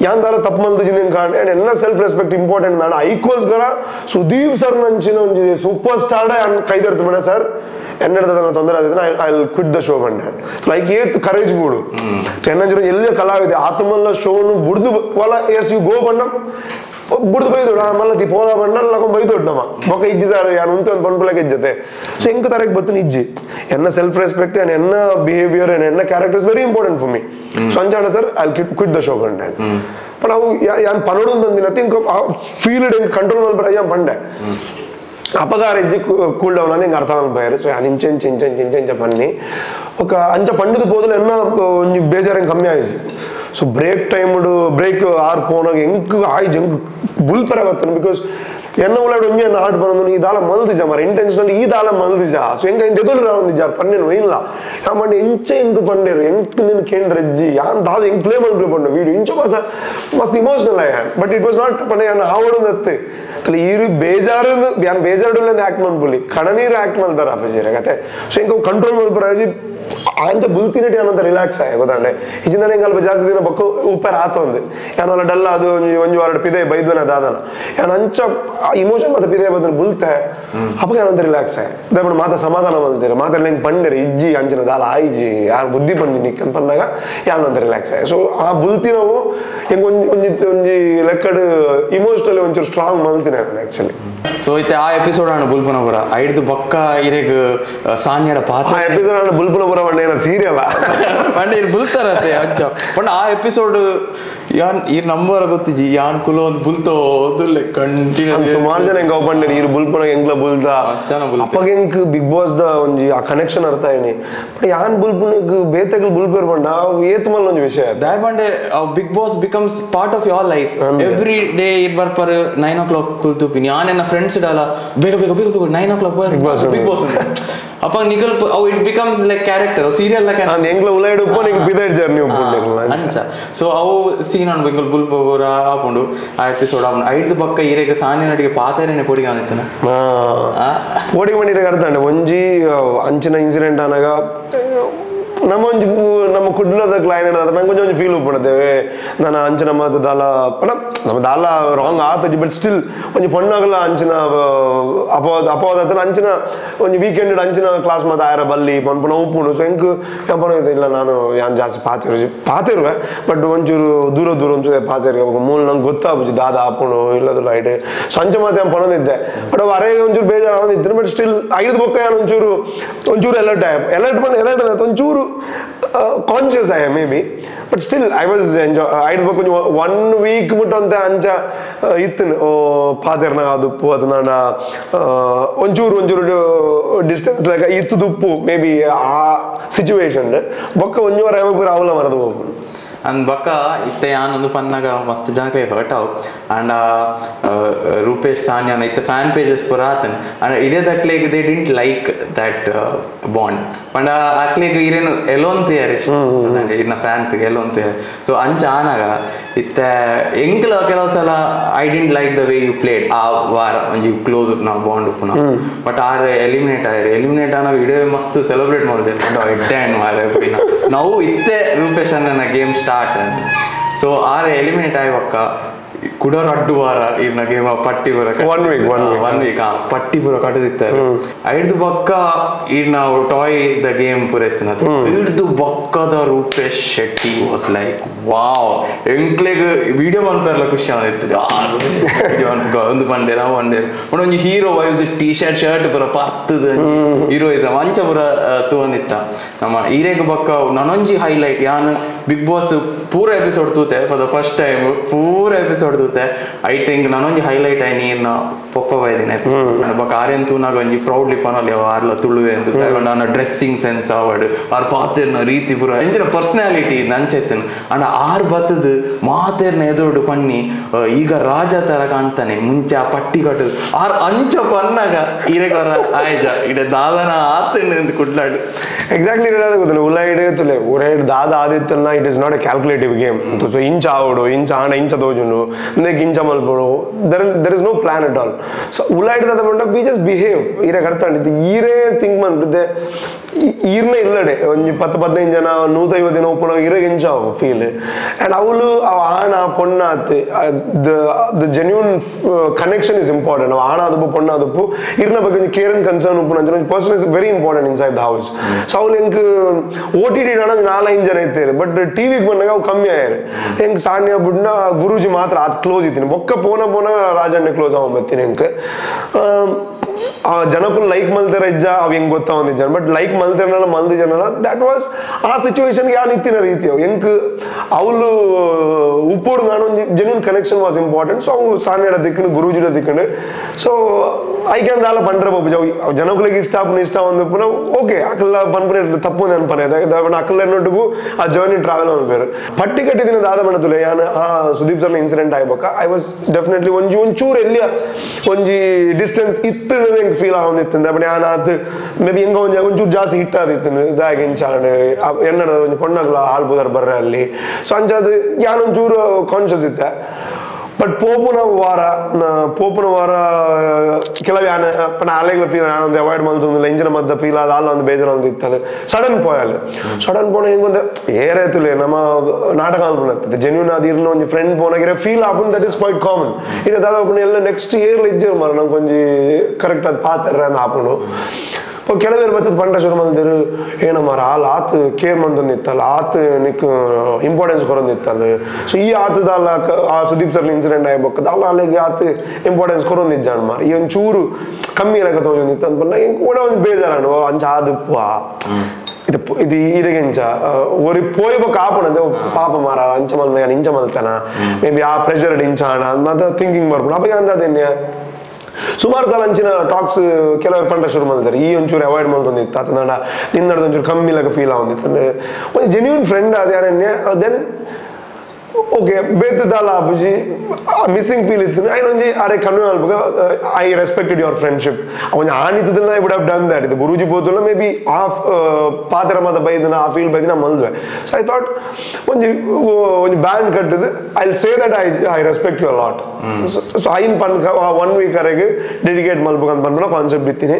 [SPEAKER 1] ಯಾಂದಾರ ತಪ್ಪು ಮಲ್ದಿದ್ದೀನಿ ಹೆಂಗೆ ಕಾಂಡ್ ಆ್ಯಂಡ್ ಎಲ್ಲ ಸೆಲ್ಫ್ ರೆಸ್ಪೆಕ್ಟ್ ಇಂಪಾರ್ಟೆಂಟ್ ನಾಡು ಐಕೋಸ್ಕರ ಸುದೀಪ್ ಸರ್ ನಂಚಿನ ಒಂಜಿ ಸೂಪರ್ ಸ್ಟಾರ್ ಕೈದರ್ತು ಬೇಡ ಸರ್ ಎನ್ನಡದ ತೊಂದರೆ ಆದಿದ್ರೆ ಐ ಕ್ವಿಟ್ ದ ಶೋ ಬಂಡೆ ಲೈಕ್ ಏತ್ ಕರೇಜ್ ಬೂಡು ಎನ್ನಂಜರ ಎಲ್ಲ ಕಲಾವಿದೆ ಆತಮಲ್ಲ ಶೋನು ಬುಡ್ದು ಒಲ ಎಸ್ ಯು ಗೋ ಬಣ್ಣ ಬುಡ್ದು ಬೈದೋಡು ಆ ಮಲ್ಲ ತಿ ಪೋಲ ಬಣ್ಣ ಲಕೊಂಡ್ ಬೈದೋಡು ನಮ್ಮ ಬೊಕ್ಕ ಇಜ್ಜಿ ಸರ್ ಯಾರು ಉಂಟು ಒಂದು ಪಂಪಲಕ್ಕೆ ಇಜ್ಜತೆ ಸೊ ಹೆಂಗ್ ತರಕ್ ಬತ್ತು ಇಜ್ಜಿ ಎನ್ನ ಸೆಲ್ಫ್ ರೆಸ್ಪೆಕ್ಟ್ ಅಂಡ್ ಎನ್ನ ಬಿಹೇವಿಯರ್ ಅಂಡ್ ಎನ್ನ character is very important for me so ಅಂಚಾಡ sir I quit the show ಬಂಡೆ ಬಟ್ ಅವು ಯಾನ್ ಪನೋಡು ಅಂದಿನ ತಿಂಕ್ ಫೀಲ್ ಹೆಂಗ್ ಕಂಟ್ರೋಲ್ ಮಲ್ಪರ ಯಾನ್ ಬಂಡೆ ಅಪಗಾರಿಜ್ಜಿ ಕೂಲ್ ಡೌನ್ ಅಂತ ಹಿಂಗೆ ಅರ್ಥ ಅನ್ಬಾಯ್ರು ಸೊ ನಾನು ಇಂಚೆಂಚ್ ಇಂಚೆಂಚ್ ಇಂಚೆಂಚ ಬನ್ನಿ ఒక ಅಂಚ ಪಂಡದ ಬೋದಲು ಎನ್ನ ಒಂಜಿ ಬೇಜಾರು ಹೆಂಗೆ ಕಮ್ಮಿ ಆಯಿಸಿ ಸೊ ಬ್ರೇಕ್ ಟೈಮ್ಡು ಬ್ರೇಕ್ ಆರ್ ಪೋನಾಗ ಹೆಂಗೆ ಆಯ್ಜು ಹೆಂಗೆ ಬುಲ್ ಪರ ಬರ್ತದೆ ಬಿಕಾಸ್ ಎನ್ನ ಉಳ್ಳಾಡು ಒಂಜಿ ಎನ್ನ ಆಟ ಬಂದು ಈ ದಾಲ ಮಲ್ದಿಜ ಮರ ಇಂಟೆನ್ಷನಲ್ ಈ ದಾಲ ಮಲ್ದಿಜ ಸೊ ಹೆಂಗ ಇಂತ ಎದುರು ರಾವಂದಿಜ ಪನ್ನೇನು ಇಲ್ಲ ಯಾ ಮಂಡಿ ಇಂಚೆ ಹೆಂಗ್ ಪಂಡೇರು ಹೆಂಗ್ ನಿನ್ ಕೇಂದ್ರಜ್ಜಿ ಯಾನ್ ದಾದ ಹೆಂಗ್ ಪ್ಲೇ ಮಾಡಿ ಪ್ಲೇ ಪಂಡ ವೀಡಿಯೋ ಇಂಚ ಮಾತ ಮಸ್ತ್ ಇಮೋಷನಲ್ ಆಯ್ಯಾನ್ ಬಟ್ ಇಟ್ ವಾಸ್ ನಾಟ್ ಪಂಡ ಯಾನ್ ಆವಡು ನತ್ತೆ ಅಲ್ಲ ಈ ಬೇಜಾರು ಯಾನ್ ಬೇಜಾರು ಆಕ್ಟ್ ಮಾಡ್ಬುಲಿ ಕಣನೀರು ಆಕ್ಟ್ ಮಾಡ್ತಾರ ಅಪ್ಪಜಿ ಕತೆ ಸೊ ಹೆಂಗ್ ಕಂಟ್ರೋಲ್ ಮಾಡ್ಬರಾಜಿ ಆಂಚ ಬುಲ್ತಿನಟಿ ಅನ್ನೋಂತ ರಿಲ್ಯಾಕ್ಸ್ ಆಯ್ ಗೊತ್ತಾಂಡೆ ಇಜಿಂದ ಹೆಂಗ್ ಜಾಸ್ತಿ ದಿನ ಬಕ್ಕು ಉಪ್ಪರ್ ಆತೊಂದು ಯಾನಲ್ಲ ಡಲ್ಲ ಅದು ಒಂಜಿ ವಾರ ಪಿದೆ ಬೈದ್ವನ ದಾದನ ಯಾನ ಅಂಚ ಇಮೋಷನ್ ಮತ್ತೆ ಪಿದೆ ಬಂದ್ರೆ ಬುಲ್ತೆ ಅಪ್ಪ ಏನಂತ ರಿಲ್ಯಾಕ್ಸ್ ಆಯ್ ದಯಮಾಡಿ ಮಾತ ಸಮಾಧಾನ ಬಂದಿರ ಮಾತ ಹೆಂಗ್ ಪಂಡಿರಿ ಇಜ್ಜಿ ಅಂಚಿನ ದಾಲ ಆಯ್ಜಿ ಯಾರು ಬುದ್ಧಿ ಪಂಡಿ ನಿಕ್ ಯಾನ್ ಅಂತ ರಿಲ್ಯಾಕ್ಸ್ ಆಯ್ ಸೊ ಆ ಬುಲ್ತಿ ನಾವು ಒಂಜಿ ಒಂಜಿ ಒಂಜಿ ಲೆಕ್ಕಡ್ ಇಮೋಷನಲಿ ಒಂಚೂರು ಸ್ಟ್ರಾಂಗ್ ಮಲ್ತಿನ ಆಕ್ಚುಲಿ
[SPEAKER 2] ಸೊ ಇತ್ತೆ ಆ ಎಪಿಸೋಡ್ ಅಣ್ಣ ಬುಲ್ಪುನ ಪುರ ಐಡ್ದು ಬೊಕ್ಕ ಇರೆಗ್ ಸಾನ್ಯಡ
[SPEAKER 1] ಆ
[SPEAKER 2] ಪಾತ್ರ
[SPEAKER 1] ಎಪಿಸೋಡ್ ನಾನು ಬುಲ್ಬುಲ ಬರೋ ಬಣ್ಣ ಸೀರಿಯಲ್ಲ
[SPEAKER 2] ಪಂಡ ಇರ್ ಬುಲ್ತಾರತ್ತೆ ಅಂಚ ಪಂಡ ಆ ಎಪಿಸೋಡ್ ಯಾನ್ ಇರ್ ನಂಬರ್ ಗೊತ್ತಿಜಿ ಯಾನ್ ಕುಲ ಒಂದು ಬುಲ್ತೋ ಓದುಲ್ಲೆ ಕಂಟಿನ್ಯೂ
[SPEAKER 1] ಸುಮಾರು ಜನ ಹೆಂಗ ಪಂಡಿರಿ ಇರು ಬುಲ್ಪನ ಹೆಂಗ್ಲ ಬುಲ್ದ
[SPEAKER 2] ಅಪ್ಪ
[SPEAKER 1] ಅಪ್ಪಗ ಹೆಂಗ್ ಬಿಗ್ ಬಾಸ್ ದ ಒಂಜಿ ಆ ಕನೆಕ್ಷನ್ ಅರ್ಥ ಏನಿ ಬಟ್ ಯಾನ್ ಬುಲ್ಪುನಗ್ ಬೇತಗಲ್ ಬುಲ್ಪೇರ್ ಬಂಡ ಏತ್ ಮಲ್ ಒಂಜಿ ವಿಷಯ
[SPEAKER 2] ದಾಯ್ ಬಂಡೆ Bigg Boss becomes part of your
[SPEAKER 1] life
[SPEAKER 2] every day ಇರ್ ಬರ್ಪರ್ ನೈನ್ ಓ ಕ್ಲಾಕ್ ಕುಲ್ತುಪಿನಿ ಯಾನ್ ನನ್ನ ಫ್ರೆಂಡ್ಸ್ ಇಡಲ್ಲ ಬೇಗ ಬೇಗ ಬೇಗ ಬೇಗ nine o'clock
[SPEAKER 1] Bigg Boss
[SPEAKER 2] Bigg Boss அப்ப ನಿಗಲ್ ಅವ್ it becomes like character serial ಲಕ
[SPEAKER 1] ನಾನು ಎಂಗ್ಲ ಉಲೈಡ್ ಉಪ್ಪ ನಿಂಗೆ ಬಿದರ್ ಜರ್ನಿ ಉಪ್ಪುಂಡೆ
[SPEAKER 2] ಅಂಚ ಸೊ ಅವು ಸೀನ್ ಅನ್ ಬೆಂಗಲ್ ಬುಲ್ ಪೋರ ಆಪುಂಡು ಆ ಎಪಿಸೋಡ್ ಆಪುಂಡು ಐದು ಬಕ್ಕ ಈರೆಗ ಸಾನೆ ನಡಿಗೆ ಪಾತೆರೆನೆ ಪೋಡಿ ಗಾನಿತ್ತನ
[SPEAKER 1] ಪೋಡಿ ಮಣಿರ ಕರ್ತಾಂಡೆ ಒಂಜಿ ಅಂಚಿನ ಇನ್ಸಿಡೆಂಟ್ ಅನಗ ನಮ್ಮ ಕುಡ್ಲದ ಕ್ಲೈನ್ ಹಿಡಿದ್ರೆ ನಂಗೆ ஃபீல் ಫೀಲ್ நான் ನಾನು ಅಂಚಿನ ಮಾತು ದಾಲ ನಮ್ಮ ದಾಲ ರಾಂಗ್ பட் ಬಟ್ ಸ್ಟಿಲ್ ಒಂಜಿ அஞ்சனா ಅಂಚಿನ ಅಪವಾದ ಅಪವಾದ ಅಂಚಿನ கொஞ்சம் ವೀಕೆಂಡ್ ಅಂಚಿನ ಕ್ಲಾಸ್ ಮಾತು ಆಯರ ಬಲ್ಲಿ ಪನ್ಪುನ ಉಪ್ಪುಂಡು ಸೊ ಹೆಂಗೆ ಕಂಪನ ಇಲ್ಲ ನಾನು, ಯಾನ್ ಜಾಸ್ತಿ ಪಾತಿರು ಪಾತಿರುವೆ ಬಟ್ ಒಂಚೂರು ದೂರ ದೂರ ಒಂಚೂರು ಪಾತಿರು ಮೂಲ ನಂಗೆ ಗೊತ್ತಾಗ್ಬಿಚ್ಚಿ ದಾದ ಆಪುಂಡು ಇಲ್ಲದು ಲೈಟ್ ಸೊ ಅಂಚೆ ಮಾತು ಏನು ಪಣದಿದ್ದೆ. ಬಟ್ ಅವು ಅರೆಗೆ ಒಂಚೂರು ಬೇಜಾರು ಅವನಿದ್ದೆ ಬಟ್ ಸ್ಟಿಲ್ ಐದು ಬೊಕ್ಕ ಯಾನು ಒಂಚೂರು ಒಂಚೂರು ಎಲರ್ಟ್ ಆಯ್ತು ಎಲರ್ಟ್ ಬಂದು ಎಲರ್ಟ್ ಒಂಚೂರು conscious I may be but still I was enjoy ಐಡ್ ಬೊಕ್ಕ ಒನ್ ವೀಕ್ ಮುಟ್ಟ ಅಂತ ಅಂಚ ಇತ್ತು ಓ ಪಾತೆರ್ನಾಗ ಅದು ಉಪ್ಪು ಅದು ನಾಡ ಒಂಚೂರು ಒಂಚೂರು ಡಿಸ್ಟೆನ್ಸ್ ಲೆಕ್ಕ ಇತ್ತು ಉಪ್ಪು ಮೇ ಬಿ ಆ ಸಿಚುವೇಶನ್ ಬೊಕ್ಕ ಒಂಜು ವಾರ ಯಾವಾಗ ಅವಲ ಮರದು ಹೋಗ್ಬೋದು
[SPEAKER 2] ಅಂದ್ ಬಕ್ಕ ಇತ್ತೆ ಯಾನೊಂದು ಪನ್ನಾಗ ಮಸ್ತ್ ಜನಕ್ಕೆ ಹರ್ಟ್ ಅವ್ ಅಂಡ್ ರೂಪೇಶ್ ಸಾನ್ಯಾನ ಇತ್ತೆ ಫ್ಯಾನ್ ಪೇಜಸ್ ಪೂರ ಆತನ್ ಅಂಡ್ ಇಡೇ ಅಕ್ಲೇಗ್ they didn't like that bond and ಅಕ್ಲೇಗ್ ಇರೇನು ಎಲೋನ್ ತೇಯಾರಿ ಇನ್ನ ಫ್ಯಾನ್ಸ್ಗೆ ಎಲೋನ್ ತಿಯರ್ ಸೊ ಅಂಚ ಆನಾಗ ಇತ್ತೆ ಎಂಕ್ಲ ಕೆಲವು ಸಲ I didn't like the way you played ಆ ವಾರ ಒಂಜಿ ಕ್ಲೋಸ್ ನಾವು ಬಾಂಡ್ ಉಪ್ಪುನ ಬಟ್ ಆರ್ ಎಲಿಮಿನೇಟ್ ಆಯ್ರಿ ಎಲಿಮಿನೇಟ್ ಆನಾಗ ಇಡೇ ಮಸ್ತ್ ಸೆಲೆಬ್ರೇಟ್ ಮಾಡಿದೆ ಎಡ್ಡೆ ಹಣ್ಣು ಮಾರೆ ನಾವು ಇತ್ತೆ ರೂಪೇಶ್ ಅನ್ನ ಗೇಮ್ ಸ್ಟಾರ್ಟ್ ಸೊ ಆರೆ ಎಲಿಮಿನೇಟ್ ಆಯ್ವಕ್ಕ ಕುಡರ್ ಅಡ್ಡು ವಾರ ಇವ್ನ ಗೇಮ್ ಪಟ್ಟಿ ಬರ
[SPEAKER 1] week one week.
[SPEAKER 2] One week ಪಟ್ಟಿ ಪೂರ ಕಟ್ಟದಿತ್ತಾರೆ ಐಡ್ದು ಬಕ್ಕ ಈ ನಾವು ಟಾಯ್ ದ ಗೇಮ್ ಪೂರ ಎತ್ತಿನದು ಇಡ್ದು ಬಕ್ಕದ Rupesh Shetty was like wow ಎಂಕ್ಲೆಗ್ ವಿಡಿಯೋ ಮನ್ಪೆರ್ಲ ಖುಷಿ ಆಗಿತ್ತು ವಿಡಿಯೋ ಮನ್ಪ ಒಂದು ಬಂಡೆ ನಾವು ಒಂದು. ಒಂದೊಂದು hero wise T shirt shirt ಪೂರ ಪರ್ತದ ಹೀರೋಯಿಸಮ್ ಅಂಚ ಪೂರ ತೂವಂದಿತ್ತ ನಮ್ಮ ಈರೇಗ ಬಕ್ಕ ನನೊಂಜಿ ಹೈಲೈಟ್ ಯಾನ್ ಬಿಗ್ ಬಾಸ್ ಪೂರ ಎಪಿಸೋಡ್ ತೂತೆ ಫಾರ್ ದ ಫಸ್ಟ್ ಟೈಮ್ ಪೂರ ಎಪಿಸೋಡ್ ತೂತೆ ಐ ಥಿಂಕ್ ನನೊಂಜಿ ಹೈಲೈಟ್ ಆಯ್ ನೀರ್ನ ಪೊಪ್ಪ ಬೈದಿನ ಬಕ್ಕ ಆರ್ಯನ್ ತೂನಾಗ ಒಂಜಿ ಪ್ರೌಡ್ಲಿ ಪನಲಿ ಅವ ಆರ್ಲ ತುಳುವೆ ಅಂತ ನನ್ನ ಡ್ರೆಸ್ಸಿಂಗ್ ಸೆನ್ಸ್ ಆವಡ್ ಆರ್ ಪಾತೆರ್ನ ರೀತಿ ಪೂರ ಎಂಚಿನ ಪರ್ಸನಾಲಿಟಿ ನಂಚೆತ್ತನ್ ಅಂಡ ಆರ್ ಬತ್ತದ ಮಾತೆರ್ನ ಎದುರು ಪನ್ನಿ ಈಗ ರಾಜ ತರ ಕಾಣ್ತಾನೆ ಮುಂಚೆ ಆ ಪಟ್ಟಿ ಕಟ್ಟು ಆರ್ ಅಂಚ ಪನ್ನಾಗ ಈರೆಗೊರ ಆಯ್ಜ ಇಡೆ ದಾದನ ಆತನ್ ಅಂತ ಕುಡ್ಲಾಡು.
[SPEAKER 1] ಎಕ್ಸಾಕ್ಟ್ಲಿ ಹೇಳೋದು ಗೊತ್ತಿಲ್ಲ. ಉಲಾಯಿಡ್ ತುಲೆ ಉರೇಡ್ ದಾದ ಆದಿತ್ತಲ್ಲ it is not a calculative game so ಇಂಚ ಆವಡು ಇಂಚ ಆಂಡ ಇಂಚ ತೋಜುಂಡು ನೆಕ್ ಇಂಚ ಮಲ್ಪಡು there there is no plan at all so ಉಲಾಯಿಡ್ ದಾದ ಬಂಡ ವಿ ಜಸ್ಟ್ ಬಿಹೇವ್ ಈರೆ ಅರ್ಥ ಅಂಡಿದ್ದು ಈರೇ ಥಿಂಕ್ ಮಾಡ್ಬಿಟ್ಟಿದ್ದೆ ಈರ್ನೇ ಇಲ್ಲಡೆ ಒಂಜಿ ಪತ್ತು ಪದಿನೈದು ಜನ, ನೂತೈವತ್ತು ದಿನ ಓಪನ್ ಇರಗೆ ಗಿಂಜ ಫೀಲ್ ಆ್ಯಂಡ್ ಅವಳು ಅವ ಆಣ, ಪೊಣ್ಣ the the genuine connection is important ಅವ ಆಣ ಅದಪ್ಪು ಪೊಣ್ಣ ಅದಪ್ಪು ಇರ್ನ ಬಗ್ಗೆ ಒಂದು ಕೇರ್ ಅಂಡ್ ಕನ್ಸರ್ನ್ ಉಪ್ಪು ಒಂದು person is very important inside the house so ಅವ್ಲು ಎಂಕ್ ಓ ಟಿ ಟಿ ನಾಲ್ಕು ಜನ ಇರ್ತಾರೆ. ಬಟ್ ಟಿವಿಗೆ ಬಂದಾಗ ಅವು ಕಮ್ಮಿ ಆಯ್ರು. ಹೆಂಗ್ ಸಾಣ್ಯ ಬಿಡ್ನ, ಗುರುಜಿ ಮಾತ್ರ ಅದು ಕ್ಲೋಸ್ ಇದ್ದೀನಿ. ಬೊಕ್ಕ ಪೋನ ಪೋನ ರಾಜಣ್ಣ ಕ್ಲೋಸ್ ಅವ ಬತ್ತೀನಿ ಹೆಂಗ್ ಆ ಜನಕ್ಕೂ ಲೈಕ್ ಮಲ್ತರೆ ಇಜ್ಜ, ಅವ್ ಹೆಂಗ್ ಗೊತ್ತಾ ಒಂದ್ ಜನ ಬಟ್ ಲೈಕ್ ಮಲ್ತಾರನಲ್ಲ ಮಲ್ದಿ ಜನಲ್ಲ ದಟ್ ವಾಸ್ ಆ ಸಿಚುವೇಶನ್ಗೆ ಯಾವ ನಿತ್ತಿನ ರೀತಿ ಅವ್ ಹೆಂಗ್ ಅವಳು, ಉಪ್ಪೋಡು ನಾನು genuine connection was important so ಅವು ಸಾನ್ಯಡ ದಿಕ್ಕಂಡು ಗುರೂಜಿಡ ದಿಕ್ಕಂಡು ಸೊ ಕ್ಯಾನ್ ದಾಲ ಪಂಡ್ರ ಬಾಬು ಅವ್ ಜನಗಳಿಗೆ ಇಷ್ಟ ಪುನ ಇಷ್ಟ ಒಂದು ಪುನಃ ಓಕೆ ಅಕ್ಕಲ್ಲ ಪನ್ಪನೆ ತಪ್ಪು ನೆನಪನೆ ಅಕ್ಕಲ್ಲ ಎನ್ನೊಟ್ಟಿಗೂ ಆ ಜರ್ನಿ ಟ್ರಾವೆಲ್ ಅನ್ಬೇರು ಪಟ್ಟಿ ಕಟ್ಟಿದಿನ ದಾದ ಬಣ್ಣದುಲೆ ಯಾನ್, ಆ ಸುದೀಪ್ ಸರ್ನ ಇನ್ಸಿಡೆಂಟ್ ಆಗ್ಬೇಕ? ಐ ವಾಸ್ ಡೆಫಿನೆಟ್ಲಿ ಒಂಜಿ, ಒಂಚೂರು ಎಲ್ಲಿ ಒಂಜಿ ಡಿಸ್ಟೆನ್ಸ್ ಇತ್ತು ಹೆಂಗ್ ಫೀಲ್ ಆಗೊಂದಿತ್ತು ಬಟ್ ಯಾನ್ ಆತ್ ಮೇ ಬಿ ಹೆಂಗ ಒಂಜಿ ಒಂಚೂರು ಜಾಸ್ತಿ ಹಿಟ್ ಆದಿತ್ತು ಇದಾಗಿ ಇಂಚಾಂಡ್ ಎನ್ನಡ ಒಂಜಿ ಪೊಣ್ಣಗ್ಲ ಆಳ್ಬುದರ್ ಬರ್ರೆ ಅಲ್ಲಿ ಸೊ ಅಂಚಾದ ಯಾನ್ ಒಂಚೂರು ಕಾನ್ಶಿಯಸ್ ಇತ್ತೆ ಬಟ್ ಪೋಪುನ ವಾರ ನ- ಪೋಪುನ ವಾರ ಕೆಲವು ಯಾನ ಪನ ಅಲೆಗಳ ಫೀಲ್ ನಾನೊಂದು ಅವಾಯ್ಡ್ ಮಾಡ್ತೊಂದಿಲ್ಲ ಇಂಜಿನ ಮದ್ದ ಫೀಲ್ ಆದ ಅಲ್ಲ ಒಂದು ಬೇಜಾರು ಒಂದು ಇತ್ತಲ್ಲ ಸಡನ್ ಪೋಯಲ್ಲ ಸಡನ್ ಪೋನ ಹಿಂಗೊಂದು ಏರಾಯ್ತುಲೆ ನಮ್ಮ ನಾಟಕ ಅನ್ಕೊಂಡ್ ಜೆನ್ಯೂನ್ ಅದು ಇರ್ನ ಒಂದು ಫ್ರೆಂಡ್ ಪೋನಾಗಿರೋ ಫೀಲ್ ಆಪನ್ ದಟ್ ಇಸ್ ಕ್ವೈಟ್ ಕಾಮನ್ ಇದು ದಾದಾಪುನ ಎಲ್ಲ ನೆಕ್ಸ್ಟ್ ಇಯರ್ಲಿ ಇದ್ದೇವೆ ಮರ ನಂಗೆ ಕೊಂಚ ಕರೆಕ್ಟ್ ಅದು ಪಾತ್ರ ಅಂತ ಹಾಕೊಂಡು ಕೆಲವೇರು ಬರ್ತದ ಪಂಡ ಶುರು ಮಾಡಿದ್ರು ಏನ ಮರ ಆಲ್ ಆತ್ ಕೇರ್ ಮಂದೊಂದು ಇತ್ತಲ್ಲ ಆತ್ ನಿಕ್ ಇಂಪಾರ್ಟೆನ್ಸ್ ಕೊರೊಂದು ಇತ್ತಲ್ಲ ಸೊ ಈ ಆತದ ಅಲ್ಲ ಕ- ಆ ಸುದೀಪ್ ಸರ್ ಇನ್ಸಿಡೆಂಟ್ ಆಗ್ಬೇಕು ಅಲ್ಲ ಅಲ್ಲಿಗೆ ಆತ್ ಇಂಪಾರ್ಟೆನ್ಸ್ ಕೊರೊಂದು ಇಜ್ಜಾಣ ಮಾರ ಈ ಒಂದು ಚೂರು ಕಮ್ಮಿ ಏನಕ ತಗೊಂಡಿತ್ತು ಅಂತ ಬಂದಾಗ ಹಿಂಗೆ ಕೂಡ ಒಂದು ಬೇಜಾರಾನು ಅಂಚ ಆದಪ್ಪ ಇದು ಪು- ಇದು ಈರೆಗೆಂಚ ಒರಿ ಪೋಯ್ಬೇಕು ಆಪಣಂತೆ ಪಾಪ ಮಾರ ಅಂಚ ಮಲ್ ಮೇಗ ಇಂಚ ಮಲ್ತಾನ ಮೇ ಬಿ ಆ ಪ್ರೆಷರ್ ಇಂಚಾಣ ಮತ್ತೆ ಥಿಂಕಿಂಗ್ ಬರ್ಬೋದು ಅವಾಗ ಅಂದದೇನ್ಯ ಸುಮಾರು ಸಲ ಅಂಚಿನ ಟಾಕ್ಸ್ ಕೆಲವರು ಪಂಡ ಶುರು ಮಾಡಿದ್ದಾರೆ. ಈ ಒಂಚೂರು ಅವಾಯ್ಡ್ ಮಾಡ್ಕೊಂಡಿತ್ತು ಅಥವಾ ನಡ ನಿನ್ನಡ್ದು ಒಂಚೂರು ಕಮ್ಮಿ ಲಗ ಫೀಲ್ ಆಗೊಂದಿತ್ತು ಒಂದು ಜೆನ್ಯೂನ್ ಫ್ರೆಂಡ್ ಅದೇ ದೆನ್ ಓಕೆ ಬೇತದಲ್ಲ ಅಪ್ಪುಜಿ ಮಿಸ್ಸಿಂಗ್ ಫೀಲ್ ಇತ್ತು. ಐ ಒಂಜಿ ಅರೆ ಕಮ್ಮಿ ಅಲ್ಪ ಐ ರೆಸ್ಪೆಕ್ಟೆಡ್ ಯುವರ್ ಫ್ರೆಂಡ್ಶಿಪ್ ಅವನ ಆನಿತದಲ್ಲ I would have done that ಇದು ಗುರುಜಿ ಬೋತುಲ್ಲ ಮೇ ಬಿ ಆ ಪಾತ್ರ ಮದ ಬೈದನ ಆ ಫೀಲ್ ಬೈದಿನ ಮಲ್ವೆ ಸೊ ಐ ಥಾಟ್ ಒಂಜಿ ಒಂಜಿ ಬ್ಯಾಂಡ್ ಕಟ್ಟದು I say that I I respect your lot so ಐನ್ ಪನ್ ಒನ್ ವೀಕ್ ಅರೆಗೆ ಡೆಡಿಕೇಟ್ ಮಲ್ಬೇಕಂತ ಪನ್ಪನ ಕಾನ್ಸೆಪ್ಟ್ ಇತ್ತೀನಿ.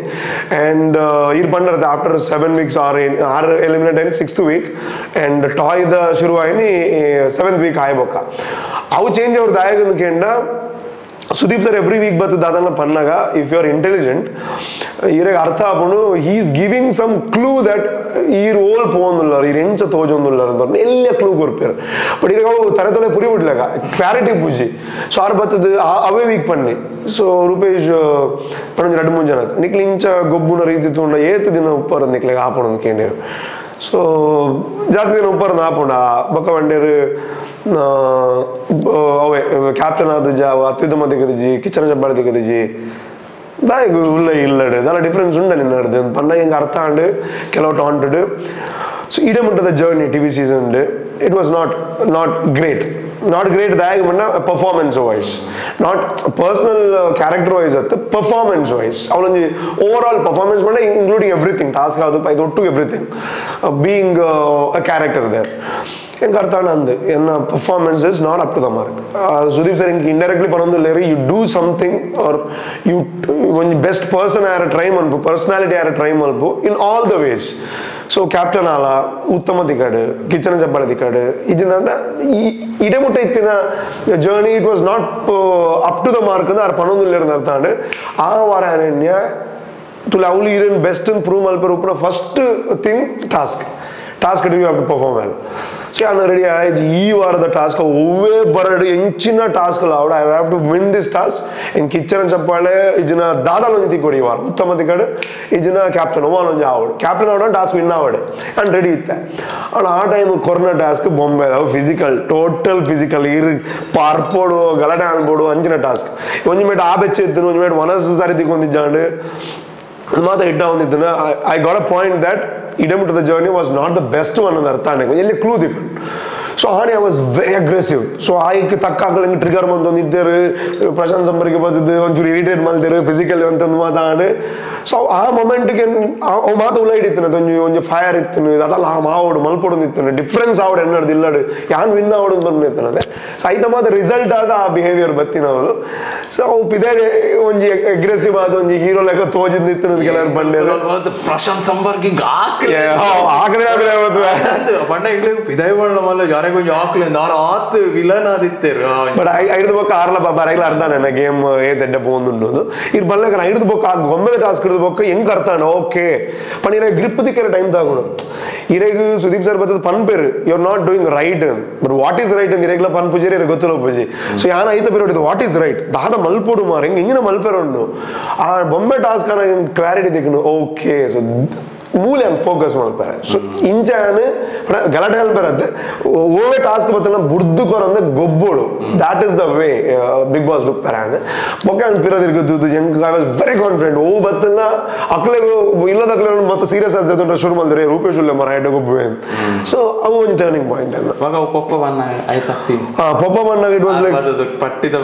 [SPEAKER 1] ಆ್ಯಂಡ್ ಇರ್ ಪಂಡರ್ದ ಆಫ್ಟರ್ ಸೆವೆನ್ ವೀಕ್ಸ್ ಆರ್ ಆರ್ ಎಲಿಮಿನೇಟ್ ಆಯ್ತು ಸಿಕ್ಸ್ತ್ ವೀಕ್ ಆ್ಯಂಡ್ ಟಾಯ್ದ ಶುರು ಆಯ್ನಿ ಸೆವೆಂತ್ ವೀಕ್ ಆಯ್ಬೋಕ ಅವು ಚೇಂಜ್ ಅವ್ರ ದಾಯಕಂದು ಕೇಂಡ ಸುದೀಪ್ ಸರ್ ಎವ್ರಿ ವೀಕ್ ಬರ್ತದೆ ಅದನ್ನ ಪನ್ನಾಗ ಇಫ್ ಯು ಆರ್ ಇಂಟೆಲಿಜೆಂಟ್ ಇವ್ರಿಗೆ ಅರ್ಥ ಆಪುಂಡು he is giving some clue that ಈ ರೋಲ್ ಪೋಂದುಲ್ಲಾರ ಈ ಎಂಚ ತೋಜೊಂದುಲ್ಲಾರ ಅಂತ ಎಲ್ಲ ಕ್ಲೂ ಕೊರ್ಪೇರು ಬಟ್ ಇರಾಗ ಅವು ತಲೆ ತಲೆ ಪುರಿ ಬಿಡ್ಲಾಗ ಕ್ಲಾರಿಟಿ ಪೂಜಿ ಸೊ ಆರ್ ಬರ್ತದ ಅವೇ ವೀಕ್ ಪನ್ನಿ. ಸೊ ರೂಪೇಶ್ ಪಣಂಜ್ ಎರಡು ಮೂರು ಇಂಚ ಗೊಬ್ಬುನ ರೀತಿ ತುಂಡ ಏತ್ ದಿನ ಉಪ್ಪರ ನಿಕ್ಲಾಗ ಆಪುಣ ಕೇಂಡೇರು ಸೊ ಜಾಸ್ತಿ ದಿನ ಉಪ್ಪರ ಆಪುಂಡ ಬೊಕ್ಕ ಬಂಡೇರು ಅವೇ ಕ್ಯಾಪ್ಟನ್ ಆದ ಜಾವ ಅತ್ಯುತ್ತಮ ದಿಗದಿಜಿ ಕಿಚನ್ ಜಬ್ಬಾಳ ದಿಗದಿಜಿ ದಾಯಗ ಉಲ್ಲ ಇಲ್ಲಡು ದಾಲ ಡಿಫ್ರೆನ್ಸ್ ಉಂಡ ನಿನ್ನ ನಡ್ದು ಪನ್ನ ಹಿಂಗೆ ಅರ್ಥ ಆಂಡು ಕೆಲವು ಟಾಂಟಡ್ ಸೊ ಇಡೇ ಮುಟ್ಟದ journey T V season it was not not great not great ದಾಯಗ ಮನ್ನ performance wise not personal character wise ಅತ್ತು ಪರ್ಫಾರ್ಮೆನ್ಸ್ ವೈಸ್ ಅವಳೊಂದು ಓವರ್ ಆಲ್ ಪರ್ಫಾರ್ಮೆನ್ಸ್ ಮಾಡಿ ಇನ್ಕ್ಲೂಡಿಂಗ್ ಎವ್ರಿಥಿಂಗ್ ಟಾಸ್ಕ್ ಅದು ಇದು ಒಟ್ಟು everything being a character there ಹೆಂಗೆ ಅರ್ಥ ಅಂದು ಎನ್ನ performance is not up to the mark Sudeep sir ಹಿಂಗೆ indirectly ಪರೊಂದಿಲ್ಲ you do something are you ಒಂದು ಬೆಸ್ಟ್ ಪರ್ಸನ್ ಯಾರ ಟ್ರೈ ಮಲ್ಪು ಪರ್ಸನಾಲಿಟಿ ಯಾರ try ಮಲ್ಪು in all the ways so captain ಆಲ ಉತ್ತಮ ತಿಕಾಡು ಕಿಚನ್ ಜಬ್ಬಳ ತಿಕಾಡು ಇದಿಂದಂಡ ಈ ಇಡಮುಟ್ಟ ಇತ್ತಿನ journey it was not up to the mark ಅಂದ್ರೆ ಅವ್ರ ಪಣೊಂದಿಲ್ಲ ಅರ್ಥ ಆಂಡು ಆ ವಾರ ಅರಣ್ಯ ತುಲ ಅವಳು ಇರೇನು ಬೆಸ್ಟ್ ಅಂತ ಪ್ರೂವ್ ಮಲ್ಪರು ಉಪ್ಪನ first thing task task you have to perform well so ನಾನು ರೆಡಿ ಆಯ್ತು ಈ ವಾರದ ಟಾಸ್ಕ್ ಒವ್ವೇ ಬರಡು ಎಂಚಿನ task ಆವಡ I have to win this task in kitchen ಚಪ್ಪಾಳೆ ಇಜಿನ ದಾದಾಲ ಒಂಜಿ ತಿಕ್ಕೊಡಿ ಈ ವಾರ ಉತ್ತಮ ತಿಕ್ಕಡು ಇಜಿನ ಕ್ಯಾಪ್ಟನ್ ಒವಾನ್ ಒಂಜಿ ಆವಡು ಕ್ಯಾಪ್ಟನ್ ಆವಡ ಟಾಸ್ಕ್ ವಿನ್ ಆವಡೆ ನಾನು ರೆಡಿ ಇತ್ತೆ ಅವನು ಆ ಟೈಮ್ ಕೊರೋನಾ ಟಾಸ್ಕ್ ಬೊಂಬೆ ಅದಾವ ಫಿಸಿಕಲ್ ಟೋಟಲ್ ಫಿಸಿಕಲ್ ಇರ್ ಪಾರ್ಪೋಡು ಗಲಾಟೆ ಅನ್ಬೋಡು ಅಂಚಿನ ಟಾಸ್ಕ್ ಒಂಜಿ ಮೇಟ್ ಆ ಬೆಚ್ಚ ಇತ್ತು ಒಂಜಿ ಮೇಟ್ ಮನಸ್ಸು ಸಾರಿ ತಿಕ್ಕೊಂದಿದ್ದಾಂಡು ಮಾತ ಇಟ್ಟ ಒಂದಿದ್ದನ I got a point that ಇಡಮ್ to the journey was not the best one ಅನ್ನೋದು ಅರ್ಥ ಆನೆ ಎಲ್ಲಿ ಕ್ಲೂ ದಿಕ್ಕು ಸೊ ಆನೆ I was very aggressive so ಆಯ್ಕೆ ತಕ್ಕ ಹಿಂಗೆ ಟ್ರಿಗರ್ ಬಂದು ಒಂದಿದ್ದರು ಪ್ರಶಾಂತ್ ಸಂಬರ್ಗೆ ಬಂದಿದ್ದು ಒಂಚೂರು ಇರಿಟೇಟ್ ಮಾಡ್ತಾರೆ ಫಿಸಿಕಲ್ ಅಂತಂದು ಮಾತಾಡಿ ಸೊ ಆ ಮೊಮೆಂಟ್ಗೆ ಅವು ಮಾತು ಉಲ್ಲ ಹಿಡಿತಾನೆ ಒಂಜಿ ಒಂದು ಫೈರ್ ಇತ್ತು ಅದಲ್ಲ ಆ ಮಾವೋಡು ಮಲ್ಪೊಡು ನಿಂತಾನೆ ಡಿಫ್ರೆನ್ಸ್ ಆವಡು ಎನ್ನಡ್ದು ಇಲ್ಲಡು ಯಾನ್ ವಿನ್ ಆವಡು ಬಂದು ನಿಂತಾನೆ ಸೊ ಐತ ಮಾತ ರಿಸಲ್ಟ್ ಆದ ಆ ಬಿಹೇವಿಯರ್ ಬತ್ತಿನವರು ಸೊ ಅವು ಪಿದೆ ಒಂಜಿ ಅಗ್ರೆಸಿವ್ ಆದ ಒಂಜಿ ಹೀರೋ ಲೆಕ್ಕ ತೋಜಿದ್ ನಿಂತಿನ ಕೆಲವರು ಬಂಡೆ
[SPEAKER 2] ಪ್ರಶಾಂತ್ ಸಂಬರ್ಗ್ ಹಿಂಗ್ పండగ ఇదైవడం వల్ల యారే కొంచెం ఆకులు నాన్న ఆత్ ఇలా నాది ఇస్తారు
[SPEAKER 1] ಬಟ್ ಐದು ಬೊಕ್ಕ ಆರ್ಲ ಬರಲ್ಲ ಅರ್ಥ ನನ್ನ ಗೇಮ್ ಏದೆಡ್ಡ ಬೋಂದು ಅನ್ನೋದು ಇರ್ ಬಲ್ಲಕ ನಾ ಹಿಡಿದು ಬೊಕ್ಕ ಆ ಗೊಂಬೆದ ಟಾಸ್ಕ್ ಹಿಡಿದು ಬೊಕ್ಕ ಹೆಂಗ್ ಅರ್ಥಾನ ಓಕೆ ಪಣ ಇರ ಗ್ರಿಪ್ ದಿಕ್ಕರ ಟೈಮ್ ತಗೊಂಡು ಇರೆಗು ಸುದೀಪ್ ಸರ್ ಬರ್ತದ ಪನ್ ಪೇರು you are not doing right but what is right ಅಂತ ಇರೆಗ್ಲ ಪನ್ ಪೂಜೆ ಇರ ಗೊತ್ತಿಲ್ಲ ಪೂಜೆ ಸೊ ಯಾನ ಐತ ಪೇರು ಹೊಡಿದು ವಾಟ್ ಈಸ್ ರೈಟ್ ದಾದ ಮಲ್ಪೋಡು ಮಾರ ಹೆಂಗೆ ಇಂಜಿನ ಮಲ್ಪೇರು ಆ ಬೊಂಬೆ ಟಾಸ್ಕ್ ಕ್ಲಾರಿಟಿ ದಿಕ್ಕನು ಓಕೆ ಸೊ ಮೂಲೆ ಫೋಕಸ್ ಮಾಡ್ತಾರೆ. ಸೊ ಇಂಚಾನು ಗಲಾಟೆ ಬರುತ್ತೆ. ಓವೇ ಟಾಸ್ಕ್ ಬರ್ತಾನೆ ಬುಡ್ದುಕೋರ್ ಕೊರಂದ ಗೊಬ್ಬೋಡು. That is the way Bigg Boss look ಪರ ಅಂದ್ರೆ ಬೊಕ್ಕ ಅನ್ಪಿರೋದು ಇರ್ಬೋದು ಜಂಗ್ ಐ ವಾಸ್ ವೆರಿ ಕಾನ್ಫಿಡೆಂಟ್ ಓ ಬತ್ತನ ಅಕ್ಲೆ ಇಲ್ಲದ ಅಕ್ಲೆ ಮಸ್ತ್ ಸೀರಿಯಸ್ ಆಗ್ತದೆ ಶುರು ಮಾಡಿದ್ರೆ ರೂಪೇಶ್ ಉಳ್ಳೆ ಮರ ಹೆಡ್ ಗೊಬ್ಬ ಸೊ ಅವು ಒಂದು ಟರ್ನಿಂಗ್ ಪಾಯಿಂಟ್ ಅಂದ್ರೆ
[SPEAKER 2] ಇವಾಗ ಪಪ್ಪ ಬನ್ನ ಆಯ್ತಾ ಸೀನ್
[SPEAKER 1] ಪಪ್ಪ ಬಣ್ಣ ಇಟ್ ವಾಸ್ ಲೈಕ್
[SPEAKER 2] ಪಟ್ಟಿದ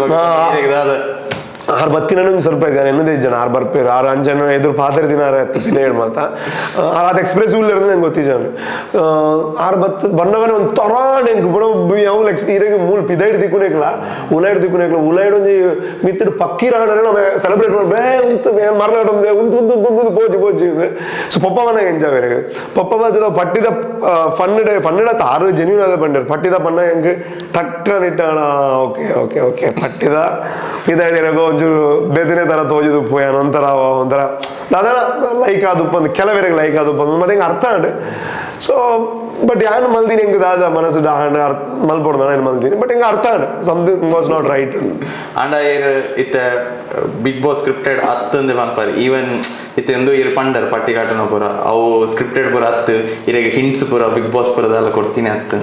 [SPEAKER 1] ಆರು ಬತ್ತಿನ ಸರ್ಪ್ರೈಸ್ ನಾನು ಎನ್ನದೇ ಜನ, ಆರು ಬರ್ಪೇರು ಆರು ಅಂಜನ ಜನ ಎದುರು ಪಾತ್ರ ದಿನ ಹೇಳಿ ಮಾತ. ಅದು ಎಕ್ಸ್ಪ್ರೆಸ್ ಇಲ್ಲ ಇರೋದು ನಂಗೆ ಗೊತ್ತಿದ್ದಾನೆ ಆರು ಬತ್ತ ಬಣ್ಣವನೇ ಒಂದು ತೊರಾಣ್ ಹೆಂಗೆ ಬುಡ ಯಾವ ಎಕ್ಸ್ ಮೂಲ ಮೂಲ ಪಿದೈಡ್ ದಿಕ್ಕುನೇಕ್ಲ ಉಲೈಡ್ ದಿಕ್ಕುನೇಕ್ಲ ಉಲೈಡ್ ಒಂದು ಮಿತ್ತಡು ಪಕ್ಕಿ ರಾಣನೆ ನಾವು ಸೆಲೆಬ್ರೇಟ್ ಮಾಡಿ ಬೇ, ಉಂತು ಮರ್ನಾಡು ಉಂತು ಉಂತು ಉಂತು ಉಂತು ಪೋಜಿ ಪೋಜಿ ಸೊ ಪಪ್ಪ ಮನೆಗೆ ಎಂಜಾಯ್ ಬೇರೆ ಪಪ್ಪ ಬಂದ ಪಟ್ಟಿದ ಫನ್ನಿಡ ಫನ್ನಿಡ ಆರು ಜೆನ್ಯೂನ್ ಆದ ಬಂದಿರು ಪಟ್ಟಿದ ಬಣ್ಣ ಹೆಂಗೆ? ಟಕ್ಕ ನಿಟ್ಟಾಣ ಓಕೆ ಓಕೆ ಓಕೆ, ಪಟ್ಟಿದ. ಇದಾಡಿರಾಗ ಒಂಚೂರು ಬೇದಿನೇ ತರ ತೋಜಿದು ಪೋಯಾನ ಒಂಥರ ಒಂಥರ ಅದನ್ನ ಲೈಕ್ ಆದುಪ್ಪ ಒಂದು ಕೆಲವೇರಿಗೆ ಲೈಕ್ ಆದುಪ್ಪ ಅಂದ್ ಮತ್ತೆ ಹಿಂಗೆ ಅರ್ಥ ಅಂಡ್ ಸೊ ಬಟ್ ಯಾನು ಮಲ್ದಿನಿ ಹೆಂಗೆ ದಾದ ಮನಸ್ಸು ಡಾಂಡ್ ಮಲ್ಪೊಡ್ದ ನಾನು ಮಲ್ದಿನಿ ಬಟ್ ಹಿಂಗೆ ಅರ್ಥ and something was not right
[SPEAKER 2] and air ಇತ್ತ ಬಿಗ್ ಬಾಸ್ ಸ್ಕ್ರಿಪ್ಟೆಡ್ ಹತ್ತಂದು ಬಂದ್ಪಾರಿ ಈವನ್ ಇತ್ತ ಎಂದು ಇರ್ ಪಂಡರ್ ಪಟ್ಟಿ ಕಾಟನ ಪುರ. ಅವು ಸ್ಕ್ರಿಪ್ಟೆಡ್ ಪುರ ಹತ್ತು ಇರೆಗೆ ಹಿಂಟ್ಸ್ ಪುರ ಬಿಗ್ ಬಾಸ್ ಪೂರದೆಲ್ಲ ಕೊಡ್ತೀನಿ ಹತ್ತು.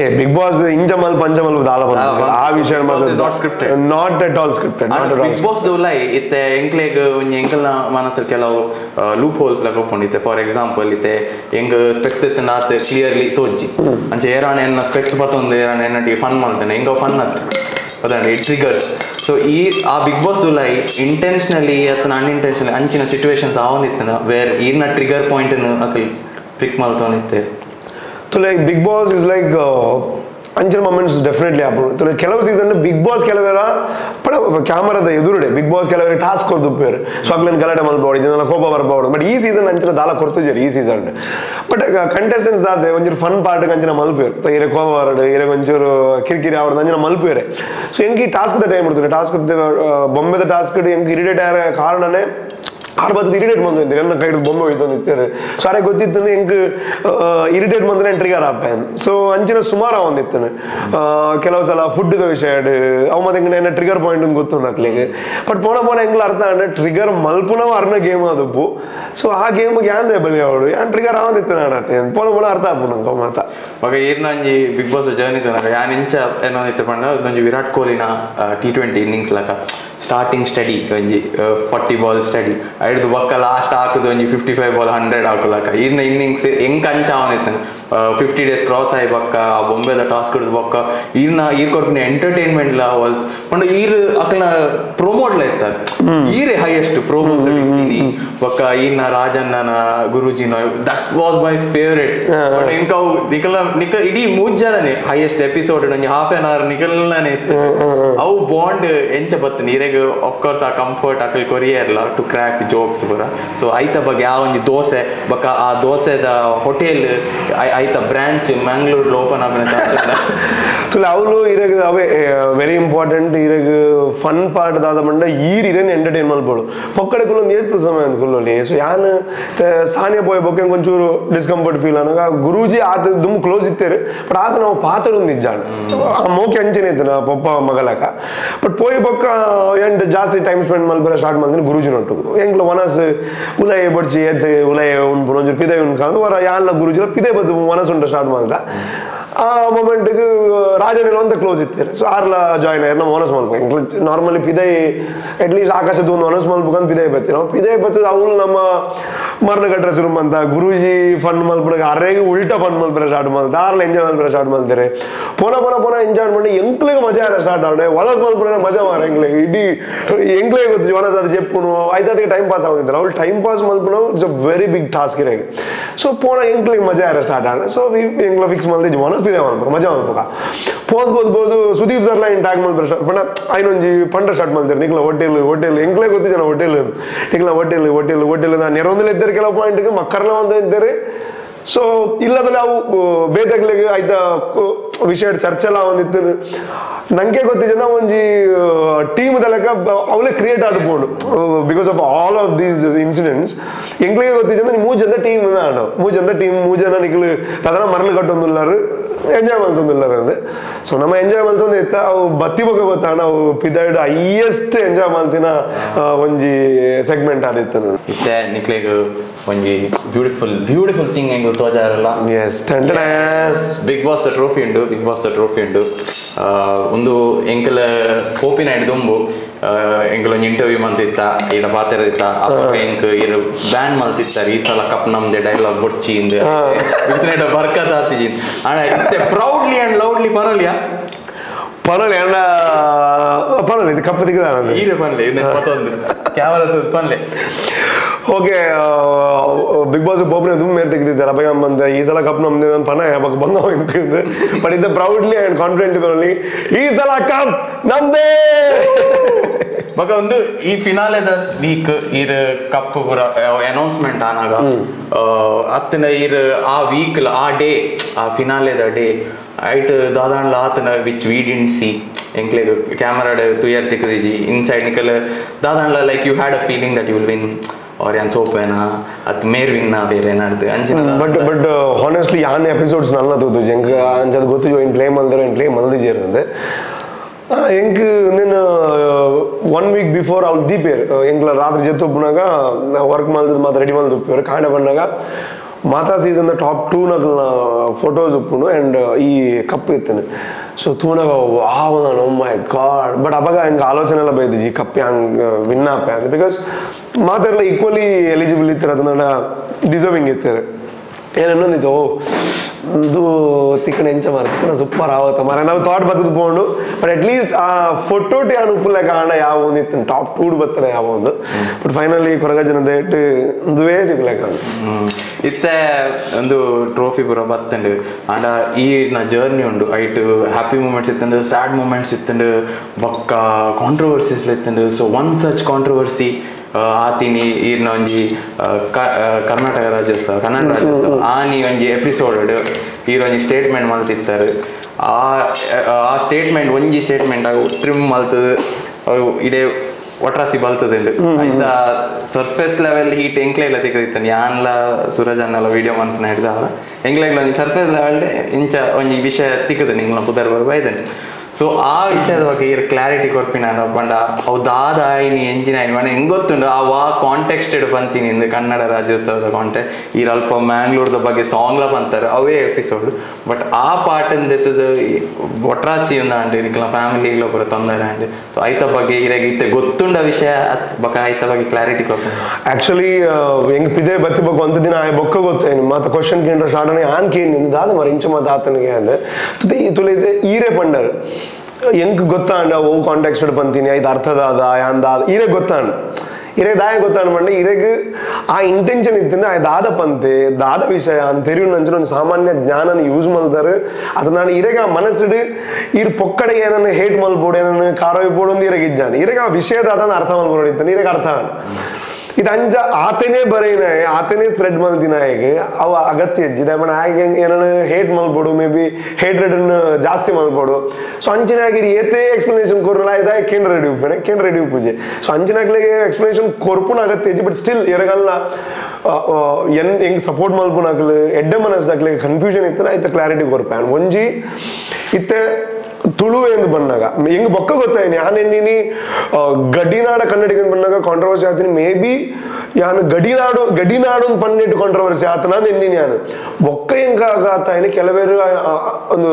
[SPEAKER 1] ಏ ಬಿಗ್ ಬಾಸ್ ಇಂಜಮಲ್ ಪಂಜಮಲ್ ದಾಲ ಆ ವಿಷಯ.
[SPEAKER 2] Not
[SPEAKER 1] at all scripted
[SPEAKER 2] Bigg
[SPEAKER 1] all
[SPEAKER 2] Boss ದೌಲ ಇತ್ತೆ ಎಂಕ್ಲೆಗ್ ಒಂಜಿ ಎಂಕಲ್ನ ಮನಸ್ಸು ಕೆಲವು ಲೂಪ್ ಹೋಲ್ಸ್ ಲಾಗ ಒಪ್ಪುಂಡು ಇತ್ತೆ ಫಾರ್ ಎಕ್ಸಾಂಪಲ್ ಇತ್ತೆ ಎಂಗ್ ಸ್ಪೆಕ್ಸ್ ಇತ್ತೆ ನಾತ್ ಕ್ಲಿಯರ್ ಕ್ಲಿಯರ್ಲಿ ತೋಜಿ ಅಂಚೆ ಏರಾಣ ಎನ್ನ ಸ್ಪೆಕ್ಸ್ ಬರ್ತೊಂದು ಏರಾಣ ಎನ್ನಟಿ ಫನ್ ಮಾಡ್ತೇನೆ. ಹೆಂಗೋ ಫನ್ ಅತ್ ಇಟ್ ಟ್ರಿಗರ್ಸ್ ಸೊ ಈ ಆ ಬಿಗ್ ಬಾಸ್ ದುಲೈ ಇಂಟೆನ್ಷನಲಿ ಅಥವಾ ಅನ್ಇಂಟೆನ್ಷನಲಿ ಅಂಚಿನ ಸಿಚುವೇಶನ್ಸ್ ಆವೊಂದಿತ್ತನ ವೇರ್ ಈರ್ನ ಟ್ರಿಗರ್ ಪಾಯಿಂಟ್ ಅಕಲ್ prick ಮಾಡ್ತೊಂದಿತ್ತೆ
[SPEAKER 1] so like Bigg Boss is like ಅಂಚಿನ ಮೊಮೆಂಟ್ಸ್ ಡೆಫಿನೆಟ್ಲಿ ಆಪುಡು ಸೊ ಕೆಲವು ಸೀಸನ್ ಬಿಗ್ ಬಾಸ್ ಕೆಲವರ ಪಡ ಕ್ಯಾಮರಾದ ಎದುರುಡೆ ಬಿಗ್ ಬಾಸ್ ಕೆಲವರಿಗೆ ಟಾಸ್ಕ್ ಕೊಡ್ದುಪ್ಪೇರು ಸೊ ಅಕ್ಲೇನು ಗಲಾಟೆ ಮಲ್ಬೋದು ಇದನ್ನೆಲ್ಲ ಕೋಪ ಬರ್ಬೋದು ಬಟ್ ಈ ಸೀಸನ್ ಅಂಚಿನ ದಾಲ ಕೊಡ್ತಿದ್ದಾರೆ ಈ ಸೀಸನ್ ಬಟ್ ಕಂಟೆಸ್ಟೆಂಟ್ಸ್ ದಾದೆ ಒಂಚೂರು ಫನ್ ಪಾರ್ಟ್ ಅಂಚಿನ ಮಲ್ಪೇರು ಸೊ ಇರೆ ಕೋಪ ಬರಡು ಇರೆ ಒಂಚೂರು ಕಿರಿಕಿರಿ ಆವಡ್ದು ಅಂಚಿನ ಮಲ್ಪೇರೆ ಸೊ ಹೆಂಗೆ ಟಾಸ್ಕ್ ಟೈಮ್ ಇಡ್ತಾರೆ ಟಾಸ್ಕ್ ಬೊಂಬೆದ ಟಾಸ್ಕ್ ಹೆಂಗೆ ಇರಿಟೇಟ್ ಆಗ ಕಾರಣನೇ ಆರು ಬದ್ದು ಇರಿಟೇಟ್ ಬಂದು ಎಲ್ಲ ಕೈ ಹಿಡಿದು ಬೊಮ್ಮೆ ಹೋಯ್ತು ನಿಂತಾರೆ ಸೊ ಅರೆ ಗೊತ್ತಿತ್ತು ಹೆಂಗೆ ಇರಿಟೇಟ್ ಬಂದ್ರೆ ಟ್ರಿಗರ್ ಆಪೇನ್ ಸೊ ಅಂಚಿನ ಸುಮಾರು ಒಂದಿತ್ತು ಕೆಲವು ಸಲ ಫುಡ್ದ ವಿಷಯ ಅವು ಮತ್ತೆ ಹೆಂಗೆ ಏನ ಟ್ರಿಗರ್ ಪಾಯಿಂಟ್ ಗೊತ್ತು ನಕ್ಲಿಗೆ ಬಟ್ ಪೋಣ ಪೋಣ ಹೆಂಗ್ಲ ಅರ್ಥ ಅಂದ್ರೆ ಟ್ರಿಗರ್ ಮಲ್ಪುನವ ಅರ್ನ ಗೇಮ್ ಅದಪ್ಪು ಸೊ ಆ ಗೇಮ್ಗೆ ಯಾಂದೆ ಬಲಿ ಅವಳು? ಯಾನ್ ಟ್ರಿಗರ್ ಆವಂದಿತ್ತು ನಾಡತ್ತೆ ಪೋಣ ಪೋಣ ಅರ್ಥ ಆಪು ನಂಗೆ ಮಾತ.
[SPEAKER 2] ಮಗ ಈರ್ನಂಜಿ ಬಿಗ್ ಬಾಸ್ ಜರ್ನಿ ತೋನಕ ಯಾನ್ ಇಂಚ ಏನೋ ಇತ್ತು ಪಂಡ ಒಂದೊಂಜಿ ವಿರಾಟ್ ಕೊಹ್ಲಿನ ಟಿ ಟ್ವೆಂಟಿ ಇನ್ನಿಂಗ್ಸ್ ಲಕ ಸ್ಟಾರ್ಟಿಂಗ್ ಸ್ಟಡಿ ಒಂಜಿ ಫಾರ್ಟಿ ಬಾಲ್ ಸ್ಟಡಿ ಐಡ್ದು ಬೊಕ್ಕ ಲಾಸ್ಟ್ ಹಾಕುದು ಒಂಜಿ ಫಿಫ್ಟಿ ಫೈವ್ ಬಾಲ್ ಹಂಡ್ರೆಡ್ ಹಾಕುಲಕ ಇನ್ನು ಇನ್ನಿಂಗ್ಸ್ ಹೆಂಗ್ ಅಂಚ ಅವನಿತ್ತು ಫಿಫ್ಟಿ ಡೇಸ್ ಕ್ರಾಸ್ ಆಗಿ ಬೊಕ್ಕ ಆ ಬೊಂಬೆದ ಟಾಸ್ಕ್ ಹಿಡಿದು ಬೊಕ್ಕ. ಇನ್ನ ಈರ್ ಕೊಟ್ಟಿನ ಎಂಟರ್ಟೈನ್ಮೆಂಟ್ ಲ ವಾಸ್ ಪಂಡ ಈರ್ ಅಕ್ಕನ ಪ್ರೊಮೋಟ್ ಲ ಇತ್ತಾರೆ ಈರೆ ಹೈಯೆಸ್ಟ್ ಪ್ರೊಮೋಸ್ ಬಕ್ಕ ಇನ್ನ ರಾಜಣ್ಣನ ಗುರುಜಿನ that was my favourite but ಇಂಕ ಅವು ನಿಕಲ ನಿಕ ಇಡೀ ಮೂರ್ ಜನನೇ ಹೈಯೆಸ್ಟ್ ಎಪಿಸೋಡ್ ನಂಗೆ ಹಾಫ್ ಆನ್ ಅವರ್ ನಿಕಲ್ನೇ ಇತ್ತು ಅವು ಬಾಂಡ್ ಎಂಚ ಬತ್ತು ನೀರೆಗ್ ಆಫ್ ಕೋರ್ಸ್ ಆ ಕಂಫರ್ಟ್ ಅಕಲ್ ಕೊರಿಯರ್ಲ ಟು ಕ್ರ್ಯಾಕ್ ಜೋಕ್ಸ್ ಪೂರ. ಸೊ ಐತ ಬಗ್ಗೆ ಆ ಒಂಜಿ ದೋಸೆ ಬಕ್ಕ ಆ ದೋಸೆದ ಹೋಟೆಲ್ ಐತ ಬ್ರಾಂಚ್ ಮ್ಯಾಂಗ್ಳೂರ್ ಓಪನ್ ಆಪಿನ
[SPEAKER 1] ಸೊ ಅವಳು ಇರಗ ಅವೇ ವೆರಿ ಇಂಪಾರ್ಟೆಂಟ್ ಇರಗ ಫನ್ ಪಾರ್ಟ್ ದಾದ ಮಂಡ ಈರ್ ಇರೇನು ಎಂಟರ್ಟೈನ್ ಮಾಡ್ಬೋದು ಪೊಕ್ಕಡೆ ಕುಲ್ಲೊಂದು ಏತ್ತು ಸಮಯ ಅಂದ್ಕೊಳ್ಳಿ ಸೊ ಯಾನ್ ಸಾನಿಯ ಪೋಯ್ ಬೊಕ್ಕೆ ಒಂಚೂರು ಡಿಸ್ಕಂಫರ್ಟ್ ಫೀಲ್ ಅನ್ನಾಗ ಗುರೂಜಿ ಆತ ದುಮ್ ಕ್ಲೋಸ್ ಇತ್ತೇರು ಬಟ್ ಆತ ನಾವು ಪಾತಡು ನಿಜಾಣ ಆ ಮೋಕೆ ಅಂಚನೆ ಇತ್ತು ನಾ ಪಪ್ಪ ಮಗಲಕ ಬಟ್ ಪೋಯ್ ಬೊಕ್ಕ ಎಂಟ್ ಜಾಸ್ತಿ ಟೈಮ್ ಸ್ಪೆಂಡ್ ಮಲ್ಪರ ಸ್ಟಾರ್ಟ್ ಮಾಡ್ತೀನಿ ಗುರೂಜಿ ನೊಟ್ಟು ಎಂಗ್ಲ ವನಸ್ ಉಲಯ ಬಡ್ಚಿ ಎದ್ದು ಉಲಯ ಉಂಡು ಒಂಚೂರು ಪಿದೆ ಉಂಡು ವರ ಯಾನ್ಲ ಗುರೂಜಿ ಪಿದೆ ಬದ್ದು ವನಸ್ ಉಂಟು ಸ್ಟಾರ್ಟ್ ಮಾಡ್ದ ಆ ಮೊಮೆಂಟ್ಗೆ ರಾಜನಿಲ್ ಅಂತ ಕ್ಲೋಸ್ ಇತ್ತಿರಿ ಸೊ ಆರ್ಲ ಜಾಯ್ನ್ ಆಯ್ರು ನಾವು ಮನಸ್ಸು ಮಲ್ಬೇಕು ನಾರ್ಮಲಿ ಪಿದೈ ಅಟ್ಲೀಸ್ಟ್ ಆಕಾಶದ ಒಂದು ಮನಸ್ಸು ಮಾಡ್ಬೇಕು ಪಿದೈ ಬತ್ತಿ ನಾವು ಪಿದೈ ಬತ್ತದ ಅವನು ನಮ್ಮ ಮರ್ನಗಟ್ಟ ಶುರು ಅಂತ ಗುರುಜಿ ಫನ್ ಮಲ್ಪಡಾಗ ಅರೆಗೆ ಉಲ್ಟಾ ಫನ್ ಮಲ್ಪರ ಸ್ಟಾರ್ಟ್ ಮಾಡ್ತಾರೆ ಆರ್ಲ ಎಂಜಾಯ್ ಮಲ್ಪರ ಸ್ಟಾರ್ಟ್ ಮಾಡ್ತಾರೆ ಪುನ ಪುನ ಪುನ ಎಂಜಾಯ್ ಮಾಡಿ ಎಂಕ್ಲಿಗೆ ಮಜಾ ಆರ ಸ್ಟಾರ್ಟ್ ಆಡೇ ವಲಸ್ ಮಲ್ಪರ ಮಜಾ ಮಾರೆ ಎಂಕ್ಲಿಗೆ. ಇಡೀ ಎಂಕ್ಲಿಗೆ ಗೊತ್ತು ವನಸ್ ಅದು ಚೆಪ್ಪುನು ಐದಾದಿಗೆ ಟೈಮ್ ಪಾಸ್ ಆಗುದಿಲ್ಲ. ಅವಳು time pass ಮಲ್ಪನೋ it's a very big task ಇರೋದು ಸೊ ಪೋಣ ಎಂಕ್ಲಿಗೆ ಮಜಾ ಆರ ಸ್ಟಾರ್ಟ್ ಆಡ ಸೊ ಎಂಕ್ಲ ಫಿಕ್ಸ್ ಮಾಡಿದ್ರೆ ವನಸ್ ಸುತ್ತಿದೇವನು ಮಜಾ ಅನ್ಬೇಕ ಪೋದ್ ಪೋದ್ ಬೋದು ಸುದೀಪ್ ಸರ್ಲ ಇನ್ ಟ್ಯಾಗ್ ಮಾಡ್ಬಿಡ್ರೆ ಸ್ಟಾರ್ಟ್ ಪಣ ಐನೊಂಜಿ ಪಂಡ ಸ್ಟಾರ್ಟ್ ಮಾಡ್ತಾರೆ ನಿಕ್ಲ ಹೋಟೆಲ್ ಹೋಟೆಲ್ ಎಂಕ್ಲೇ ಗೊತ್ತಿದ್ದಾನೆ ಹೋಟೆಲ್ ನಿಕ್ಲ ಹೋಟೆಲ್ ಹೋಟೆಲ್ ಹೋಟೆಲ್ ನಾನು ನೆರವಂದಲ್ಲಿ ಇದ್ದಾರೆ ಕೆಲವು ಪಾಯಿಂಟ್ಗೆ ಮಕ್ಕರ್ನ ಒಂದು ಇದ್ದಾರೆ ಸೊ ಇಲ್ಲದಲ್ಲ ಅವು ಬೇದಗ್ಲಿಗೆ ಆಯ್ತ ವಿಷಯ ಚರ್ಚೆಲ್ಲ ಒಂದಿತ್ತು. ನಂಗೆ ಗೊತ್ತಿದ್ದ ಒಂಜಿ ಟೀಮ್ ದಲಕ ಅವಲೇ create ಆದ್ಬೋದು because of all of these incidents ಎಂಗ್ಲಿಗೆ ಗೊತ್ತಿದ್ದ ನೀ ಮೂ ಜನ ಟೀಮ್ ಆಡ ಮೂ ಜನ ಟೀಮ್ ಮೂ ಜನ ನಿಕ್ಲು ಅದನ್ನ ಮರಳು ಕಟ್ಟೊಂದುಲ್ಲಾರು ಎಂಜಾಯ್ ಮಾಡ್ತೊಂದುಲ್ಲಾರು ಅಂದೆ. ಸೊ ನಮ್ಮ ಎಂಜಾಯ್ ಮಾಡ್ತೊಂದು ಇತ್ತ, ಅವು ಬತ್ತಿ ಬಗ್ಗೆ ಗೊತ್ತಾಣ, ಅವು ಪಿದಾಯ್ಡ್ ಹೈಯೆಸ್ಟ್ ಎಂಜಾಯ್ ಮಾಡ್ತಿನ ಒಂಜಿ ಸೆಗ್ಮೆಂಟ್ ಆದಿತ್ತು
[SPEAKER 2] ಇತ್ತೆ ನಿಕ್ಲೆಗ್ ಒಂಜಿ ಬ್ಯೂಟಿಫುಲ್ ಬ್ಯೂಟಿಫುಲ್ ಥಿಂಗ್ ಹೆಂಗ್
[SPEAKER 1] ಎಸ್
[SPEAKER 2] ಬಿಗ್ ಬಾಸ್ ದ ಟ್ರೋಫಿ ಉಂಡು ಬಿಗ್ ಬಾಸ್ ದ ಟ್ರೋಫಿ ಉಂಡು ಒಂದು ಎಂಕಲ ಕೋಪಿನ ಹಿಡಿದುಂಬು ಎಂಕಲೊಂದು ಇಂಟರ್ವ್ಯೂ ಮಂತಿತ್ತ ಈಡ ಪಾತಿರದಿತ್ತ ಅಪ್ಪ ಎಂಕ್ ಇರು ಬ್ಯಾನ್ ಮಲ್ತಿತ್ತಾರೆ ಈ ಸಲ ಕಪ್ ನಮ್ದೆ ಡೈಲಾಗ್ ಬೊಡ್ಚಿ ಇಂದ. ಬರ್ಕತ್ ಆತಿಜಿ ಆಣ ಇತ್ತೆ ಪ್ರೌಡ್ಲಿ ಅಂಡ್ ಲೌಡ್ಲಿ ಪರಲಿಯಾ
[SPEAKER 1] ಪರವಾಗಿಲ್ಲ ಅಣ್ಣ ಪರವಾಗಿಲ್ಲ ಇದು ಕಪ್ಪು ತೆಗೆದ
[SPEAKER 2] ಈರೆ ಪನ್ಲೆ ಇನ್ನ ಮತ್ತೊಂದು ಕ್ಯಾಮರಾ ಪನ್ಲೆ
[SPEAKER 1] ಓಕೆ ಬಿಗ್ ಬಾಸ್ ಬೋಬ್ರೆ ತುಂಬ ಮೇರ್ ತೆಗೆದಿದ್ದಾರೆ ಅಬ್ಬ ಬಂದ ಈ ಸಲ ಕಪ್ ನಮ್ದು ನನ್ನ ಪನ ಯಾವಾಗ ಬಂದ ಹೋಗಿದ್ದು ಬಟ್ ಇದ್ದ ಪ್ರೌಡ್ಲಿ ಅಂಡ್ ಕಾನ್ಫಿಡೆಂಟ್ ಬರಲಿ ಈ ಸಲ ಕಪ್ ನಮ್ದೇ
[SPEAKER 2] ಮಗ ಒಂದು ಈ ಫಿನಾಲೆದ ವೀಕ್ ಇರ್ ಕಪ್ ಪೂರ ಅನೌನ್ಸ್ಮೆಂಟ್ ಆನಾಗ ಅತ್ತನ ಇರ್ ಆ ವೀಕ್ ಆ ಡೇ ಆ ಫಿನಾಲೆದ ಡೇ ಐಟ್ ದಾದಾಂಡ್ಲ ಆತನ ವಿಚ್ ವಿ ಡಿಂಟ್ ಸಿ ಎಂಕ್ಲೆಗ್ ಕ್ಯಾಮರಾಡ್ ತುಯರ್ ತಿಕ್ಕದಿಜಿ. ಇನ್ಸೈಡ್ ನಿಕಲ್ ದಾದಾಂಡ್ಲ like you had a feeling that you'll win ಅವ್ರ ಏನ್ ಸೋಪೇನಾ ಅತ್ ಮೇರ್ ವಿನ್ನ ಬೇರೆ ಏನಾಡ್ದು. ಅಂಚಿನ
[SPEAKER 1] ಬಟ್ ಬಟ್ ಹಾನೆಸ್ಟ್ಲಿ ಯಾನ್ ಎಪಿಸೋಡ್ಸ್ ನನ್ನ ತೋದು ಎಂಕ್ ಅಂಚದು ಗೊತ್ತು ಇನ್ ಪ್ಲೇ ಮಲ್ದಿರೋ ಇನ್ ಪ್ಲೇ ಮಲ್ದಿಜೇರು ಅಂದೆ ಎಂಕ್ ನೀನು ಒನ್ ವೀಕ್ ಬಿಫೋರ್ ಅವ್ಳು ದೀಪೇರ್ ಎಂಕ್ಲ ರಾತ್ರಿ ಜೊತ್ತೊಪ್ಪನಾಗ ವರ್ಕ್ ಮಾಡಿದ್ ಮಾತ್ರ ರೆಡಿ ಮಾಡಿದ್ ಉಪ್ಪೇರು ಮಾತಾ ಸೀಸನ್ ಟಾಪ್ ಟೂ ನಕಲ್ನ ಫೋಟೋಸ್ ಉಪ್ಪುನು ಆ್ಯಂಡ್ ಈ ಕಪ್ ಇತ್ತೇನೆ. ಸೊ ತೂನಾಗ ವಾವ್ ನಾನು ಮೈ ಗಾಡ್. ಬಟ್ ಅವಾಗ ಹಂಗೆ ಆಲೋಚನೆ ಎಲ್ಲ ಬೈದಿಜಿ ಕಪ್ಪೆ ಹಂಗೆ ವಿನ್ ಆಪೆ ಅಂತ. ಬಿಕಾಸ್ ಮಾತೆಲ್ಲ ಈಕ್ವಲಿ ಎಲಿಜಿಬಲ್ ಇತ್ತಾರೆ ಅದನ್ನ ಡಿಸರ್ವಿಂಗ್ ಇರ್ತಾರೆ. ಏನು ಅನ್ನೊಂದಿತ್ತು ಓ ಇದು ತಿಕ್ಕಣ ಎಂಚ ಮಾರ್ತು ಸೂಪರ್ ಆವತ್ತ ಮಾರ ನಾವು ಥಾಟ್ ಬತ್ತದ ಪೋಂಡು ಬಟ್ ಅಟ್ ಲೀಸ್ಟ್ ಆ ಫೋಟೋಟಿ ಆ ಉಪ್ಪುಲೆ ಕಾಣ ಯಾವ ಒಂದು ಇತ್ತು ಟಾಪ್ ಟೂಡ್ ಬರ್ತಾರೆ ಯಾವ ಒಂದು. ಬಟ್ ಫೈನಲಿ ಕೊರಗ ಜನದ ಇಟ್ಟು ಒಂದುವೇ ತಿಕ್ಕಲೆ ಕಾಣ
[SPEAKER 2] ಇತ್ತೆ ಒಂದು ಟ್ರೋಫಿ ಪೂರ ಬರ್ತಂಡು. ಆಂಡ ಈ ನ ಜರ್ನಿ ಉಂಡು. ಐಟ್ ಹ್ಯಾಪಿ ಮೂಮೆಂಟ್ಸ್ ಇತ್ತಂಡು ಸ್ಯಾಡ್ ಮೂಮೆಂಟ್ಸ್ ಇತ್ತಂಡು, ಬೊಕ್ಕ ಕಾಂಟ್ರವರ್ಸೀಸ್ ಇತ್ತಂಡು. ಸೊ ಒನ್ ಸಚ್ ಕಾಂಟ್ರವರ್ಸಿ ಆತಿನಿ ಈರ್ನ ಒಂಜಿ ಕರ್ನಾಟಕ ರಾಜ್ಯೋತ್ಸವ ಕನ್ನಡ ರಾಜ್ಯೋತ್ಸವ ಆನಿ ಒಂಜಿ ಎಪಿಸೋಡ್ ಈರ್ ಒಂಜಿ ಸ್ಟೇಟ್ಮೆಂಟ್ ಮಲ್ತಿತ್ತಾರೆ. ಆ ಆ ಸ್ಟೇಟ್ಮೆಂಟ್ ಒಂಜಿ ಸ್ಟೇಟ್ಮೆಂಟ್ ಆಗ ಟ್ರಿಮ್ ಮಲ್ತದು. ಇಡೇ ಒಟ್ರಾಸಿ ಬಲ್ತದುಂಡು ಐತ ಸರ್ಫೇಸ್ ಲೆವೆಲ್ ಹೀಟ್ ಎಂಕ್ಲೆಗ್ಲ ತಿಕ್ಕದಿತ್ತಾನೆ ಯಾನ್ಲ ಸೂರಜ್ ಅನ್ನೆಲ್ಲ ವಿಡಿಯೋ ಮಂತನ ಹಿಡ್ದ ಎಂಕ್ಲೆಗ್ಲ ಒಂಜಿ ಸರ್ಫೇಸ್ ಲೆವೆಲ್ ಇಂಚ ಒಂಜಿ ವಿಷಯ ತಿಕ್ಕದೆ ನಿಂಗ್ಲ ಪುದರ್ ಬರ್ ಬೈದನ್ ಸೊ ಆ ವಿಷಯದ ಬಗ್ಗೆ ಇರ್ ಕ್ಲಾರಿಟಿ ಕೊರ್ಪಿನ ಪಂಡ ಅವು ದಾದ ಆಯ್ನಿ ಎಂಜಿನ ಆಯ್ನಿ ಹೆಂಗ್ ಗೊತ್ತುಂಡು ಆ ವಾ ಕಾಂಟೆಕ್ಸ್ಟೆಡ್ ಬಂತೀನಿ ಇಂದು ಕನ್ನಡ ರಾಜ್ಯೋತ್ಸವದ ಕಾಂಟೆಕ್ಟ್ ಈರ್ ಅಲ್ಪ ಮ್ಯಾಂಗ್ಳೂರ್ದ ಬಗ್ಗೆ ಸಾಂಗ್ಲ ಬಂತಾರೆ, ಅವೇ ಎಪಿಸೋಡ್ ಬಟ್ ಆ ಪಾಟನ್ ದೆತ್ತದ ಒಟ್ರಾಸಿ ಒಂದು ಅಂಡ್ ಫ್ಯಾಮಿಲಿ ಫ್ಯಾಮಿಲಿಗ್ಲ ಪೂರ ತೊಂದರೆ ಅಂಡ್ ಸೊ ಐತ ಬಗ್ಗೆ ಇರಾಗ ಇತ್ತೆ ಗೊತ್ತುಂಡ ವಿಷಯ, ಅತ್ ಬಕ ಐತ ಬಗ್ಗೆ ಕ್ಲಾರಿಟಿ ಕೊರ್ಪಿನ
[SPEAKER 1] ಆಕ್ಚುಲಿ ಹೆಂಗ್ ಪಿದೆ ಬತ್ತಿ ಬಗ್ಗೆ ಒಂದು ದಿನ ಆಯ್ ಬೊಕ್ಕ ಗೊತ್ತೇನು ಮಾತ ಕ್ವಶನ್ ಕೇಂದ್ರ ಶಾಡನೆ ಆನ್ ಕೇಳಿ ದಾದ ಮರ ಇಂಚ ಮಾತ ಆತನಿಗೆ ಅಂದ್ರೆ ತುಲೆ ಈರೆ ಪಂಡರ್. ಹೆಂಗ್ ಗೊತ್ತಾಂಡ, ಓ ಕಾಂಟ್ಯಾಕ್ಟ್ ಬಂತೀನಿ, ಐದು ಅರ್ಥದ ಅದ ಅಂದ ಇರೇ ಗೊತ್ತಾಂಡ್. ಇರೇ ದಾಯ ಗೊತ್ತಾಂಡ್ ಮಂಡ, ಇರೆಗ್ ಆ ಇಂಟೆನ್ಷನ್ ಇತ್ತಿನ ದಾದ ಪಂತೆ, ದಾದ ವಿಷಯ ಅಂತ ತೆರಿವು ನಂಚಿನ ಒಂದು ಸಾಮಾನ್ಯ ಜ್ಞಾನನ ಯೂಸ್ ಮಾಡ್ತಾರೆ ಅದನ್ನ ಇರೆಗ ಆ ಮನಸ್ಸಿಡು ಇರ್ ಪೊಕ್ಕಡೆ ಏನನ್ನ ಹೇಟ್ ಮಲ್ಬೋಡು, ಏನನ್ನ ಕಾರೋಯ್ಬೋಡು ಅಂತ ಇರೆಗ್ ಇಜ್ಜಾನೆ ಇರೆಗ ಆ ವಿಷಯದ ಅದನ್ನ ಅರ್ಥ ಮಲ್ಬೋಡಿತ್ತಾನೆ ಇರೆಗ ಅರ್ಥ ಇದು ಅಂಜ ಆತನೇ ಬರೀನ ಆತನೇ ಸ್ಪ್ರೆಡ್ ಮಲ್ದಿನ ಹೇಗೆ ಅವ ಅಗತ್ಯ ಇಜ್ಜಿದೆ ಮನ ಹಾಗೆ ಏನೋ ಹೇಟ್ ಮಲ್ಬೋಡು ಮೇ ಬಿ ಹೇಟ್ರೆಡ್ ಜಾಸ್ತಿ ಮಲ್ಬೋಡು ಸೊ ಅಂಚಿನಾಗಿ ಏತೇ ಎಕ್ಸ್ಪ್ಲನೇಷನ್ ಕೊರಲ್ಲ ಇದ ಕೇಂದ್ರ ರೆಡಿ ಉಪ್ಪೇನೆ ಕೇಂದ್ರ ರೆಡಿ ಉಪ್ಪುಜೆ ಸೊ ಅಂಚಿನಾಗ್ಲಿಗೆ ಎಕ್ಸ್ಪ್ಲನೇಷನ್ ಕೊರ್ಪುನ ಅಗತ್ಯ ಇಜ್ಜಿ ಬಟ್ ಸ್ಟಿಲ್ ಎರಗಲ್ಲ ಎನ್, ಹೆಂಗ್ ಸಪೋರ್ಟ್ ಮಲ್ಪುನಾಗ್ಲು ಎಡ್ಡೆ ಮನಸ್ದಾಗ್ಲಿ ಕನ್ಫ್ಯೂಷನ್ ಇತ್ತನ ಇತ್ತ ಕ್ಲಾರಿಟಿ ಕೊರ್ಪೆ. ಒಂಜಿ, ಇತ್ತೆ ತುಳು ಎಂದು ಬಂದಾಗ ಹೆಂಗ್ ಬೊಕ್ಕ ಗೊತ್ತಾಯ್ನಿ ಯಾನ್ ಎನ್ನಿನಿ ಆ, ಗಡಿನಾಡ ಕನ್ನಡಿಗ ಬಂದಾಗ ಕಾಂಟ್ರವರ್ಸಿ ಆತೀನಿ ಮೇ ಬಿ ಯಾನು ಗಡಿನಾಡು ಗಡಿನಾಡು ಅಂತ ಪನ್ನಿಟ್ಟು ಕಾಂಟ್ರವರ್ಸಿ ಆತನ ಅಂತ ಎನ್ನಿನಿ ಯಾನು? ಬೊಕ್ಕ ಹೆಂಗ ಆತಾಯ್ನಿ ಕೆಲವೇರು ಒಂದು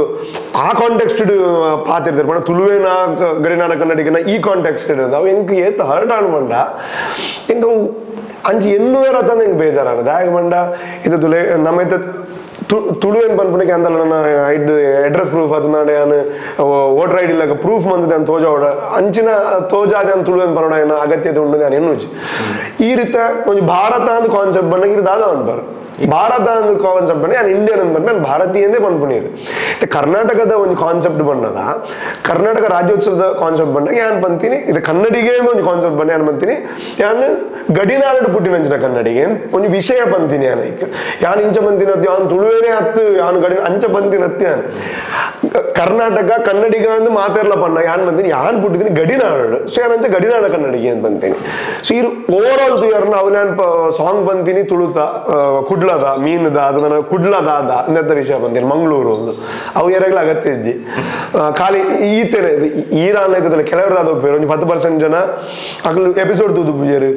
[SPEAKER 1] ಆ ಕಾಂಟೆಕ್ಸ್ಟ್ ಪಾತಿರ್ತಾರೆ ಬಣ್ಣ ತುಳುವೇನ ಗಡಿನಾಡ ಕನ್ನಡಿಗನ ಈ ಕಾಂಟೆಕ್ಸ್ಟ್ ಇರೋದು ಅವು ಹೆಂಗ್ ಏತ್ ಹರ್ಟ್ ಅನ್ಬಂಡ ಹೆಂಗ ಅಂಚಿ ಎನ್ನುವೇರ ತಂದ ಹೆಂಗ್ ಬೇಜಾರಾನ ದಾಯಗ ಮಂಡ ಇದು ನಮ್ಮ ಇತ್ತ ತು- ತುಳು ಏನು ಪನ್ಪುಣಿಕೆ ಅಂತಲ್ಲ ನನ್ನ ಐಡ್ ಅಡ್ರೆಸ್ ಪ್ರೂಫ್ ಅದು ನಾನು ಏನು ವೋಟರ್ ಐ ಡಿ ಇಲ್ಲಕ ಪ್ರೂಫ್ ಬಂದಿದೆ ಅಂತ ತೋಜ ಹೊಡ ಅಂಚಿನ ತೋಜಾದೆ ಅಂತ ತುಳು ಏನು ಪರೋಡ ಏನು ಅಗತ್ಯತೆ ಉಂಡು ನಾನು ಎನ್ನುಜಿ ಈ ರೀತಿ ಒಂದು ಭಾರತ ಅಂತ ಕಾನ್ಸೆಪ್ಟ್ ಬಂದಾಗ ಇದು ದಾದ ಅನ್ಬಾರು ಭಾರತ ಅಂತ ಕಾನ್ಸೆಪ್ಟ್ ಬಂದ ನಾನು ಇಂಡಿಯನ್ ಅಂತ ಬಂದ ನಾನು ಭಾರತೀಯಂದೇ ಮತ್ತೆ ಕರ್ನಾಟಕದ ಒಂದು ಕಾನ್ಸೆಪ್ಟ್ ಬಂದಾಗ ಕರ್ನಾಟಕ ರಾಜ್ಯೋತ್ಸವದ ಕಾನ್ಸೆಪ್ಟ್ ಬಂದಾಗ ಯಾನ್ ಬಂತೀನಿ ಇದು ಕನ್ನಡಿಗೆ ಒಂದು ಕಾನ್ಸೆಪ್ಟ್ ಬಂದ ಏನು ಬಂತೀನಿ ಯಾನು ಗಡಿನಾಡು ಪುಟ್ಟಿನಂಚಿನ ಕನ್ನಡಿಗೆ ಒಂದು ವಿಷಯ ಬಂತೀನಿ ಯಾನ್ ಈಗ ಯಾನ್ ಇಂಚ ಅದ್ ಯಾನ್ ತುಳುವೇನೆ ಹತ್ತು ಯಾನ್ ಗಡಿ ಅಂಚ ಬಂದಿನ ಹತ್ತಿ ಕರ್ನಾಟಕ ಕನ್ನಡಿಗ ಅಂದ್ ಮಾತಾಡ್ಲ ಪಣ್ಣ ಯಾನ್ ಬಂದಿನಿ ಯಾನ್ ಬಿಟ್ಟಿದ್ದೀನಿ ಗಡಿನಾಡು ಸೊ ಯಾನ್ ಅಂಚ ಗಡಿನಾಡ ಕನ್ನಡಿಗೆ ಅಂತ ಬಂತೀನಿ ಸೊ ಇರು ಓವರ್ ಆಲ್ ತುಯರ್ನ ಅವನ ಸಾಂಗ್ ಬಂತೀನಿ ತುಳುತ ಕುಡ್ಲದ ಮೀನದ ಅದು ನನ್ನ ಕುಡ್ಲದ ಅದ ವಿಷಯ ಬಂತೀನಿ ಮಂಗಳೂರು ಒಂದು. ಅವು ಎರಗಲ ಅಗತ್ಯ ಆ, ಖಾಲಿ ಈತೇನೆ ಈರಾನ್ ಆಯ್ತದಲ್ಲ ಕೆಲವರು ಅದು ಒಪ್ಪಿರು ಒಂದು ಹತ್ತು ಪರ್ಸೆಂಟ್ ಜನ ಅಕ್ಲು ಎಪಿಸೋಡ್ ತೂದು ಪೂಜಾರು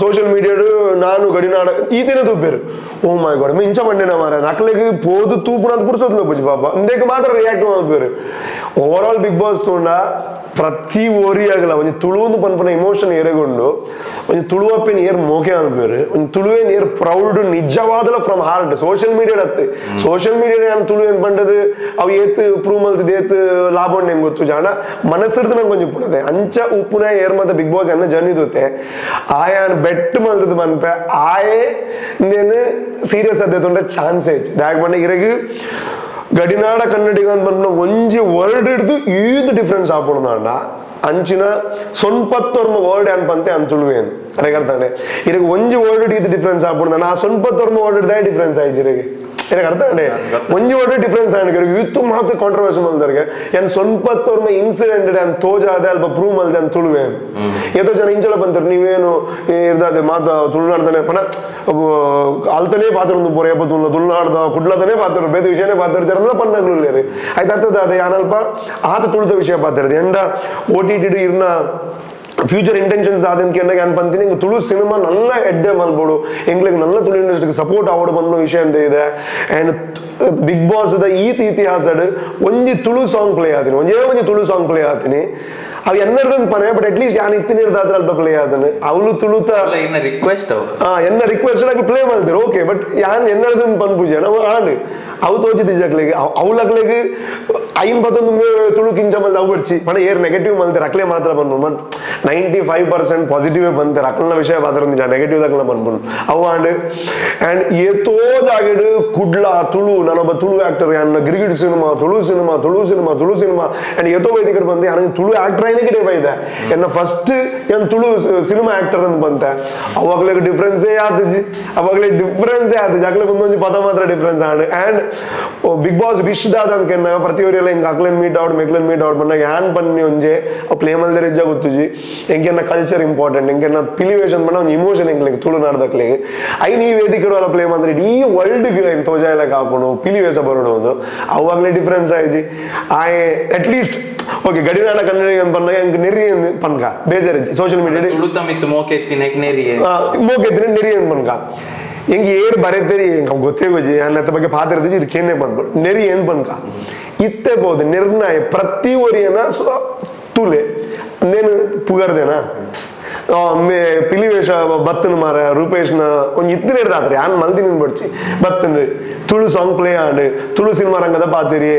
[SPEAKER 1] ಸೋಷಿಯಲ್ ಮೀಡಿಯಾಡು ನಾನು ಗಡಿನಾಡ ಈತೇನೆ ತುಪ್ಪೇರು ಓ ಮೈ ಗಾಡ್ ಮಿಂಚ ಮಂಡಿನ ಮಾರ ಅಕ್ಲಿಗೆ ಪೋದು ತೂಪುನ ಅಂತ ಪುರ್ಸೋದ್ಲ ಪೂಜಿ ಪಾಪ. ಇಂದೇಕ ಮಾತ್ರ ರಿಯಾಕ್ಟ್ ಮಾಡ್ಬೇರು ಓವರ್ ಆಲ್ ಬಿಗ್ ಬಾಸ್ ತೋಂಡ ಪ್ರತಿ ಓರಿ ಆಗಲ್ಲ. ಒಂದು ತುಳುವೊಂದು ಪನ್ಪನ ಇಮೋಷನ್ ಏರೆಗೊಂಡು ಒಂದು ತುಳುವಪ್ಪಿನ ಏರ್ ಮೋಕೆ ಅನ್ಬೇರು ಒಂದು ತುಳುವೇನ್ ಏರ್ ಪ್ರೌಡ್ ನಿಜವಾದಲ ಫ್ರಮ್ ಹಾರ್ಟ್ ಸೋಷಿಯಲ್ ಮೀಡಿಯಾ ಅತ್ತೆ ಸೋಷಿಯಲ್ ಮೀಡಿಯಾ ನಾನು ತುಳು ಏನ್ ಬಂಡದು ಅವು ಏತ್ ಪ್ರೂವ್ ಮಲ್ತದ ಏತ್ ಲಾಭ ಉಂಡು ಹೆಂಗ್ ಗೊತ್ತು ಜಾಣ? ಮನಸ್ಸಿರ್ದು ನಂಗೆ ಕೊಂಚ ಅಂಚ ಉಪ್ಪುನ ಏರ್ ಮತ್ತೆ ಬಿಗ್ ಬಾಸ್ ಎನ್ನ ಜರ್ನಿ ಆಯೆ ಆಯಾನ್ ಬೆಟ್ ಮಲ್ತದ ಮನ್ಪೆ. ಆಯೇ నేను ಸೀರಿಯಸ್ ಅದೇ ತೊಂದ್ರೆ ಚಾನ್ಸ್ ಹೆಚ್ಚು ದಾಗ್ ಬಂಡ ಇರಗು ಗಡಿನಾಡ ಕನ್ನಡಿಗ ಅಂತ ಬಂದ ಒಂಜಿ ವರ್ಡ್ ಹಿಡ್ದು ಈದ್ ಡಿಫ್ರೆನ್ಸ್ ಆಪುಣದಾಂಡ ಅಂಚಿನ ಸೊನ್ಪತ್ತೊರ್ಮ ವರ್ಡ್ ಅನ್ಪಂತೆ ಅಂತುಳುವೇನು ಅರೆಗರ್ತಾನೆ ಇರಗ ಒಂಜಿ ವರ್ಡ್ ಇದು ಡಿಫ್ರೆನ್ಸ್ ಆಪುಣದಾಂಡ ಆ ಸೊನ್ಪತ್ತೊರ್ಮ ವರ್ಡ್ ಹಿಡ್ದೇ ಡಿಫ್ರೆನ್ಸ್ ಆಯ್ತು ಇರಗೆ ಇರಗ ಅರ್ಥ ಅಂಡೆ ಒಂಜಿ ವರ್ಡ್ ಡಿಫ್ರೆನ್ಸ್ ಆಯ್ತು ಇರಗ ಇತ್ತು ಮಾತು ಕಾಂಟ್ರವರ್ಸಿ ಮಲ್ದರ್ಗೆ ಏನ್ ಸೊನ್ಪತ್ತೊರ್ಮ ಇನ್ಸಿಡೆಂಟ್ ಅಂತ ತೋಜಾದೆ ಅಲ್ಪ ಪ್ರೂವ್ ಮಲ್ದೆ ಅಂತ ತುಳುವೇನು ಎಷ್ಟೋ ಜನ ಇಂಚಲ ಬಂತಾರೆ ನೀವೇನು ಇರ್ದಾದೆ ಮಾತು ತುಳುನಾಡ್ದಾನೆ ಪನ ಅಲ್ತನೇ ಪಾತ್ರ ಪೋರೆ ಎಪ್ಪ ತುಳು ತುಳುನಾಡ್ದ ಕುಡ್ಲದನೇ ಪಾತ್ರ ಬೇದ ವಿಷಯನೇ ಪಾತ್ರ ಜರಲ್ಲ ಪನ್ನಗ್ಲು ರೀ ಆಯ್ತು ಅರ್ಥದ ಅದೇ ಯಾನಲ್ಪ ಆತ ತುಳಿದ ವಿಷಯ ಪಾತ್ರ ಎಂಡ ಓ ಟಿ ಟಿ ಇರ್ನ ಫ್ಯೂಚರ್ ಇಂಟೆನ್ಷನ್ಸ್ ಆದಂಗೆ ಅಂದಾಗ ಏನು ಬಂತೀನಿ ಹಿಂಗೆ ತುಳು ಸಿನಿಮಾ ನಲ್ಲ ಎಡ್ಡೆ ಮಲ್ಬೋಡು. ಎಂಗ್ಲಿಗೆ ನಲ್ಲ ತುಳು ಇಂಡಸ್ಟ್ರಿಗೆ ಸಪೋರ್ಟ್ ಆವಡು ಬಂದು ವಿಷಯ ಅಂತ ಇದೆ. ಆ್ಯಂಡ್ ಬಿಗ್ ಬಾಸ್ ಈತ್ ಇತಿಹಾಸಡ್ ಒಂಜಿ ತುಳು ಸಾಂಗ್ ಪ್ಲೇ ಆತೀನಿ ಒಂದೇ ಒಂಜಿ ತುಳು ಸಾಂಗ್ ಪ್ಲೇ ಆತೀನಿ ಅವು ಎನ್ನರ್ದನ್ ಪನೆ ಬಟ್ ಅಟ್ಲೀಸ್ಟ್ ಯಾನ್ ಇತ್ತಿನಿರ್ದಾದ್ರೆ ಅಲ್ಪ ಪ್ಲೇ ಆದನು. ಅವಳು ತುಳುತ
[SPEAKER 2] ಅಲ್ಲ ಇನ್ನ ರಿಕ್ವೆಸ್ಟ್ ಅವು
[SPEAKER 1] ಆ ಎನ್ನ ರಿಕ್ವೆಸ್ಟ್ ಆಗಿ ಪ್ಲೇ ಮಾಡ್ತಾರೆ ಓಕೆ ಬಟ್ ಯಾನ್ ಎನ್ನಡದನ್ ಪನ್ಪುಜೆ ನಾವು ಆಡು ಅವು ತೋಚಿದ ಜಕ್ಲೆಗೆ ಅವಳಗ್ಲೆಗೆ ಐನ್ ಬತ್ತೊಂದು ತುಳು ಕಿಂಚ ಮಲ್ದ ಅವು ಬರ್ಚಿ. ಪಣ ಏರ್ ನೆಗೆಟಿವ್ ಮಲ್ತಾರೆ ಅಕ್ಲೆ ಮಾತ್ರ ಬಂದು but ninety five percent positive ಬಂತಾರೆ ಅಕ್ಲನ ವಿಷಯ ಮಾತ್ರ ನಿಜ. ನೆಗೆಟಿವ್ ದಾಖಲ ಬಂದ್ಬಂದು ಅವು ಆಂಡ್ ಅಂಡ್ ಏತೋ ಜಾಗಡ್ ಕುಡ್ಲ ತುಳು ನಾನೊಬ್ಬ ತುಳು ಆಕ್ಟರ್ ಯಾನ್ ಗಿರಿಗಿಡ್ cinema Tulu cinema Tulu cinema Tulu cinema and ಏತೋ ವೈದಿಕಡ್ ಬಂದೆ ನನಗೆ ತುಳು ಆಕ್ಟರ್ ಏನಕ್ಕೆ ಬೈದೆ ಎನ್ನ ಫಸ್ಟ್ ಏನ್ ತುಳು ಸಿನಿಮಾ ಆಕ್ಟರ್ ಅಂತ ಬಂತೆ. ಅವಾಗ್ಲೇ ಡಿಫ್ರೆನ್ಸೇ ಆತಜಿ ಅವಾಗ್ಲೇ ಡಿಫ್ರೆನ್ಸೇ ಆತಜಿ ಅಕ್ಲೆ ಒಂದೊಂದು ಪದ ಮಾತ್ರ ಡಿಫ್ರೆನ್ಸ್ ಆಡ್ ಅಂಡ್ ಬಿಗ್ ಬಾಸ್ ವಿಶ್ ದಾದ ಅನ್ಕೆನ್ನ ಪ್ರತಿಯೊರಿಯಲ್ಲ ಹಿಂಗೆ ಅಕ್ಲೆನ್ ಮೀಟ್ ಔಟ್ ಮೆಕ್ಲೆನ್ ಮೀಟ್ ಔಟ್ ಬಂದಾಗ ಯಾನ್ ಬನ್ನಿ ಒಂಜೆ? ಅವ್ ಪ್ಲೇ ಮಲ್ದರ ಇಜ್ಜ ಗೊತ್ತುಜಿ ಎಂಕೆನ್ನ ಕಲ್ಚರ್ ಇಂಪಾರ್ಟೆಂಟ್ ಎಂಕೆನ್ನ ಪಿಲಿವೇಶನ್ ಬಂದ ಒಂದು ಇಮೋಷನ್ ಎಂಗ್ಲಿಗೆ ತುಳು ನಾಡ್ದಕ್ಲಿಗೆ ಐ ನೀ ವೇದಿಕೆ ಅವರ ಪ್ಲೇ ಮಾಡಿದ್ರೆ ಇಡೀ ವರ್ಲ್ಡ್ಗೆ ಏನು ತೋಜ ಎಲ್ಲ ಕಾಪುಣು ಪಿಲಿವೇಶ ಬರೋಡು ಒಂದು. ಅವಾಗಲೇ ಡಿಫ್ರೆನ್ಸ್ ಆಯ್ಜಿ ಆಯ್ ಅಟ್ಲೀಸ್ಟ್ ಓಕೆ, ಗಡಿನಾಡ ಕನ್ನಡ ಅಂತ ಬಂದಾಗ ಎಂಕ್ ನೆರಿ ಪನ್ಕ ಬೇಜಾರಿಜ್ಜಿ ಸೋಷಿಯಲ್ ಮೀಡಿಯಾ
[SPEAKER 2] ತುಳುತ ಮಿತ್ತು ಮೋಕೆ ಎತ್ತಿನ ನೆರಿಯೇ
[SPEAKER 1] ಮೋಗೆದ್ರೆ ನೆರಿ ಅಂತ ಪನ್ಕ ಹೆಂಗ್ ಏರ್ ಬರೆತೇರಿ ಹೆಂಗ್ ಗೊತ್ತೇ ಗೊಜ್ಜಿ ಅನ್ನತ್ತ ಬಗ್ಗೆ ಪಾತ್ರದಿಜಿ ಇದಕ್ಕೇನೆ ಬಂದ್ಬಿಟ್ಟು ನೆರಿ ಏನ್ ಪನ್ಕ ಇತ್ತೆ ಬೋದು ನಿರ್ಣಯ ಪ್ರತಿ ಒರಿಯನ ತುಲೆ. ನೇನು ಪುಗರ್ದೇನಾ? ಪಿಲಿವೇಶ ಬತ್ತನ ಮಾರ ರೂಪೇಶ್ನ ಒಂದ್ ಇತ್ತಿನ ಇರ್ದಾತ್ರಿ ಯಾನ್ ಮಲ್ದಿ ನಿಂದ್ಬಿಡ್ಚಿ ಬತ್ತನ್ Tulu song play and Tulu cinema ರಂಗದ ಪಾತಿರಿ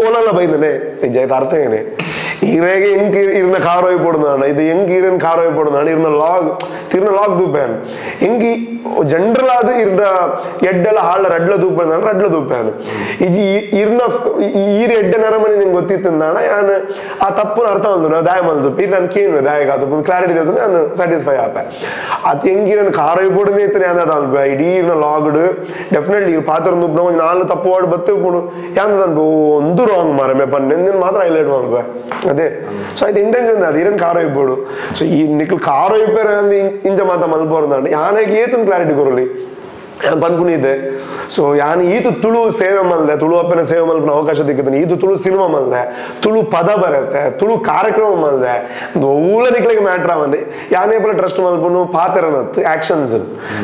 [SPEAKER 1] ಓಲಲ್ಲ ಬೈದನೆ ಜೈತ ಅರ್ಥ ಏನೇ? ಈರೆಗೆ ಹೆಂಗ್ ಇರ್ನ ಕಾರ್ ಹೋಗಿ ಪೋಡುದಾನ ಇದು ಹೆಂಗ್ ಈರನ್ ಕಾರ್ ಹೋಗಿ ಪೋಡುದಾನ ಇರ್ನ ಲಾಗ್ ತಿರ್ನ ಲಾಗ್ ದೂಪಾನ್ ಹೆಂಗಿ ಜನರಲ್ ಆದ ಇರ್ನ ಎಡ್ಡೆಲ್ಲ ಹಾಳ ರಡ್ಲ ದೂಪಾನ ರಡ್ಲ ದೂಪಾನ್ ಇಜಿ ಇರ್ನ ಈರ್ ಎಡ್ಡೆ ನರಮನಿ ನಿಂಗೆ ಗೊತ್ತಿತ್ತಂದಾಣ ಯಾನ್ ಆ ತಪ್ಪನ ಅರ್ಥ ಒಂದು ನಾವು ದಾಯ ಮಲ್ದು ಇರ್ ನನ್ ಕೇನು ದಾಯ ಕಾದು ಕ್ಲಾರಿಟಿ ಇತ್ತು ನಾನು ಸ್ಯಾಟಿಸ್ಫೈ ಆಪೆ ಅದು ಹೆಂಗಿ ನನ್ನ ಕಾರ್ ಹೋಗಿ ಪೋಡುದೇ ಇತ್ತು ಯಾನ್ ಅದ ಇಡೀ ಇರ್ನ ಲಾಗ್ಡ್ ಡೆಫಿನೆಟ್ಲಿ ಇರ್ ಪಾತ್ರ ಒಂದು ಒಂದು ನಾಲ್ಕು ತಪ್ಪು ವಾಡ್ ಬತ್ತೆ ಪೋಡು ಯಾನ್ ಅನ್ಬೋ ಒಂದು ರಾಂಗ್ ಮಾರಮೆ ಪನ್ನೆ ನಿನ್ ಮಾತ್ರ ಹೈಲೈಟ್ ಮಾಡ್ಬೆ ಅದೇ ಸೊ ಅದು ಇಂಟೆನ್ಷನ್ ಅದು ಇರನ್ ಕಾರ್ ಹೋಗ್ಬೋಡು ಸೊ ಈ ನಿಕ್ಲು ಕಾರ್ ಹೋಗ್ಬೇರೆ ಅಂದ್ ಇಂಚ ಮಾತ ಮಲ್ಬೋರ್ದಾಂಡ ಯಾನಾಗಿ ಏತನ್ ಕ್ಲಾರಿಟಿ ಕೊರಲಿ ಯಾನ್ ಪನ್ಪುನಿದ್ದೆ ಸೊ ಯಾನ್ ಈತು ತುಳು ಸೇವೆ ಮಲ್ದೆ ತುಳು ಅಪ್ಪನ ಸೇವೆ ಮಲ್ಪನ ಅವಕಾಶ ದಿಕ್ಕದನೆ ಈತು ತುಳು ಸಿನಿಮಾ ಮಲ್ದೆ ತುಳು ಪದ ಬರುತ್ತೆ ತುಳು ಕಾರ್ಯಕ್ರಮ ಮಲ್ದೆ ಊಲ ನಿಕ್ಲಿಗೆ ಮ್ಯಾಟ್ರ್ ಅವಂದೆ ಯಾನೇ ಪಲ ಟ್ರಸ್ಟ್ ಮಲ್ಪನು ಪಾತ್ರನತ್ ಆಕ್ಷನ್ಸ್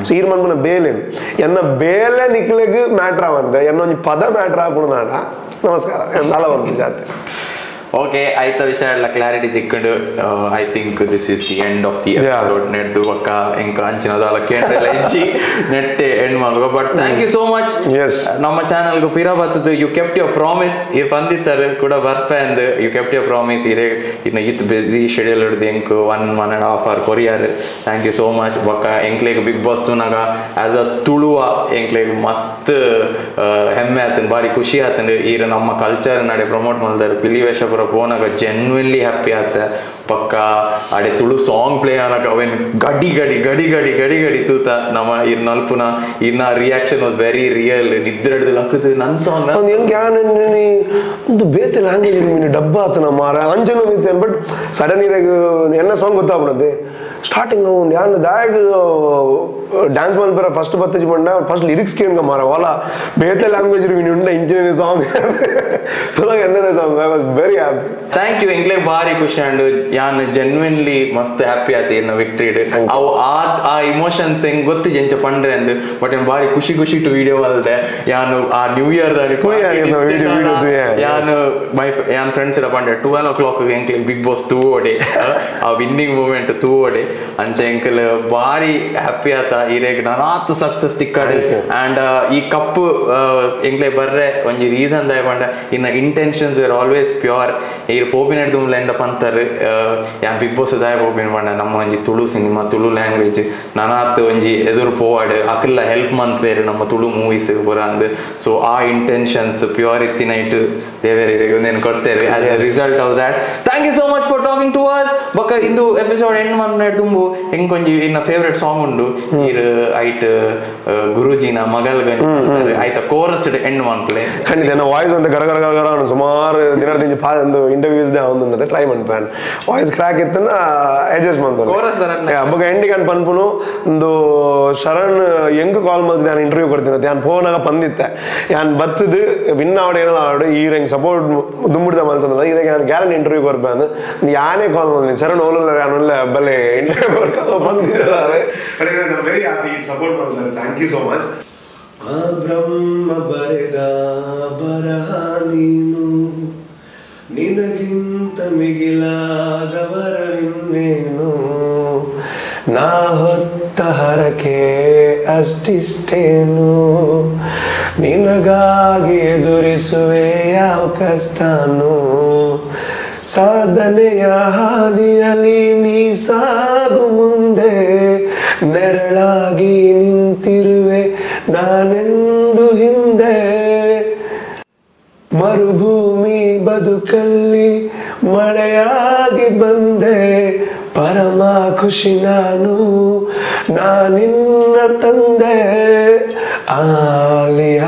[SPEAKER 1] ಸೊ ಈರ್ ಮಲ್ಪನ ಬೇಲೆನ್ ಎನ್ನ ಬೇಲೆ ನಿಕ್ಲಿಗೆ ಮ್ಯಾಟ್ರ್ ಅವಂದೆ ಎನ್ನ ಒಂಜಿ ಪದ ಮ್ಯಾಟ್ರ್ ಆಪುಣದಾಂಡ ನಮಸ್ಕಾರ ನಲ ಬಂದು ಜಾತೆ
[SPEAKER 2] ಓಕೆ ಆಯ್ತ ವಿಷಯ ಎಲ್ಲ clarity ತಿಕ್ಕೊಂಡು I think this is the end of the
[SPEAKER 1] Yeah.
[SPEAKER 2] Episode ನೆಡ್ದು ಒಕ್ಕ ಎಂಕ ಅಂಚಿನದಲ್ಲ ಕೇಂದ್ರ ಎಂಚಿ ನೆಟ್ಟೆ ಎಂಡ್ ಮಾಡುವ but thank you so much
[SPEAKER 1] Yes.
[SPEAKER 2] ನಮ್ಮ ಚಾನಲ್ಗೆ ಪಿರ ಬರ್ತದ್ದು ಯು ಕೆಪ್ಟ್ ಯುವರ್ ಪ್ರಾಮಿಸ್ ಇರ್ ಬಂದಿತ್ತಾರೆ ಕೂಡ ಬರ್ಪೆ and you kept your promise ಇರೇ ಇನ್ನು ಇತ್ ಬಿಸಿ ಶೆಡ್ಯೂಲ್ ಹಿಡ್ದು ಎಂಕ್ one one and half hour courier thank you so much ಬೊಕ್ಕ ಎಂಕ್ಲೇಗ್ ಬಿಗ್ ಬಾಸ್ ತೂನಾಗ ಆಸ್ ಅ ತುಳುವ ಎಂಕ್ಲೇಗ್ ಮಸ್ತ್ ಆ, ಹೆಮ್ಮೆ ಆತನ್ ಬಾರಿ ಖುಷಿ ಆತಂಡ್ ಈರ ನಮ್ಮ ಕಲ್ಚರ್ ನಡೆ ಪ್ರಮೋಟ್ ಮಾಡ್ದಾರೆ ಪಿಲಿ ವೇಷಪುರ ಪೋನಾಗ ಜೆನ್ವಿನ್ಲಿ ಹ್ಯಾಪಿ ಆತ. ಪಕ್ಕ ಅಡೆ ತುಳು ಸಾಂಗ್ ಪ್ಲೇ ಆನಾಗ ಅವೇನು ಗಡಿ ಗಡಿ ಗಡಿ ಗಡಿ ಗಡಿ ಗಡಿ ತೂತ. ನಮ್ಮ ಇರ್ ನಲ್ಪುನ ಇನ್ನ ರಿಯಾಕ್ಷನ್ ವಾಸ್ ವೆರಿ ರಿಯಲ್ ನಿದ್ರೆ ಹಿಡ್ದು ಲಕ್ಕದು ನನ್ ಸಾಂಗ್
[SPEAKER 1] ಅವ್ನು ಹೆಂಗೆ, ಯಾನ್ ಒಂದು ಬೇತೆ ಲ್ಯಾಂಗ್ವೇಜ್ ಮೀನು ಡಬ್ಬ ಆತನ ಮಾರ. ಅಂಜನ ಬಟ್ ಸಡನ್ ಇರಾಗ ಎನ್ನ ಸಾಂಗ್ ಗೊತ್ತಾಗ್ಬಿಡದೆ ಸ್ಟಾರ್ಟಿಂಗ್ ಅವ್ನು ಯಾನ್ ದಾಯಗ ಡ್ಯಾನ್ಸ್ ಮಲ್ಪರ ಫಸ್ಟ್ ಬತ್ತಜ್ ಬಂಡ ಫಸ್ಟ್ ಲಿರಿಕ್ಸ್ ಕೇಂಗ ಮಾರ. ವಾಲ, ಬೇತೆ ಲ್ಯಾಂಗ್ವೇಜ್ ಇಂಜಿನಿಯರಿಂಗ್ ಸಾಂಗ್ ತುಲಾಗ ಎಣ್ಣೆ song I was very
[SPEAKER 2] thank you ಇಂಗ್ಲೆ ಬಾರಿ ಖುಷಿ ಅಂಡ್ ಯಾನ್ ಜೆನ್ವಿನ್ಲಿ ಮಸ್ತ್ ಹ್ಯಾಪಿ ಆತಿ ಇನ್ನ ವಿಕ್ಟ್ರಿಡ್ ಅವು ಆ ಆ ಇಮೋಷನ್ಸ್ ಹೆಂಗ್ ಗೊತ್ತು ಜಂಚ ಪಂಡ್ರೆ ಅಂದ್ ಬಟ್ ಏನ್ ಬಾರಿ ಖುಷಿ ಖುಷಿ ಟು ವಿಡಿಯೋ ಅಲ್ದೆ ಯಾನು ಆ ನ್ಯೂ ಇಯರ್ ಯಾನು ಮೈ ಯಾನ್ ಫ್ರೆಂಡ್ಸ್ ಎಲ್ಲ ಪಂಡ್ರೆ ಟ್ವೆಲ್ ಓ ಕ್ಲಾಕ್ ಎಂಕ್ಲೆಗ್ ಬಿಗ್ ಬಾಸ್ ತೂ ಓಡೆ ಆ ವಿನ್ನಿಂಗ್ ಮೂಮೆಂಟ್ ತೂ ಓಡೆ ಅಂಚ ಎಂಕಲ್ ಭಾರಿ ಹ್ಯಾಪಿ ಆತ ಇರೇಗ್ ನಾನಾತ್ ಸಕ್ಸಸ್ ತಿಕ್ಕಾಡು. ಅಂಡ್ ಈ ಕಪ್ ಎಂಕ್ಲೆ ಬರ್ರೆ ಒಂಜಿ ರೀಸನ್ ದಯ ಪಂಡ ಇನ್ನ ಇಂಟೆನ್ಷನ್ಸ್ ವೇರ್ ಆಲ್ವೇಸ್ ಪ್ಯೂರ್ ಈಗ ಪೋಪಿನ ದುಮ್ಲ ಎಂಡ ಪಂತರ್ ಯಾನ್ ಬಿಗ್ ಬಾಸ್ ದಾಯ ಪೋಪಿನ ಪಂಡ ನಮ್ಮ ಒಂಜಿ ತುಳು ಸಿನಿಮಾ ತುಳು ಲ್ಯಾಂಗ್ವೇಜ್ ನಾನಾತ್ ಒಂಜಿ ಎದುರು ಪೋವಾಡ್ ಅಕಲ್ಲ ಹೆಲ್ಪ್ ಮಂತ್ವೇರು ನಮ್ಮ ತುಳು ಮೂವೀಸ್ ಬುರ ಅಂದ್ ಸೊ ಆ ಇಂಟೆನ್ಷನ್ಸ್ ಪ್ಯೂರ್ ಇತ್ತಿನ ಇಟ್ಟು ದೇವೇರಿ ಒಂದೇನು ಕೊಡ್ತೇವೆ ಅದೇ result of that thank you so much for talking to us ಬೊಕ್ಕ ಇಂದು ಎಪಿಸೋಡ್ ಎಂಡ್ ಮನ್ ತುಂಬು ಹೆಂಗೊಂಜಿ ಇನ್ನ ಫೇವ್ರೆಟ್ ಸಾಂಗ್ ಉಂಡು ಇರ್ ಐಟ್ ಗುರುಜಿನ ಮಗಲ್ಗಂಜ್ ಆಯ್ತ ಕೋರಸ್ ಎಂಡ್ ಮನ್ಪುಲೆ
[SPEAKER 1] ಖಂಡಿತ ನನ್ನ ವಾಯ್ಸ್ ಅಂತ ಗರ ಗರ ಗರ ಗರ ಅನ್ನು ಸುಮಾರು ದಿನದಿಂದ ಪಾ ಒಂದು ಇಂಟರ್ವ್ಯೂಸ್ ಒಂದು ಟ್ರೈ ಮಾಡ್ಪಾನ್ ವಾಯ್ಸ್ ಕ್ರಾಕ್ ಇತ್ತನ್ನ ಅಡ್ಜಸ್ಟ್
[SPEAKER 2] ಮಾಡ್ಬೋದು.
[SPEAKER 1] ಹಬ್ಬಕ್ಕೆ ಎಂಡಿಗೆ ಅಂತ ಪನ್ಪುನು ಒಂದು ಶರಣ್ ಹೆಂಗ್ ಕಾಲ್ ಮಾಡಿದ್ ನಾನು ಇಂಟರ್ವ್ಯೂ ಕೊಡ್ತೀನಿ ಯಾನ್ ನಾನು ಫೋನಾಗ ಬಂದಿತ್ತೆ. ನಾನು ಬತ್ತದು ವಿನ್ ಆವಡ ಏನೋ ಆವಡು ಈ ರಂಗ್ ಸಪೋರ್ಟ್ ದುಂಬಿಡ್ದ ಮಲ್ತಂದ್ರೆ ಇದಾಗ ನಾನು ಗ್ಯಾರಂಟಿ ಇಂಟರ್ವ್ಯೂ ಕೊಡ್ಬೇಕಂದು ಯಾನೇ ಕಾಲ್ ಮಾಡಿದ್ದೀನಿ ಶರಣ್ ಓಲಲ್ಲ ನಾನು ಬಲೆ ಇಂಟರ್ವ್ಯೂ ಕೊಡ್ಕೊಂಡು ಬಂದಿದ್ದಾರೆ ವೆರಿ ಹ್ಯಾಪಿ ಸಪೋರ್ಟ್ ಮಾಡ್ತಾರೆ ಥ್ಯಾಂಕ್ ಯು ಸೋ ಮಚ್ ಆ ಬ್ರಹ್ಮ ಬರೆದ ಬರಹ ನೀನು. ಮಿಗಿಲಾದವರವಿನ್ನೇನು? ನಾ ಹೊತ್ತ ಹರಕೆ ಅಷ್ಟಿಷ್ಟೇನು? ನಿನಗಾಗಿ ಎದುರಿಸುವೆ ಯಾವ ಕಷ್ಟನು? ಸಾಧನೆಯ ಹಾದಿಯಲ್ಲಿ ನೀ ಸಾಗು ಮುಂದೆ ನೆರಳಾಗಿ ನಿಂತಿರುವೆ ನಾನೆಂದು ಹಿಂದೆ. ಮರುಭೂಮಿ ಬದುಕಲ್ಲಿ ಮಳೆಯಾಗಿ ಬಂದೆ, ಪರಮ ಖುಷಿ ನಾನು ನಾನಿನ್ನ ತಂದೆ. ಆಲಿಯ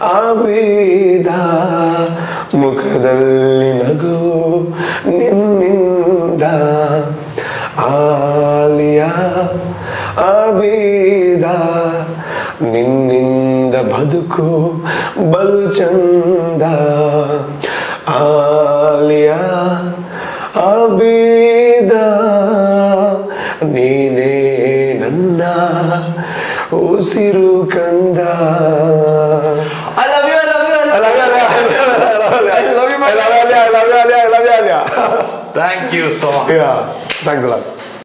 [SPEAKER 1] ಆಬೀದ ಮುಖದಲ್ಲಿ ನಗು ನಿನ್ನಿಂದ. ಆಲಿಯ ಆಬೀದ ನಿನ್ನಿಂದ ಬದುಕು ಬಲು ಚಂದ. ಆಲಿಯ ಉಸಿರು ಕಂದ
[SPEAKER 2] I love you I love you
[SPEAKER 1] I love you, I love you, I love you, I love you, I love you, I love you, I love you, I love you.
[SPEAKER 2] Thank you so much
[SPEAKER 1] Yeah, thanks a lot.